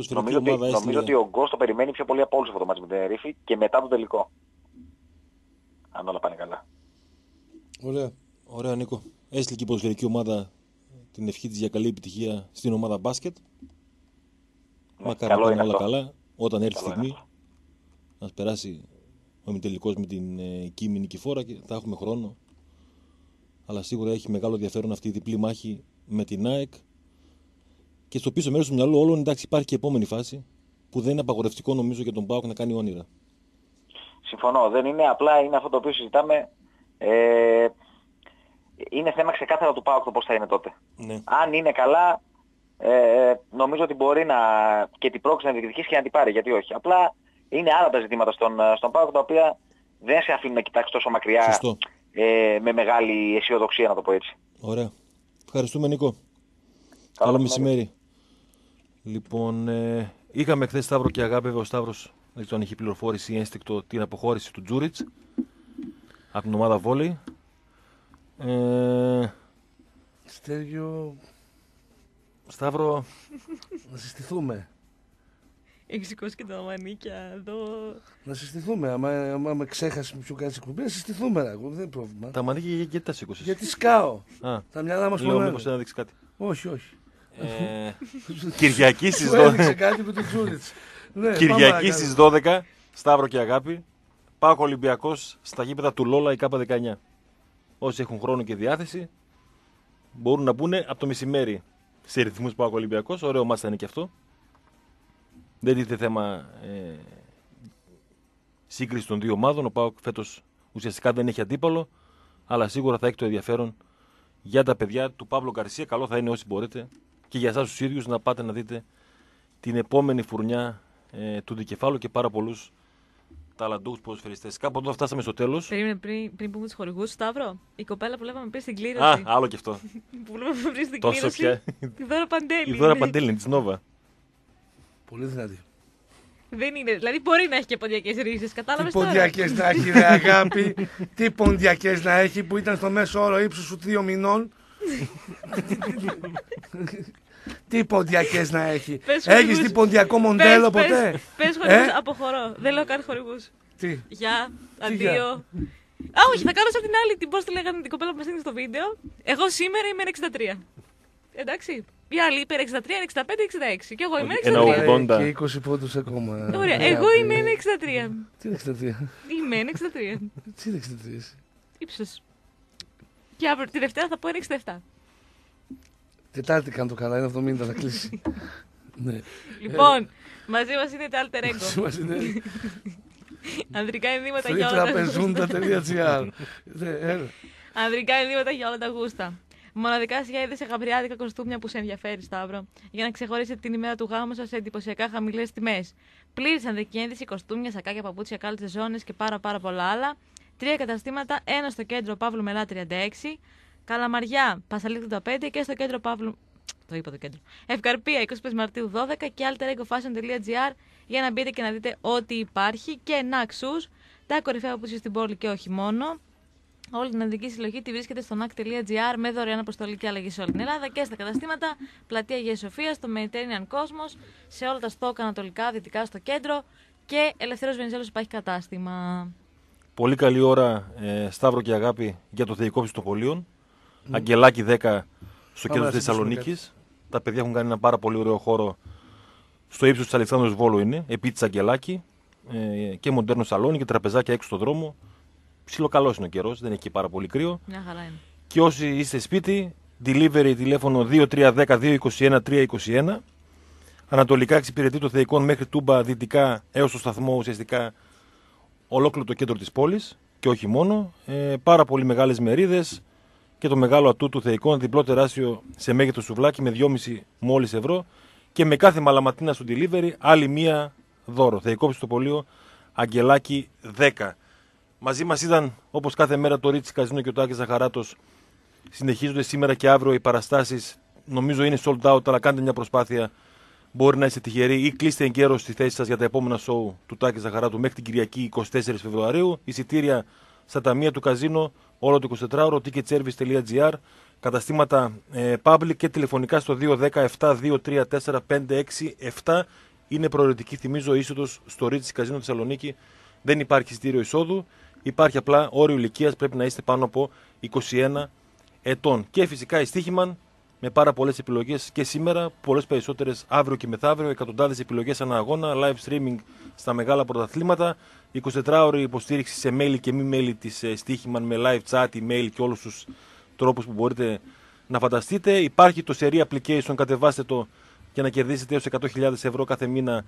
Νομίζω, ότι, νομίζω ότι ο Γκος το περιμένει πιο πολύ από όλους αυτό το μάτς με την Ερήφη και μετά το τελικό. Αν όλα πάνε καλά. Ωραία. Ωραία Νίκο. Έστειλε και η ποδοσφαιρική ομάδα την ευχή της για καλή επιτυχία στην ομάδα μπάσκετ. Ναι, Μακάρι να πάνε όλα καλά. Όταν έρθει η στιγμή να περάσει ο μητελικός με την ε, Κίμη Νικηφόρα και θα έχουμε χρόνο. Αλλά σίγουρα έχει μεγάλο ενδιαφέρον αυτή η διπλή μάχη με την ΑΕΚ. Και στο πίσω μέρος του μυαλού όλων εντάξει, υπάρχει και επόμενη φάση που δεν είναι απαγορευτικό νομίζω για τον Πάοκ να κάνει όνειρα. Συμφωνώ. Δεν είναι απλά είναι αυτό το οποίο συζητάμε ε, είναι θέμα ξεκάθαρα του Πάουκ το πώς θα είναι τότε. Ναι. Αν είναι καλά, ε, νομίζω ότι μπορεί να και την πρόκληση να διεκδικήσει και να την πάρει, γιατί όχι. Απλά είναι άλλα τα ζητήματα στον, στον Πάουκ τα οποία δεν σε αφήνουν να κοιτάξεις τόσο μακριά ε, με μεγάλη αισιοδοξία, να το πω έτσι. Ωραία. Ευχαριστούμε Νίκο. Καλό, Καλό μεσημέρι. Λοιπόν, ε, είχαμε χθες Σταύρο και Αγάπη, ο Σταύρος δεν ξέρω αν έχει πληροφόρηση ή ένστικτο την αποχώρηση του Τζούριτς από την ομάδα Βόλεϊ. Ε... Στέργιο... Σταύρο... να συστηθούμε. Έχει σηκώσει και τα μανίκια εδώ. Να συστηθούμε. Άμα, άμα με ξέχασες με πιο κάτι εκπομπή, να συστηθούμε. Εγώ, δεν είναι πρόβλημα. Τα μανίκια γιατί τα σήκωσες; Γιατί σκάω. Α. Τα μυαλά μας Λέω μήπως να δείξεις κάτι. Όχι, όχι. Ε, Κυριακής στις 12. κάτι με τον ναι, Κυριακής στις 12. Σταύρο και αγάπη. Πάω Ολυμπιακός στα γήπεδα του Λόλα η K19. Όσοι έχουν χρόνο και διάθεση μπορούν να μπουν από το μεσημέρι σε ρυθμούς Πάο Ολυμπιακός. Ωραίο μάτσα είναι και αυτό. Δεν δείτε θέμα ε, σύγκριση των δύο ομάδων. Ο Πάοκ φέτος ουσιαστικά δεν έχει αντίπαλο, αλλά σίγουρα θα έχει το ενδιαφέρον για τα παιδιά του Παύλο Καρσία. Καλό θα είναι όσοι μπορείτε και για εσάς τους ίδιους να πάτε να δείτε την επόμενη φουρνιά ε, του δικεφάλου και πάρα πολλούς ταλαντούχους ποδοσφαιριστές. Κάπου εδώ φτάσαμε στο τέλος. Περίμενε πριν, πριν πούμε τους χορηγούς, Σταύρο. Η κοπέλα που βλέπαμε πριν στην κλήρωση. Α, άλλο κι αυτό. <laughs> που βλέπαμε πριν στην κλήρωση. Πια... <laughs> Η Δώρα Παντέλη. Η Δώρα Παντέλη, της Νόβα. Πολύ δυνατή. Δεν είναι. Δηλαδή μπορεί να έχει και ποντιακές ρίζες. Κατάλαβες. Τι ποντιακές να έχει, ρε αγάπη; Τι ποντιακές να έχει που ήταν στο μέσο όρο ύψους σου δύο μηνών; Τι ποντιακές να έχει; Έχεις τι ποντιακό μοντέλο ποτέ; Πες χορηγούς, ε; αποχωρώ. Δεν λέω καν χορηγούς. Τι; Γεια, αντίο. Α, όχι, θα κάνω σαν την άλλη. Πώς τη λέγανε την κοπέλα που μας στείλει στο βίντεο. Εγώ σήμερα είμαι 63. Εντάξει. Η άλλη είπε 63, 65, 66. Και εγώ είμαι 63. Ένα Και 20 πόντους ακόμα. Ωραία, εγώ είμαι 63. Τι είναι 63. Είμαι 63. Τι είναι 63. Ήψο. Και αύριο τη Δευτέρα θα πω 67. Τετάρτη κάνω το καλά, είναι 70 να κλείσει. <laughs> ναι. Λοιπόν, μαζί μας είναι τα alter ego. Μαζί μας είναι. Ανδρικά ενδύματα για όλα τα γούστα. <laughs> Ναι, Ανδρικά ενδύματα για όλα τα γούστα. Μοναδικά σχέδια σε γαμπριάδικα κοστούμια που σε ενδιαφέρει, Σταύρο, για να ξεχωρίσετε την ημέρα του γάμου σας σε εντυπωσιακά χαμηλές τιμές. Πλήρης ανδρική ένδυση, κοστούμια, σακάκια, παπούτσια, κάλτσε ζώνες και πάρα, πάρα πολλά άλλα. Τρία καταστήματα, ένα στο κέντρο Παύλου Μελά 36, Καλαμαριά, Πασαλίκ 35 και στο κέντρο Παύλου. Το είπα το κέντρο. Ευκαρπία 25 Μαρτίου 12 και alteregofashion.gr για να μπείτε και να δείτε ό,τι υπάρχει. Και Naxus, τα κορυφαία που στην πόλη και όχι μόνο. Όλη την αντική συλλογή τη βρίσκεται στο nac.gr με δωρεάν αποστολή και αλλαγή σε όλη την Ελλάδα και στα καταστήματα πλατεία Αγίας Σοφίας, στο Mediterranean Cosmos, σε όλα τα στόκα ανατολικά, δυτικά στο κέντρο και ελευθερό Βενιζέλος υπάρχει κατάστημα. Πολύ καλή ώρα, ε, Σταύρο και Αγάπη, για το θεϊκό των πολίων. Mm. Αγγελάκι 10 στο κέντρο της Θεσσαλονίκης. Τα παιδιά έχουν κάνει ένα πάρα πολύ ωραίο χώρο στο ύψος της Αλεξάνδρου Βόλου είναι, επί της Αγγελάκι. Ε, και μοντέρνο σαλόνι και τραπεζάκια έξω στον δρόμο. Ψιλοκαλός είναι ο καιρός, δεν έχει και πάρα πολύ κρύο. Μια χαρά είναι. Και όσοι είστε σπίτι, delivery τηλέφωνο 2310-221-321. Ανατολικά εξυπηρετεί το Θεϊκόν μέχρι Τούμπα, δυτικά έως το σταθμό ουσιαστικά ολόκληρο το κέντρο της πόλης. και όχι μόνο. Ε, πάρα πολύ μεγάλες μερίδες και το μεγάλο ατού του θεϊκών, διπλό τεράστιο σε μέγεθος σουβλάκι με 2,5 μόλις ευρώ και με κάθε μαλαματίνα στο delivery άλλη μία δώρο. Θεϊκό πιστοπολείο Αγγελάκι 10. Μαζί μας ήταν όπως κάθε μέρα το Ρίτσι Καζίνο και ο Τάκης Ζαχαράτος. Συνεχίζονται σήμερα και αύριο οι παραστάσεις. Νομίζω είναι sold out, αλλά κάντε μια προσπάθεια. Μπορεί να είστε τυχεροί ή κλείστε εγκαίρως στη θέση σας για τα επόμενα show του Τάκη Ζαχαράτου μέχρι την Κυριακή 24 Φεβρουαρίου. Εισιτήρια στα ταμεία του καζίνο όλο το 24ωρο, ticketservice.gr, καταστήματα ε, public και τηλεφωνικά στο 210-7234567. Είναι προαιρετική, θυμίζω, είσοδο στο Ρίτσι Καζίνο Θεσσαλονίκη. Δεν υπάρχει εισιτήριο εισόδου. Υπάρχει απλά όριο ηλικίας, πρέπει να είστε πάνω από 21 ετών. Και φυσικά η Στίχημαν με πάρα πολλές επιλογές και σήμερα, πολλές περισσότερες αύριο και μεθαύριο, εκατοντάδες επιλογές ανά αγώνα, live streaming στα μεγάλα πρωταθλήματα, 24 ώρε υποστήριξη σε mail και μη mail της ε, Στίχημαν με live chat, email και όλους τους τρόπους που μπορείτε να φανταστείτε. Υπάρχει το Seri Application, κατεβάστε το για να κερδίσετε έως 100.000 ευρώ κάθε μήνα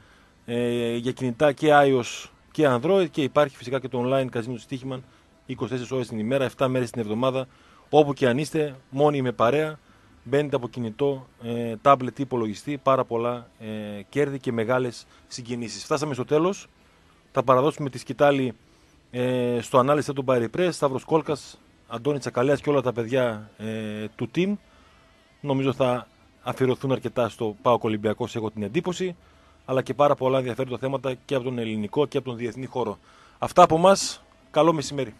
ε, για κινητά και iOS και Android και υπάρχει φυσικά και το online καζίνο του Στίχημαν 24 ώρες την ημέρα, 7 μέρες την εβδομάδα όπου και αν είστε, μόνοι με παρέα μπαίνετε από κινητό, ε, tablet ή υπολογιστή, πάρα πολλά ε, κέρδη και μεγάλες συγκινήσεις. Φτάσαμε στο τέλος, θα παραδώσουμε τη σκητάλη ε, στο ανάλυση του Barry Press, Σταύρος Κόλκας, Αντώνη Τσακαλέας και όλα τα παιδιά ε, του team. Νομίζω θα αφιερωθούν αρκετά στο Πάο Ολυμπιακός, έχω την εντύπωση, αλλά και πάρα πολλά ενδιαφέροντα θέματα και από τον ελληνικό και από τον διεθνή χώρο. Αυτά από εμά. Καλό μεσημέρι.